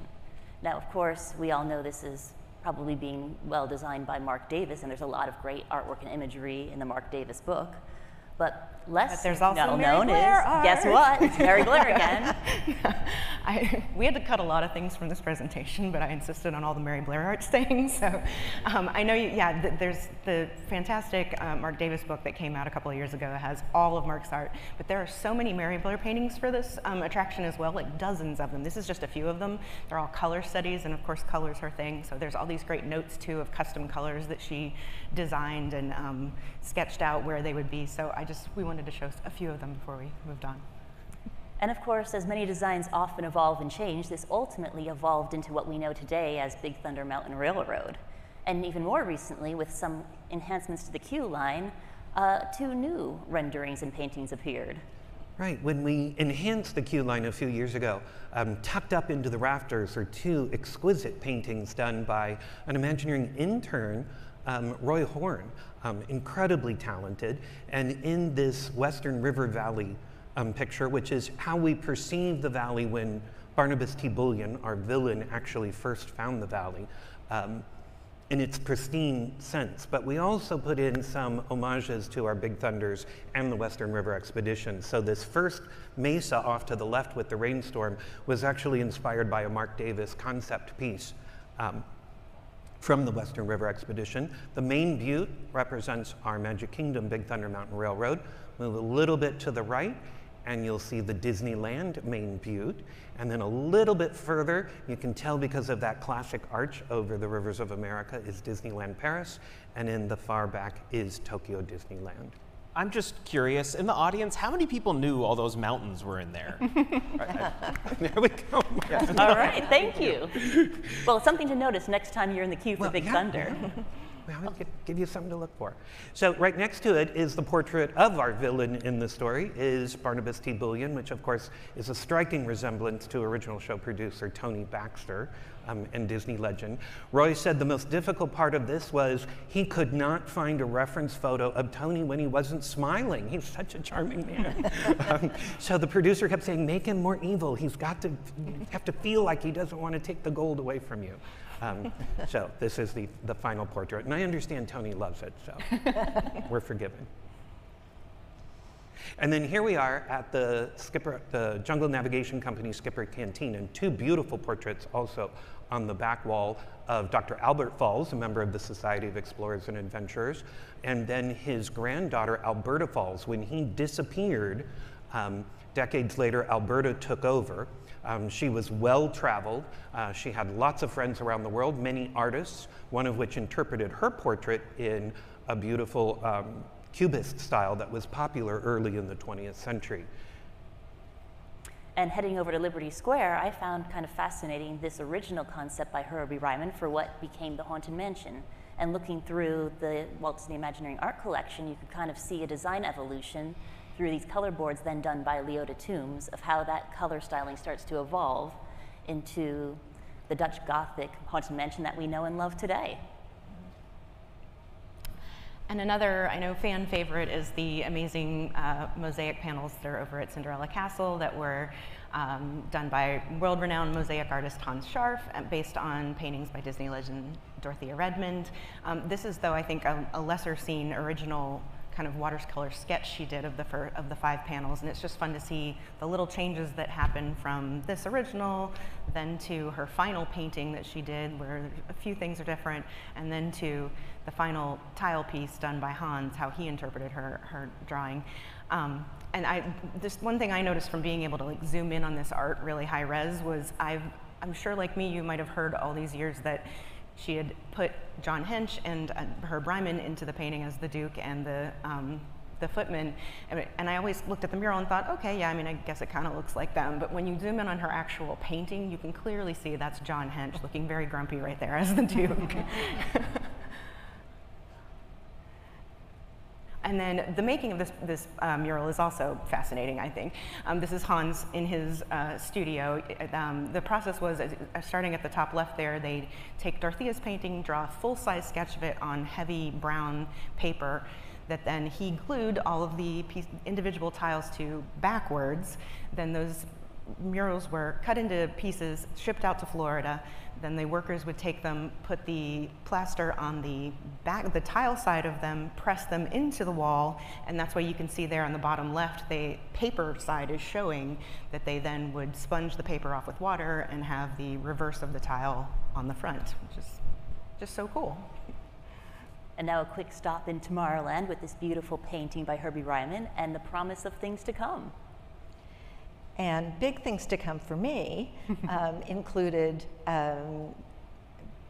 Now, of course, we all know this is probably being well designed by Marc Davis, and there's a lot of great artwork and imagery in the Marc Davis book. But less but there's also well known Blair is art. guess what? It's Mary Blair again. I, we had to cut a lot of things from this presentation, but I insisted on all the Mary Blair art staying. So um, I know, you, yeah, th there's the fantastic uh, Marc Davis book that came out a couple of years ago that has all of Mark's art, but there are so many Mary Blair paintings for this um, attraction as well, like dozens of them. This is just a few of them. They're all color studies, and of course, color's her thing. So there's all these great notes too of custom colors that she designed and um, sketched out where they would be. So I just we wanted to show a few of them before we moved on. And of course, as many designs often evolve and change, this ultimately evolved into what we know today as Big Thunder Mountain Railroad. And even more recently, with some enhancements to the queue line, uh, two new renderings and paintings appeared. Right, when we enhanced the queue line a few years ago, um, tucked up into the rafters are two exquisite paintings done by an Imagineering intern, um, Roy Horn, um, incredibly talented. And in this Western River Valley um, picture, which is how we perceive the valley when Barnabas T. Bullion, our villain, actually first found the valley um, in its pristine sense. But we also put in some homages to our Big Thunders and the Western River Expedition. So this first mesa off to the left with the rainstorm was actually inspired by a Marc Davis concept piece. Um, from the Western River Expedition. The main butte represents our Magic Kingdom Big Thunder Mountain Railroad. Move a little bit to the right, and you'll see the Disneyland main butte. And then a little bit further, you can tell because of that classic arch over the rivers of America is Disneyland Paris, and in the far back is Tokyo Disneyland. I'm just curious, in the audience, how many people knew all those mountains were in there? there we go. All right, thank you. Well, something to notice next time you're in the queue for Well, Big yeah, Thunder. Well, I'll gi- give you something to look for. So right next to it is the portrait of our villain in the story, is Barnabas T. Bullion, which of course is a striking resemblance to original show producer Tony Baxter um, and Disney legend. Roy said the most difficult part of this was he could not find a reference photo of Tony when he wasn't smiling. He's such a charming man. um, so the producer kept saying, make him more evil. He's got to have to feel like he doesn't want to take the gold away from you. Um, so this is the, the final portrait. And I understand Tony loves it, so we're forgiven. And then here we are at the Skipper, the Jungle Navigation Company Skipper Canteen, and two beautiful portraits also on the back wall of Dr. Albert Falls, a member of the Society of Explorers and Adventurers, and then his granddaughter Alberta Falls. When he disappeared, um, decades later, Alberta took over. Um, she was well traveled. Uh, she had lots of friends around the world, many artists, one of which interpreted her portrait in a beautiful um, Cubist style that was popular early in the 20th century. And heading over to Liberty Square, I found kind of fascinating this original concept by Herbie Ryman for what became the Haunted Mansion. And looking through the Walt Disney Imagineering art collection, you could kind of see a design evolution through these color boards then done by Leota Toombs of how that color styling starts to evolve into the Dutch Gothic Haunted Mansion that we know and love today. And another, I know, fan favorite is the amazing uh, mosaic panels that are over at Cinderella Castle that were um, done by world-renowned mosaic artist Hans Scharf, uh, based on paintings by Disney legend Dorothea Redmond. Um, this is, though, I think, a, a lesser seen original kind of watercolor sketch she did of the fir- of the five panels, and it's just fun to see the little changes that happen from this original, then to her final painting that she did, where a few things are different, and then to the final tile piece done by Hans, how he interpreted her her drawing. Um, and I, this one thing I noticed from being able to like zoom in on this art really high res was I've, I'm sure like me, you might have heard all these years that she had put John Hench and uh, Herb Ryman into the painting as the Duke and the, um, the footman. And, and I always looked at the mural and thought, okay, yeah, I mean, I guess it kind of looks like them. But when you zoom in on her actual painting, you can clearly see that's John Hench looking very grumpy right there as the Duke. And then the making of this, this uh, mural is also fascinating, I think. Um, this is Hans in his uh, studio. Um, the process was, uh, starting at the top left there, they take Dorothea's painting, draw a full-size sketch of it on heavy brown paper, that then he glued all of the piece, individual tiles to backwards. Then those murals were cut into pieces, shipped out to Florida. Then the workers would take them, put the plaster on the back, the tile side of them, press them into the wall, and that's why you can see there on the bottom left, the paper side is showing that they then would sponge the paper off with water and have the reverse of the tile on the front, which is just so cool. And now a quick stop in Tomorrowland with this beautiful painting by Herbie Ryman and the promise of things to come. And big things to come for me um, included um,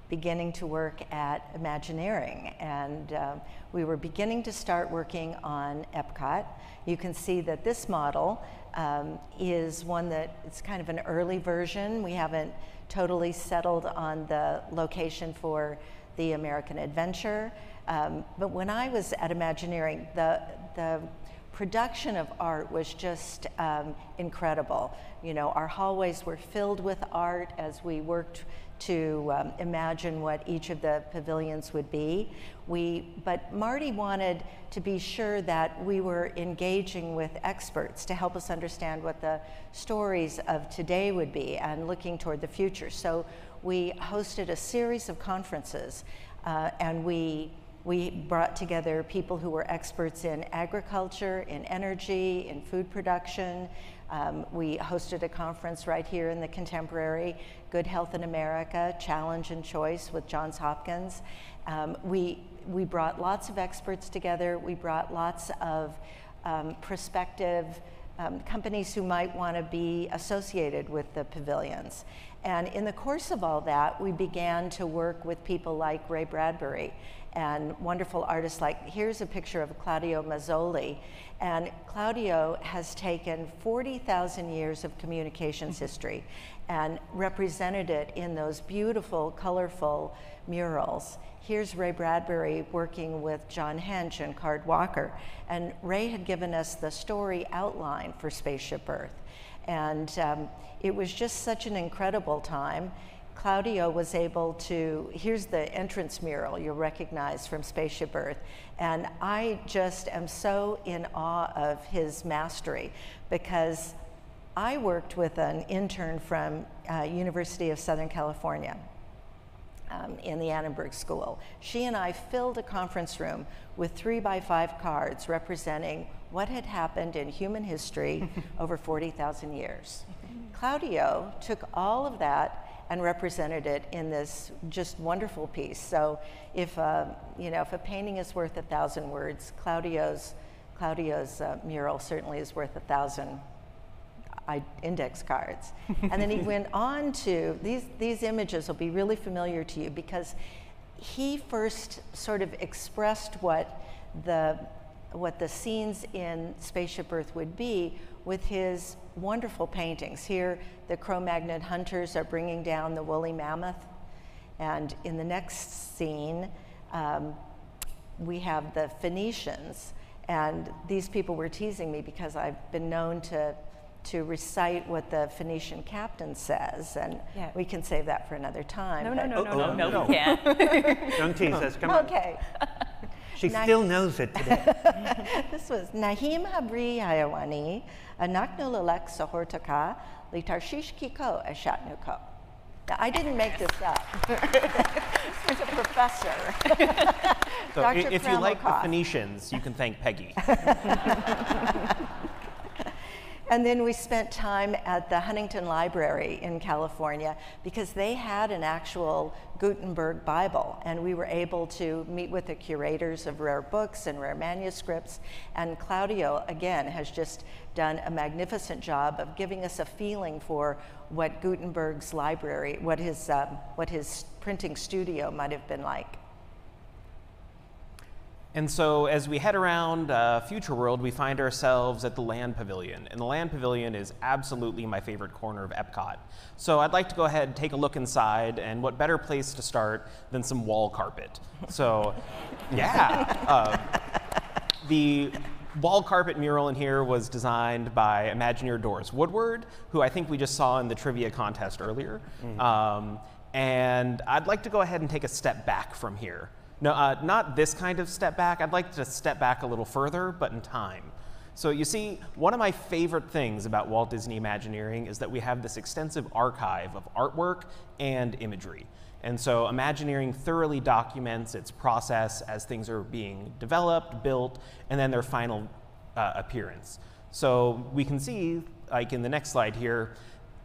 beginning to work at Imagineering. And uh, we were beginning to start working on Epcot. You can see that this model um, is one that it's kind of an early version. We haven't totally settled on the location for the American Adventure. Um, but when I was at Imagineering, the, the production of art was just um, incredible. You know, our hallways were filled with art as we worked to um, imagine what each of the pavilions would be. We, but Marty wanted to be sure that we were engaging with experts to help us understand what the stories of today would be and looking toward the future. So we hosted a series of conferences uh, and we we brought together people who were experts in agriculture, in energy, in food production. Um, we hosted a conference right here in the contemporary Good Health in America, Challenge and Choice with Johns Hopkins. Um, we, we brought lots of experts together. We brought lots of um, prospective um, companies who might want to be associated with the pavilions. And in the course of all that, we began to work with people like Ray Bradbury and wonderful artists like, here's a picture of Claudio Mazzoli. And Claudio has taken 40,000 years of communications history and represented it in those beautiful, colorful murals. Here's Ray Bradbury working with John Hench and Card Walker. And Ray had given us the story outline for Spaceship Earth. And um, it was just such an incredible time. Claudio was able to, here's the entrance mural you'll recognize from Spaceship Earth. And I just am so in awe of his mastery because I worked with an intern from uh, University of Southern California um, in the Annenberg School. She and I filled a conference room with three by five cards representing what had happened in human history over 40,000 years. Claudio took all of that and represented it in this just wonderful piece. So if, uh, you know, if a painting is worth a thousand words, Claudio's, Claudio's uh, mural certainly is worth a thousand index cards. and then he went on to, these, these images will be really familiar to you because he first sort of expressed what the, what the scenes in Spaceship Earth would be with his wonderful paintings. Here, the Cro-Magnon hunters are bringing down the woolly mammoth. And in the next scene, um, we have the Phoenicians. And these people were teasing me because I've been known to to recite what the Phoenician captain says, and yeah. we can save that for another time. No, no, no, no, no, no, no, we can't. Don't tease us, come on. Okay. She nah still knows it today. this was Nahim Habri Hayawani, Anaknulalek Sahortaka, Litarshish Kiko Ashatnuko. Now, I didn't make this up. He's a professor. so if you like the Phoenicians, you can thank Peggy. And then we spent time at the Huntington Library in California because they had an actual Gutenberg Bible. And we were able to meet with the curators of rare books and rare manuscripts. And Claudio, again, has just done a magnificent job of giving us a feeling for what Gutenberg's library, what his, um, what his printing studio might have been like. And so as we head around uh, Future World, we find ourselves at the Land Pavilion. And the Land Pavilion is absolutely my favorite corner of Epcot. So I'd like to go ahead and take a look inside, and what better place to start than some wall carpet. So, yeah. Uh, the wall carpet mural in here was designed by Imagineer Doris Woodward, who I think we just saw in the trivia contest earlier. Mm -hmm. um, and I'd like to go ahead and take a step back from here. No, uh, not this kind of step back. I'd like to step back a little further, but in time. So you see, one of my favorite things about Walt Disney Imagineering is that we have this extensive archive of artwork and imagery. And so Imagineering thoroughly documents its process as things are being developed, built, and then their final uh, appearance. So we can see, like in the next slide here,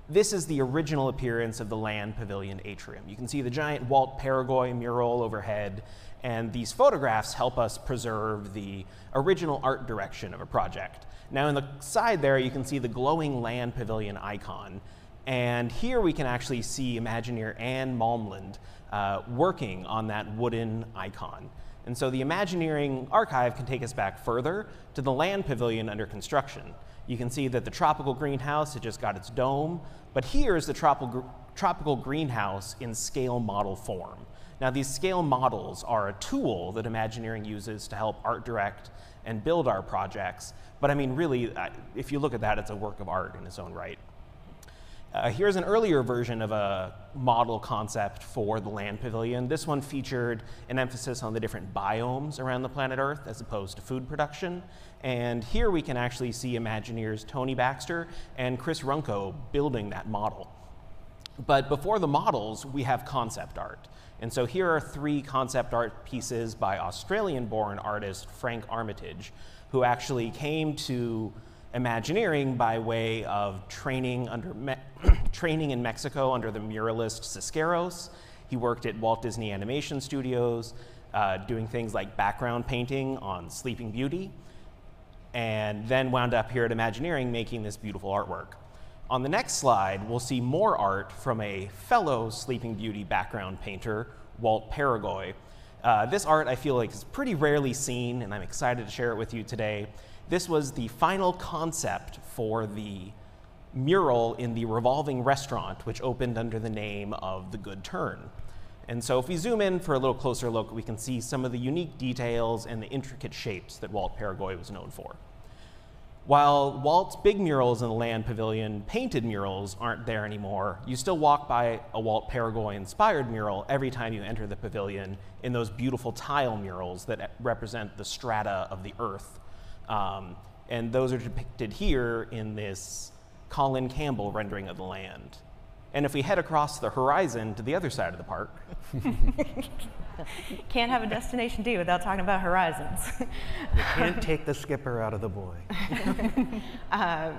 this is the original appearance of the Land Pavilion atrium. You can see the giant Walt Peregoy mural overhead, and these photographs help us preserve the original art direction of a project. Now in the side there, you can see the glowing Land Pavilion icon, and here we can actually see Imagineer Anne Malmland uh, working on that wooden icon. And so the Imagineering archive can take us back further to the land pavilion under construction. You can see that the tropical greenhouse had just got its dome, but here is the tropical, tropical greenhouse in scale model form. Now these scale models are a tool that Imagineering uses to help art direct and build our projects, but I mean really, if you look at that, it's a work of art in its own right. Uh, here's an earlier version of a model concept for the land pavilion. This one featured an emphasis on the different biomes around the planet Earth as opposed to food production. And here we can actually see Imagineers Tony Baxter and Chris Runco building that model. But before the models, we have concept art. And so here are three concept art pieces by Australian-born artist Frank Armitage, who actually came to Imagineering by way of training, under training in Mexico under the muralist Siqueiros. He worked at Walt Disney Animation Studios, uh, doing things like background painting on Sleeping Beauty, and then wound up here at Imagineering making this beautiful artwork. On the next slide, we'll see more art from a fellow Sleeping Beauty background painter, Walt Peregoy. Uh, this art I feel like is pretty rarely seen, and I'm excited to share it with you today. This was the final concept for the mural in the revolving restaurant, which opened under the name of The Good Turn. And so if we zoom in for a little closer look, we can see some of the unique details and the intricate shapes that Walt Peregoy was known for. While Walt's big murals in the Land Pavilion, painted murals, aren't there anymore, you still walk by a Walt Peregoy inspired mural every time you enter the pavilion in those beautiful tile murals that represent the strata of the earth. Um, and those are depicted here in this Collin Campbell rendering of the land. And if we head across the horizon to the other side of the park, Can't have a destination D without talking about horizons. You can't take the skipper out of the boy. Uh,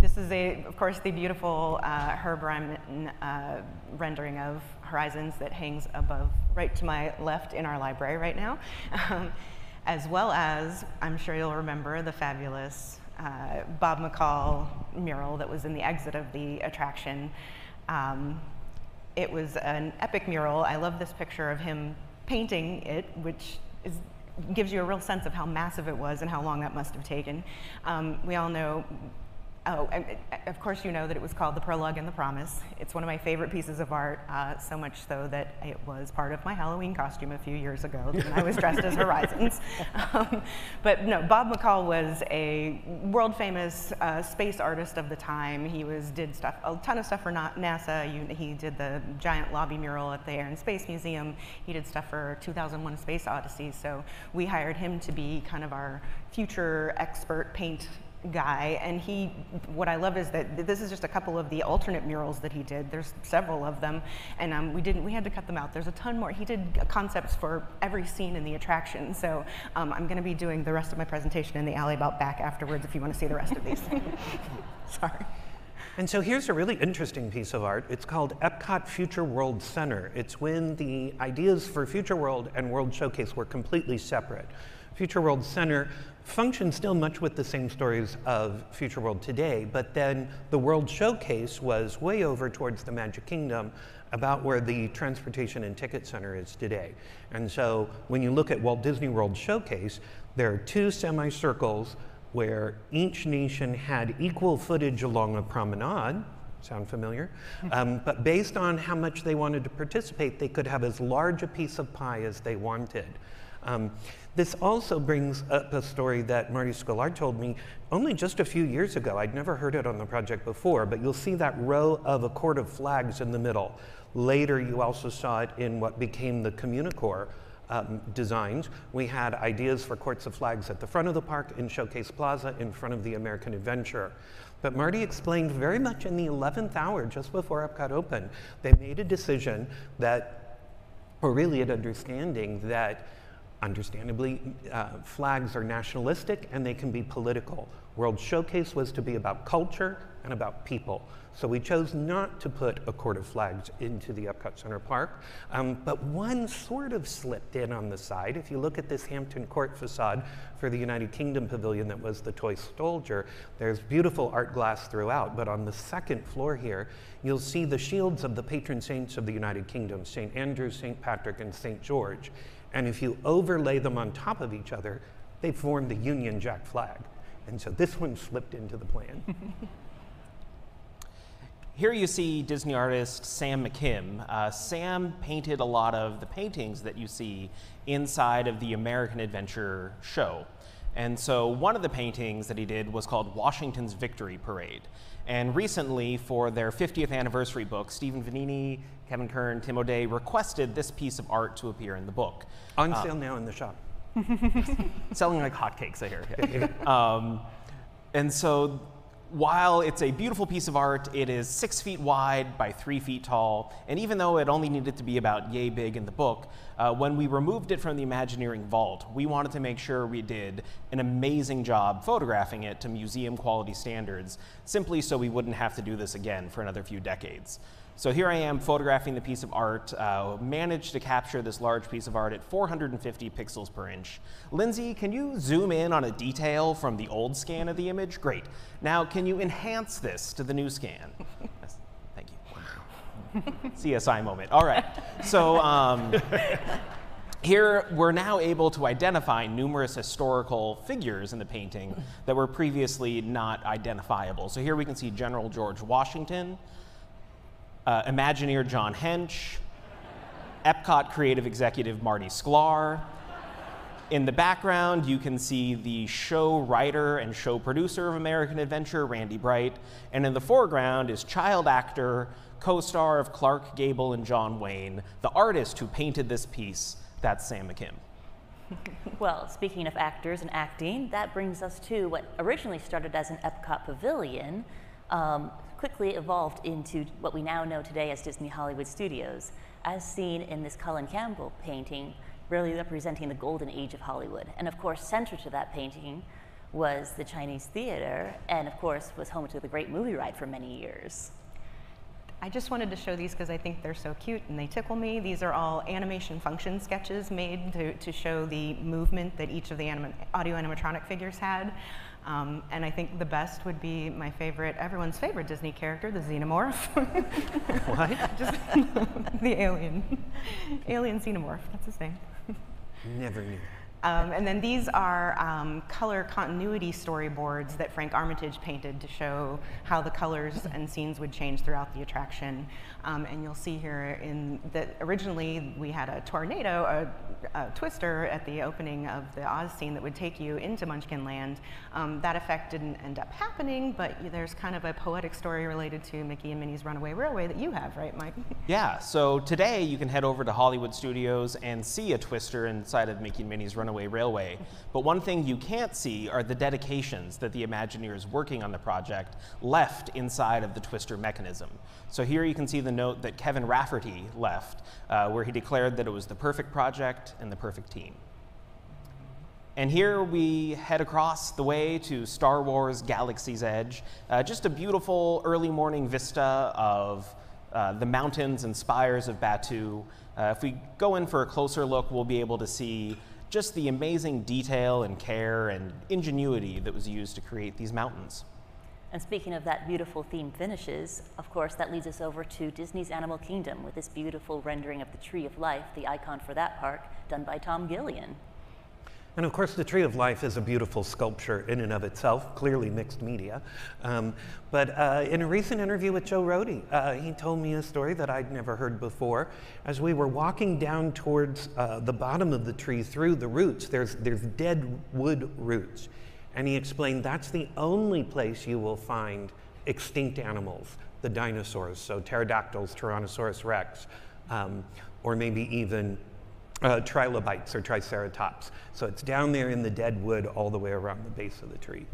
this is, a, of course, the beautiful uh, Herb Ryman uh, rendering of horizons that hangs above, right to my left in our library right now, um, as well as, I'm sure you'll remember, the fabulous uh, Bob McCall mural that was in the exit of the attraction. Um, it was an epic mural. I love this picture of him painting it, which is, gives you a real sense of how massive it was and how long that must have taken. Um, we all know Oh, and, of course you know that it was called The Prologue and the Promise. It's one of my favorite pieces of art, uh, so much so that it was part of my Halloween costume a few years ago when I was dressed as Horizons. Um, but no, Bob McCall was a world famous uh, space artist of the time. He was did stuff, a ton of stuff for NASA. You, he did the giant lobby mural at the Air and Space Museum. He did stuff for 2001 Space Odyssey. So we hired him to be kind of our future expert paint guy and he what i love is that this is just a couple of the alternate murals that he did there's several of them and um, we didn't we had to cut them out there's a ton more he did concepts for every scene in the attraction so um, i'm going to be doing the rest of my presentation in the alley about back afterwards if you want to see the rest of these sorry And so here's a really interesting piece of art. It's called Epcot Future World Center. It's when the ideas for Future World and World Showcase were completely separate. Future World Center functions still much with the same stories of Future World today, but then the World Showcase was way over towards the Magic Kingdom, about where the Transportation and Ticket Center is today. And so when you look at Walt Disney World Showcase, there are two semicircles where each nation had equal footage along a promenade. Sound familiar? Um, but based on how much they wanted to participate, they could have as large a piece of pie as they wanted. Um, this also brings up a story that Marty Sklar told me only just a few years ago. I'd never heard it on the project before, but you'll see that row of a court of flags in the middle. Later, you also saw it in what became the Communicore um, designs. We had ideas for courts of flags at the front of the park in Showcase Plaza in front of the American Adventure. But Marty explained very much in the 11th hour, just before Epcot opened, they made a decision that, or really an understanding that understandably, uh, flags are nationalistic and they can be political. World Showcase was to be about culture and about people. So we chose not to put a court of flags into the Epcot Center Park, um, but one sort of slipped in on the side. If you look at this Hampton Court facade for the United Kingdom Pavilion that was the toy soldier, there's beautiful art glass throughout, but on the second floor here, you'll see the shields of the patron saints of the United Kingdom, St. Andrew, St. Patrick, and St. George. And if you overlay them on top of each other, they form the Union Jack flag. And so this one slipped into the plan. Here you see Disney artist Sam McKim. Uh, Sam painted a lot of the paintings that you see inside of the American Adventure show. And so one of the paintings that he did was called Washington's Victory Parade. And recently, for their 50th anniversary book, Steven Vagnini, Kevin Kern, Tim O'Day requested this piece of art to appear in the book. On uh, sale now in the shop. selling like hotcakes, I hear. um, and so while it's a beautiful piece of art, it is six feet wide by three feet tall. And even though it only needed to be about yay big in the book, uh, when we removed it from the Imagineering vault, we wanted to make sure we did an amazing job photographing it to museum quality standards, simply so we wouldn't have to do this again for another few decades. So here I am photographing the piece of art, uh, managed to capture this large piece of art at 450 pixels per inch. Lindsay, can you zoom in on a detail from the old scan of the image? Great. Now, can you enhance this to the new scan? Yes, Thank you. Wow. CSI moment. All right. So um, here we're now able to identify numerous historical figures in the painting that were previously not identifiable. So here we can see General George Washington, uh, Imagineer John Hench, Epcot creative executive Marty Sklar. In the background, you can see the show writer and show producer of American Adventure, Randy Bright. And in the foreground is child actor, co star of Clark Gable and John Wayne, the artist who painted this piece. That's Sam McKim. Well, speaking of actors and acting, that brings us to what originally started as an Epcot pavilion, um, quickly evolved into what we now know today as Disney Hollywood Studios, as seen in this Collin Campbell painting, really representing the golden age of Hollywood. And of course, central to that painting was the Chinese Theater, and of course, was home to the great movie ride for many years. I just wanted to show these because I think they're so cute and they tickle me. These are all animation function sketches made to, to show the movement that each of the anima audio animatronic figures had. Um, and I think the best would be my favorite, everyone's favorite Disney character, the Xenomorph. What? Just the alien. Alien Xenomorph, that's his name. Never knew. Um, and then these are um, color continuity storyboards that Frank Armitage painted to show how the colors and scenes would change throughout the attraction. Um, and you'll see here in that originally we had a tornado, a, a, twister at the opening of the Oz scene that would take you into Munchkin Land. Um, that effect didn't end up happening, but there's kind of a poetic story related to Mickey and Minnie's Runaway Railway that you have, right, Mike? Yeah, so today you can head over to Hollywood Studios and see a twister inside of Mickey and Minnie's Runaway Railway. But one thing you can't see are the dedications that the Imagineers working on the project left inside of the twister mechanism. So here you can see the note that Kevin Rafferty left, uh, where he declared that it was the perfect project and the perfect team. And here we head across the way to Star Wars Galaxy's Edge. Uh, just a beautiful early morning vista of uh, the mountains and spires of Batuu. Uh, if we go in for a closer look, we'll be able to see just the amazing detail and care and ingenuity that was used to create these mountains. And speaking of that beautiful theme finishes, of course, that leads us over to Disney's Animal Kingdom with this beautiful rendering of the Tree of Life, the icon for that park, done by Tom Gilleon. And of course, the Tree of Life is a beautiful sculpture in and of itself, clearly mixed media. Um, but uh, in a recent interview with Joe Rohde, uh, he told me a story that I'd never heard before. As we were walking down towards uh, the bottom of the tree through the roots, there's, there's dead wood roots. And he explained that's the only place you will find extinct animals, the dinosaurs, so pterodactyls, Tyrannosaurus rex, um, or maybe even uh, trilobites or triceratops. So it's down there in the dead wood all the way around the base of the tree.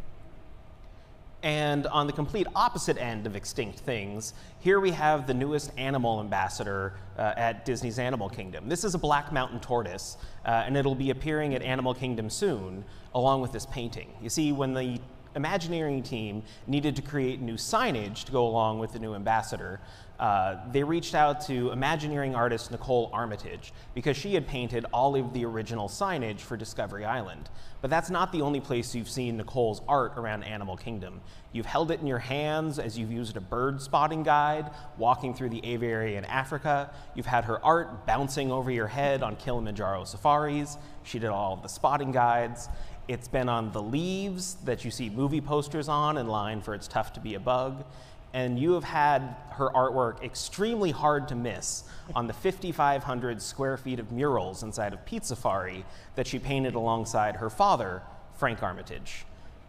And on the complete opposite end of extinct things, here we have the newest animal ambassador uh, at Disney's Animal Kingdom. This is a black mountain tortoise, uh, and it'll be appearing at Animal Kingdom soon, along with this painting. You see, when the Imagineering team needed to create new signage to go along with the new ambassador, uh, they reached out to Imagineering artist Nicole Armitage because she had painted all of the original signage for Discovery Island. But that's not the only place you've seen Nicole's art around Animal Kingdom. You've held it in your hands as you've used a bird spotting guide, walking through the aviary in Africa. You've had her art bouncing over your head on Kilimanjaro safaris. She did all the spotting guides. It's been on the leaves that you see movie posters on in line for It's Tough to Be a Bug and you have had her artwork extremely hard to miss on the 5,500 square feet of murals inside of Pizzafari that she painted alongside her father, Frank Armitage.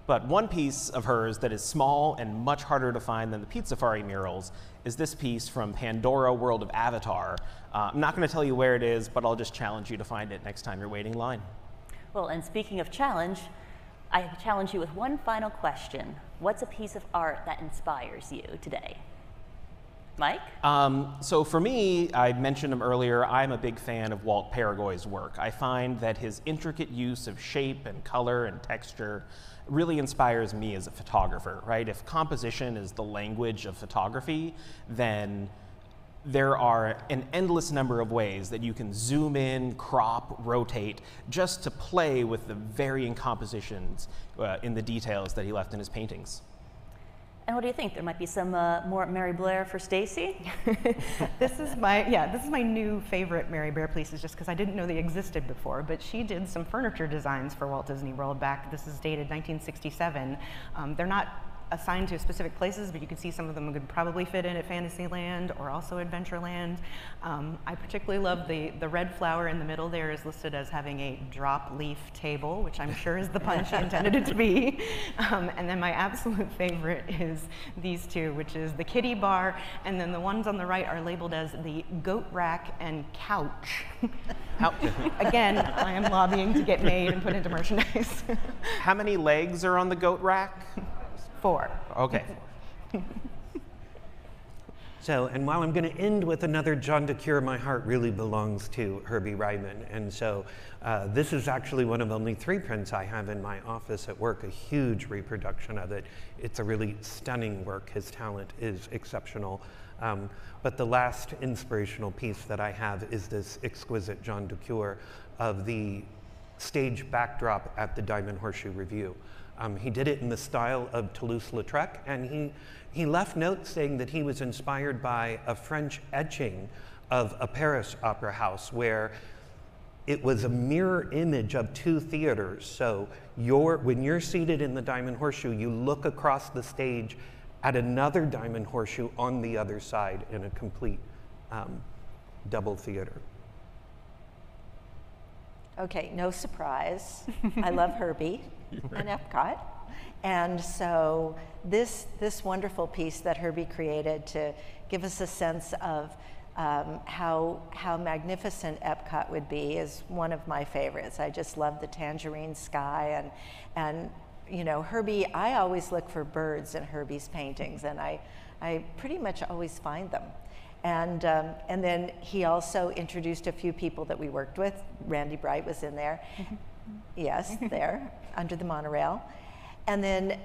But one piece of hers that is small and much harder to find than the Pizzafari murals is this piece from Pandora World of Avatar. Uh, I'm not going to tell you where it is, but I'll just challenge you to find it next time you're waiting in line. Well, and speaking of challenge, I challenge you with one final question. What's a piece of art that inspires you today? Mike? Um, so for me, I mentioned him earlier, I'm a big fan of Walt Peregoy's work. I find that his intricate use of shape and color and texture really inspires me as a photographer, right? If composition is the language of photography, then there are an endless number of ways that you can zoom in, crop, rotate, just to play with the varying compositions uh, in the details that he left in his paintings. And what do you think? There might be some uh, more Mary Blair for Stacy. this is my yeah, this is my new favorite Mary Blair pieces, just because I didn't know they existed before. But she did some furniture designs for Walt Disney World back. This is dated 1967. Um, they're not assigned to specific places, but you can see some of them could probably fit in at Fantasyland or also Adventureland. Um, I particularly love the, the red flower in the middle there is listed as having a drop leaf table, which I'm sure is the pun she intended it to be. Um, and then my absolute favorite is these two, which is the kitty bar, and then the ones on the right are labeled as the goat rack and couch. Again, I am lobbying to get made and put into merchandise. How many legs are on the goat rack? Four. Okay. So, and while I'm going to end with another John de DeCuir, my heart really belongs to Herbie Ryman. And so uh, this is actually one of only three prints I have in my office at work, a huge reproduction of it. It's a really stunning work. His talent is exceptional. Um, but the last inspirational piece that I have is this exquisite John de DeCuir of the stage backdrop at the Diamond Horseshoe Revue. Um, he did it in the style of Toulouse-Lautrec, and he, he left notes saying that he was inspired by a French etching of a Paris opera house where it was a mirror image of two theaters. So you're, when you're seated in the Diamond Horseshoe, you look across the stage at another Diamond Horseshoe on the other side in a complete um, double theater. Okay, no surprise. I love Herbie and Epcot. And so this, this wonderful piece that Herbie created to give us a sense of um, how, how magnificent Epcot would be is one of my favorites. I just love the tangerine sky and, and you know, Herbie, I always look for birds in Herbie's paintings and I, I pretty much always find them. And, um, and then he also introduced a few people that we worked with. Randy Bright was in there. yes, there, under the monorail. And then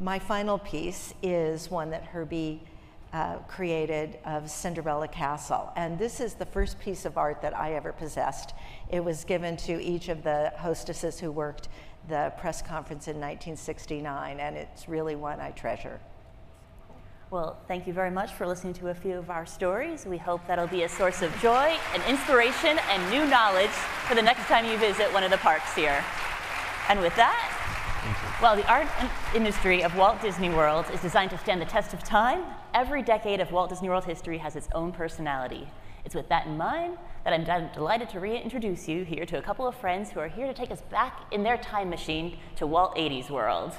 my final piece is one that Herbie uh, created of Cinderella Castle. And this is the first piece of art that I ever possessed. It was given to each of the hostesses who worked the press conference in 1969, and it's really one I treasure. Well, thank you very much for listening to a few of our stories. We hope that'll be a source of joy and inspiration and new knowledge for the next time you visit one of the parks here. And with that, well, the art industry of Walt Disney World is designed to stand the test of time, every decade of Walt Disney World history has its own personality. It's with that in mind that I'm delighted to reintroduce you here to a couple of friends who are here to take us back in their time machine to Walt 80s World.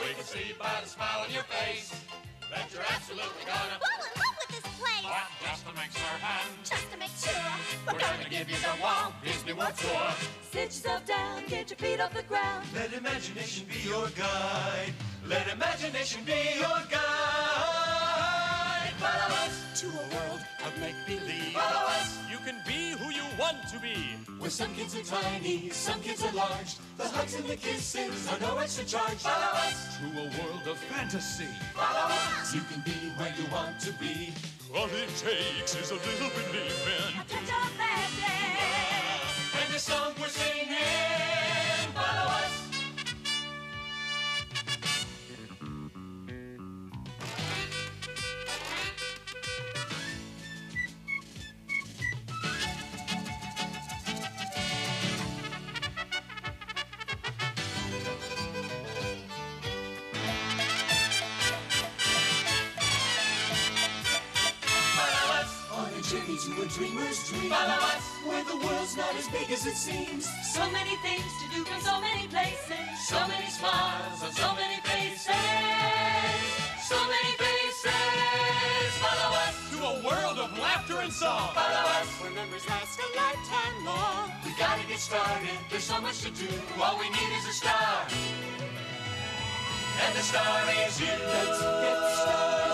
We can see by the smile on your face that you're absolutely gonna fall in love with this place. Well, just to make certain, just to make sure, we're gonna give you the Walt Disney World tour. Sit yourself down, get your feet off the ground. Let imagination be your guide. Let imagination be your guide. Follow us to a world of make-believe. Follow us. You can be who you want to be. Where some kids are tiny, some kids are large. The hugs and the kisses are no extra charge. Follow us to a world of fantasy. Follow us. You can be where you want to be. All it takes is a little believing. A touch of magic. And the song we're singing. Follow us. Journey to a dreamer's dream. Follow us. Where the world's not as big as it seems. So many things to do in so many places. So many smiles on so many faces. So many faces. Follow us to a world of laughter and song. Follow us where memories last a lifetime long. We gotta get started. There's so much to do. All we need is a star. And the star is you. Let's get started. Follow us. Let's get started. Follow us. Let's get started.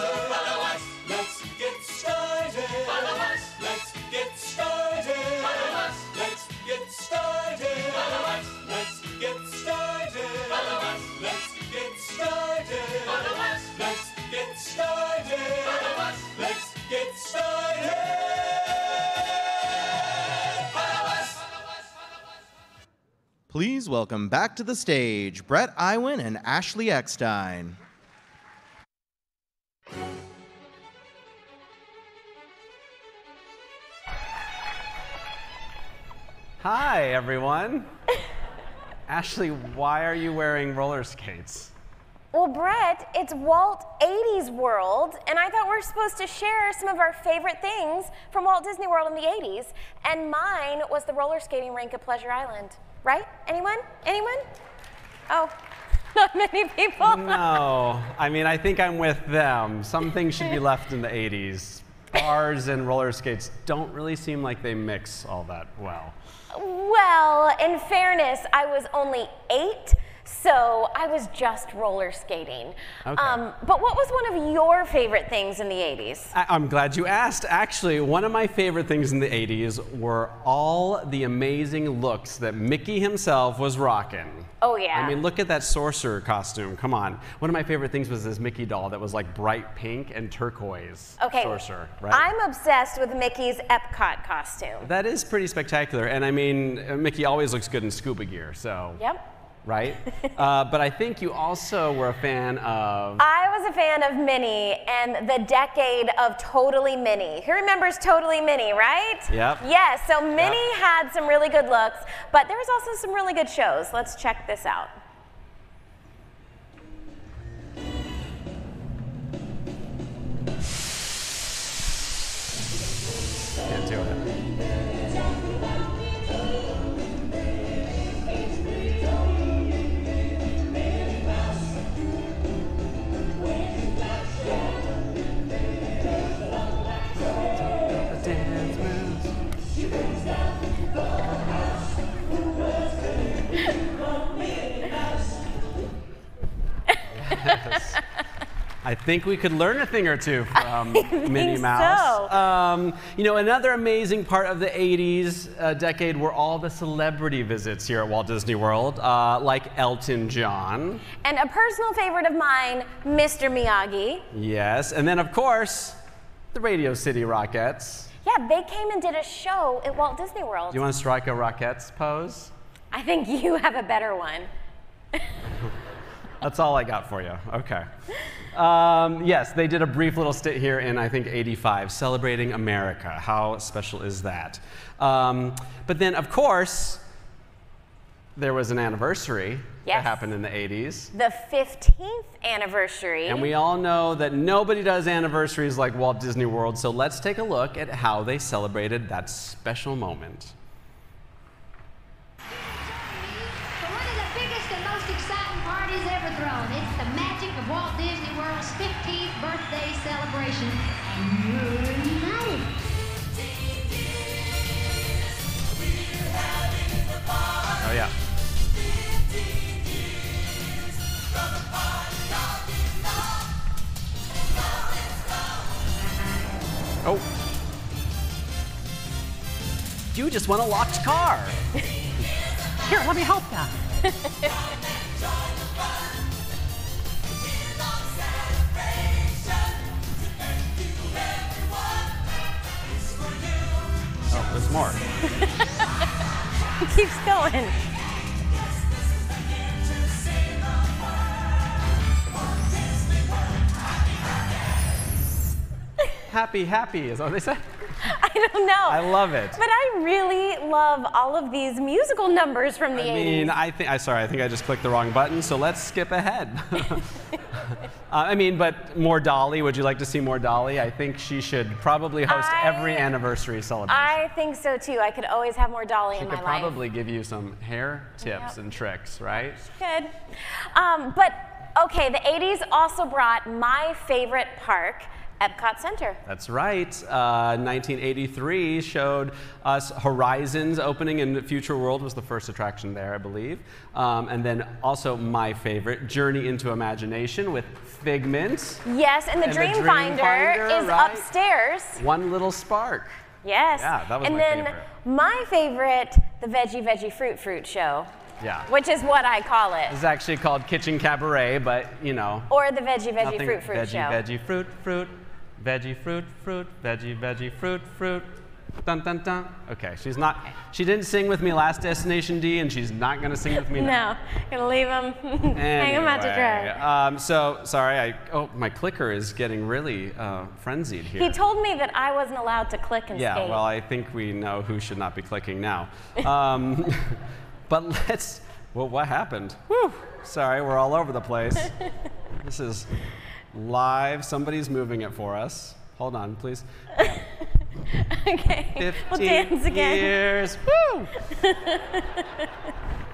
Please welcome back to the stage Brett Iwan and Ashley Eckstein. Hi, everyone. Ashley, why are you wearing roller skates? Well, Brett, it's Walt 80s World, and I thought we are supposed to share some of our favorite things from Walt Disney World in the 80s, and mine was the roller skating rink at Pleasure Island. Right? Anyone? Anyone? Oh, not many people. No, I mean, I think I'm with them. Some things should be left in the 80s. Bars and roller skates don't really seem like they mix all that well. Well, in fairness, I was only eight, so I was just roller skating. Okay. Um, but what was one of your favorite things in the 80s? I- I'm glad you asked. Actually, one of my favorite things in the 80s were all the amazing looks that Mickey himself was rocking. Oh, yeah. I mean, look at that sorcerer costume. Come on. One of my favorite things was this Mickey doll that was like bright pink and turquoise. Okay. Sorcerer, right? I'm obsessed with Mickey's Epcot costume. that is pretty spectacular. And I mean, Mickey always looks good in scuba gear, so. Yep. Right? uh, but I think you also were a fan of. I was a fan of Minnie and the decade of Totally Minnie. Who remembers Totally Minnie, right? Yep. Yes, so Minnie had some really good looks, but there was also some really good shows. Let's check this out. I think we could learn a thing or two from Minnie think Mouse. so. Um, you know, another amazing part of the 80s uh, decade were all the celebrity visits here at Walt Disney World, uh, like Elton John. And a personal favorite of mine, Mr. Miyagi. Yes. And then, of course, the Radio City Rockettes. Yeah, they came and did a show at Walt Disney World. Do you want to strike a Rockettes pose? I think you have a better one. That's all I got for you. Okay. Um, yes, they did a brief little stint here in, I think, 85, celebrating America. How special is that? Um, but then, of course, there was an anniversary that happened in the 80s. The 15th anniversary. And we all know that nobody does anniversaries like Walt Disney World, so let's take a look at how they celebrated that special moment. Yeah. Oh. You just want a locked car. Here, let me help you. Oh, there's more. It keeps going. Happy, happy is what they say? I don't know. I love it. But I really love all of these musical numbers from the I 80s. mean, I think, I sorry, I think I just clicked the wrong button, so let's skip ahead. uh, I mean, but more Dolly, would you like to see more Dolly? I think she should probably host I- every anniversary celebration. I think so too. I could always have more Dolly she in my life. She could probably give you some hair tips Yep. and tricks, right? Good. Um, but okay, the 80s also brought my favorite park, Epcot Center. That's right. Uh, 1983 showed us Horizons opening and the Future World was the first attraction there, I believe. Um, and then also my favorite, Journey into Imagination with Figment. Yes, and the And the Dream, Dream Finder, Finder, is right. upstairs. One little spark. Yes. Yeah, that was and my then favorite. my favorite, the Veggie Veggie Fruit Fruit Show, Yeah. which is what I call it. It's actually called Kitchen Cabaret, but you know. Or the Veggie Veggie nothing- Fruit Fruit veggie, Show. Veggie, fruit, fruit, veggie, fruit, fruit, veggie, veggie, fruit, fruit. Dun dun dun. Okay, she's not. She didn't sing with me last Destination D, and she's not gonna sing with me now. No, gonna leave them, hang them out to dry. Um, so sorry. I oh my clicker is getting really uh, frenzied here. He told me that I wasn't allowed to click and yeah. skate. Well, I think we know who should not be clicking now. Um, but let's. Well, what happened? Sorry, we're all over the place. this is live. Somebody's moving it for us. Hold on, please. okay, we'll 15 dance again. years. Woo!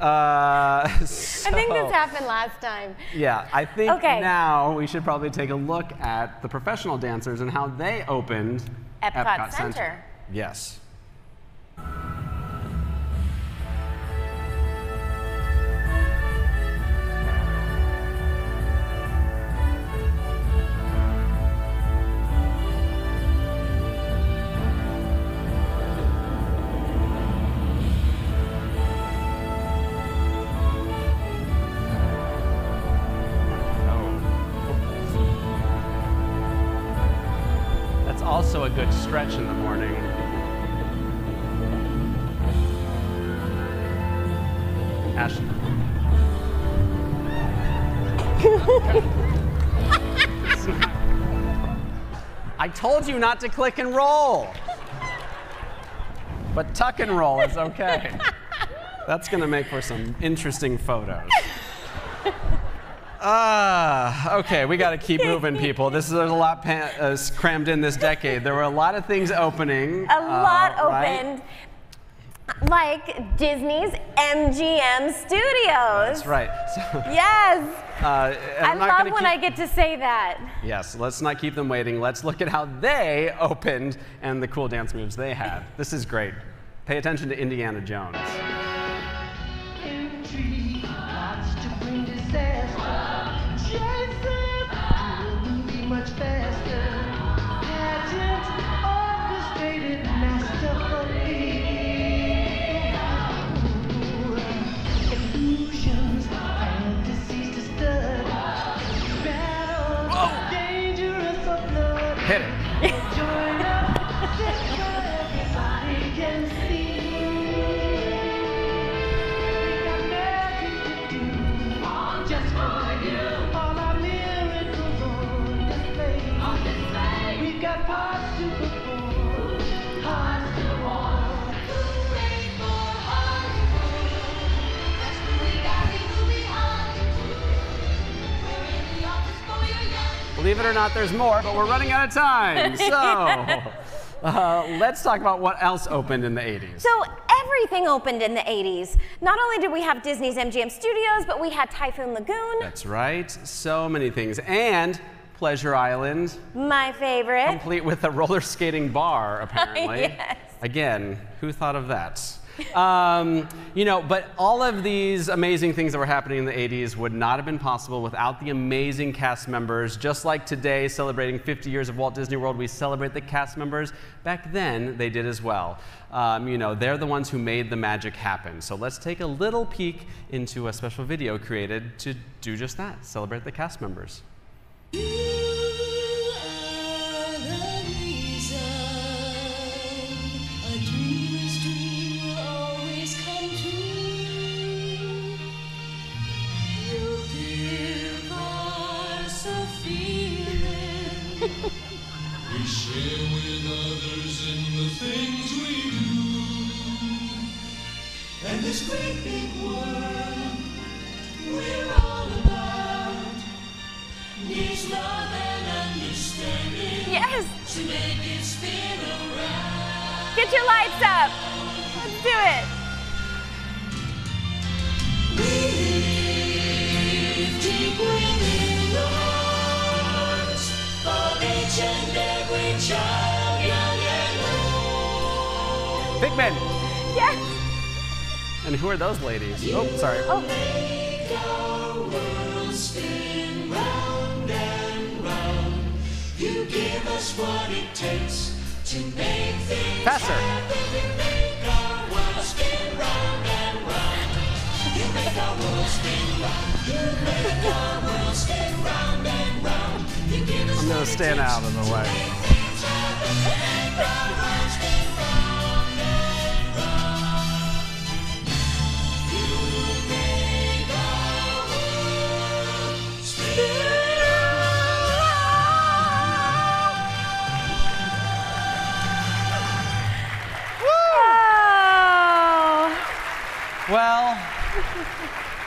Uh, I think this happened last time. Yeah, I think Okay. now we should probably take a look at the professional dancers and how they opened Epcot Center. Yes. Not to click and roll. But tuck and roll is okay. That's going to make for some interesting photos. Ah, okay, we got to keep moving, people. This is there's a lot uh, crammed in this decade. There were a lot of things opening. A lot uh, right? Like Disney's MGM Studios. That's right. So, Yes. uh, I love when keep- I get to say that. Yes, let's not keep them waiting. Let's look at how they opened and the cool dance moves they had. This is great. Pay attention to Indiana Jones. Hit it. Believe it or not, there's more, but we're running out of time. So, uh, let's talk about what else opened in the 80s. So everything opened in the 80s. Not only did we have Disney's MGM Studios, but we had Typhoon Lagoon, That's right. So many things. And Pleasure Island, my favorite. complete with a roller skating bar, apparently. Yes. Again, who thought of that? Um, you know, but all of these amazing things that were happening in the 80s would not have been possible without the amazing cast members. Just like today, celebrating 50 years of Walt Disney World, we celebrate the cast members. Back then, they did as well. Um, you know, they're the ones who made the magic happen. So let's take a little peek into a special video created to do just that celebrate the cast members. We share with others in the things we do. And this great big world we're all about needs love and understanding. Yes. To make it spin around. Get your lights up. Let's do it. And old. Big Men. Yes. And who are those ladies? Oh, sorry. Make our world spin round and round. You give us what it takes to make things Faster. happen. You make our world spin round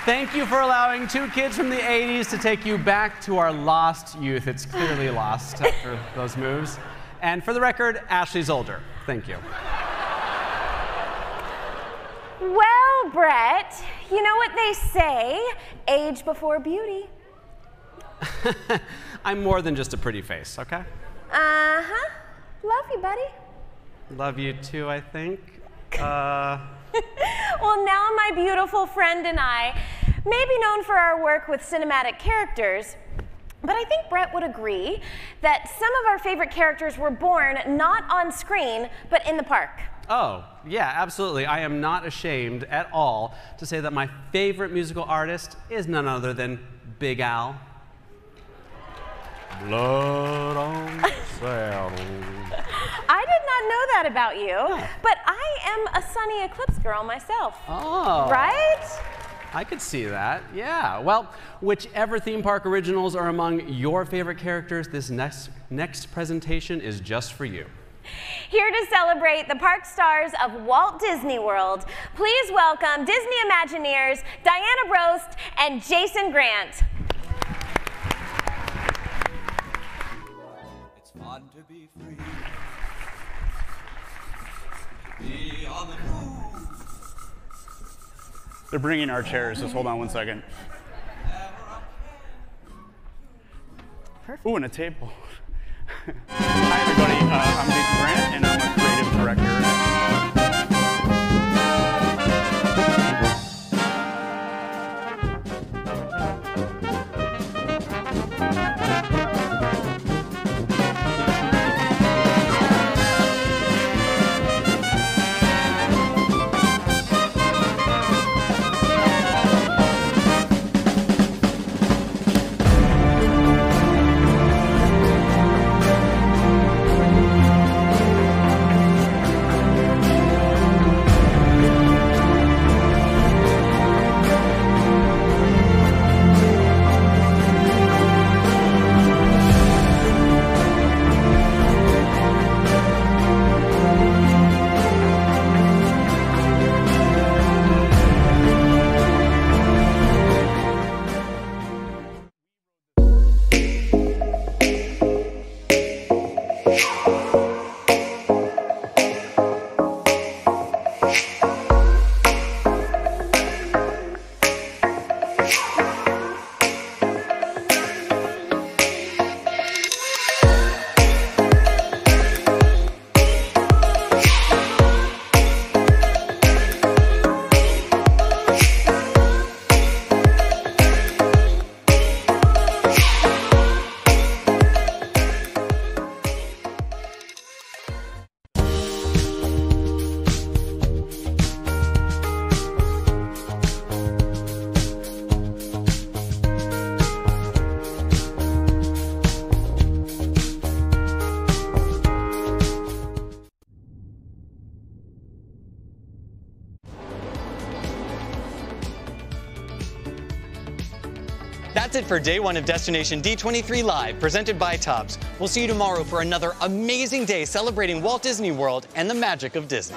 Thank you for allowing two kids from the 80s to take you back to our lost youth. It's clearly lost after those moves. And for the record, Ashley's older. Thank you. Well, Brett, you know what they say age before beauty. I'm more than just a pretty face, okay? Uh huh. Love you, buddy. Love you too, I think. Uh, Well, now my beautiful friend and I may be known for our work with cinematic characters, but I think Brett would agree that some of our favorite characters were born not on screen, but in the park. oh, yeah, absolutely. I am not ashamed at all to say that my favorite musical artist is none other than Big Al. Blood on the saddle. I did not know that about you, but I am a Sunny Eclipse girl myself. Oh. Right? I could see that. Yeah. Well, whichever theme park originals are among your favorite characters, this next next presentation is just for you. Here to celebrate the park stars of Walt Disney World, please welcome Disney Imagineers Diana Brost and Jason Grant. They're bringing our chairs. Just hold on one second. Ooh, and a table. Hi, everybody. Uh, I'm Jason Grant, and I'm a it for day one of Destination D23 Live, presented by Topps. We'll see you tomorrow for another amazing day celebrating Walt Disney World and the magic of Disney.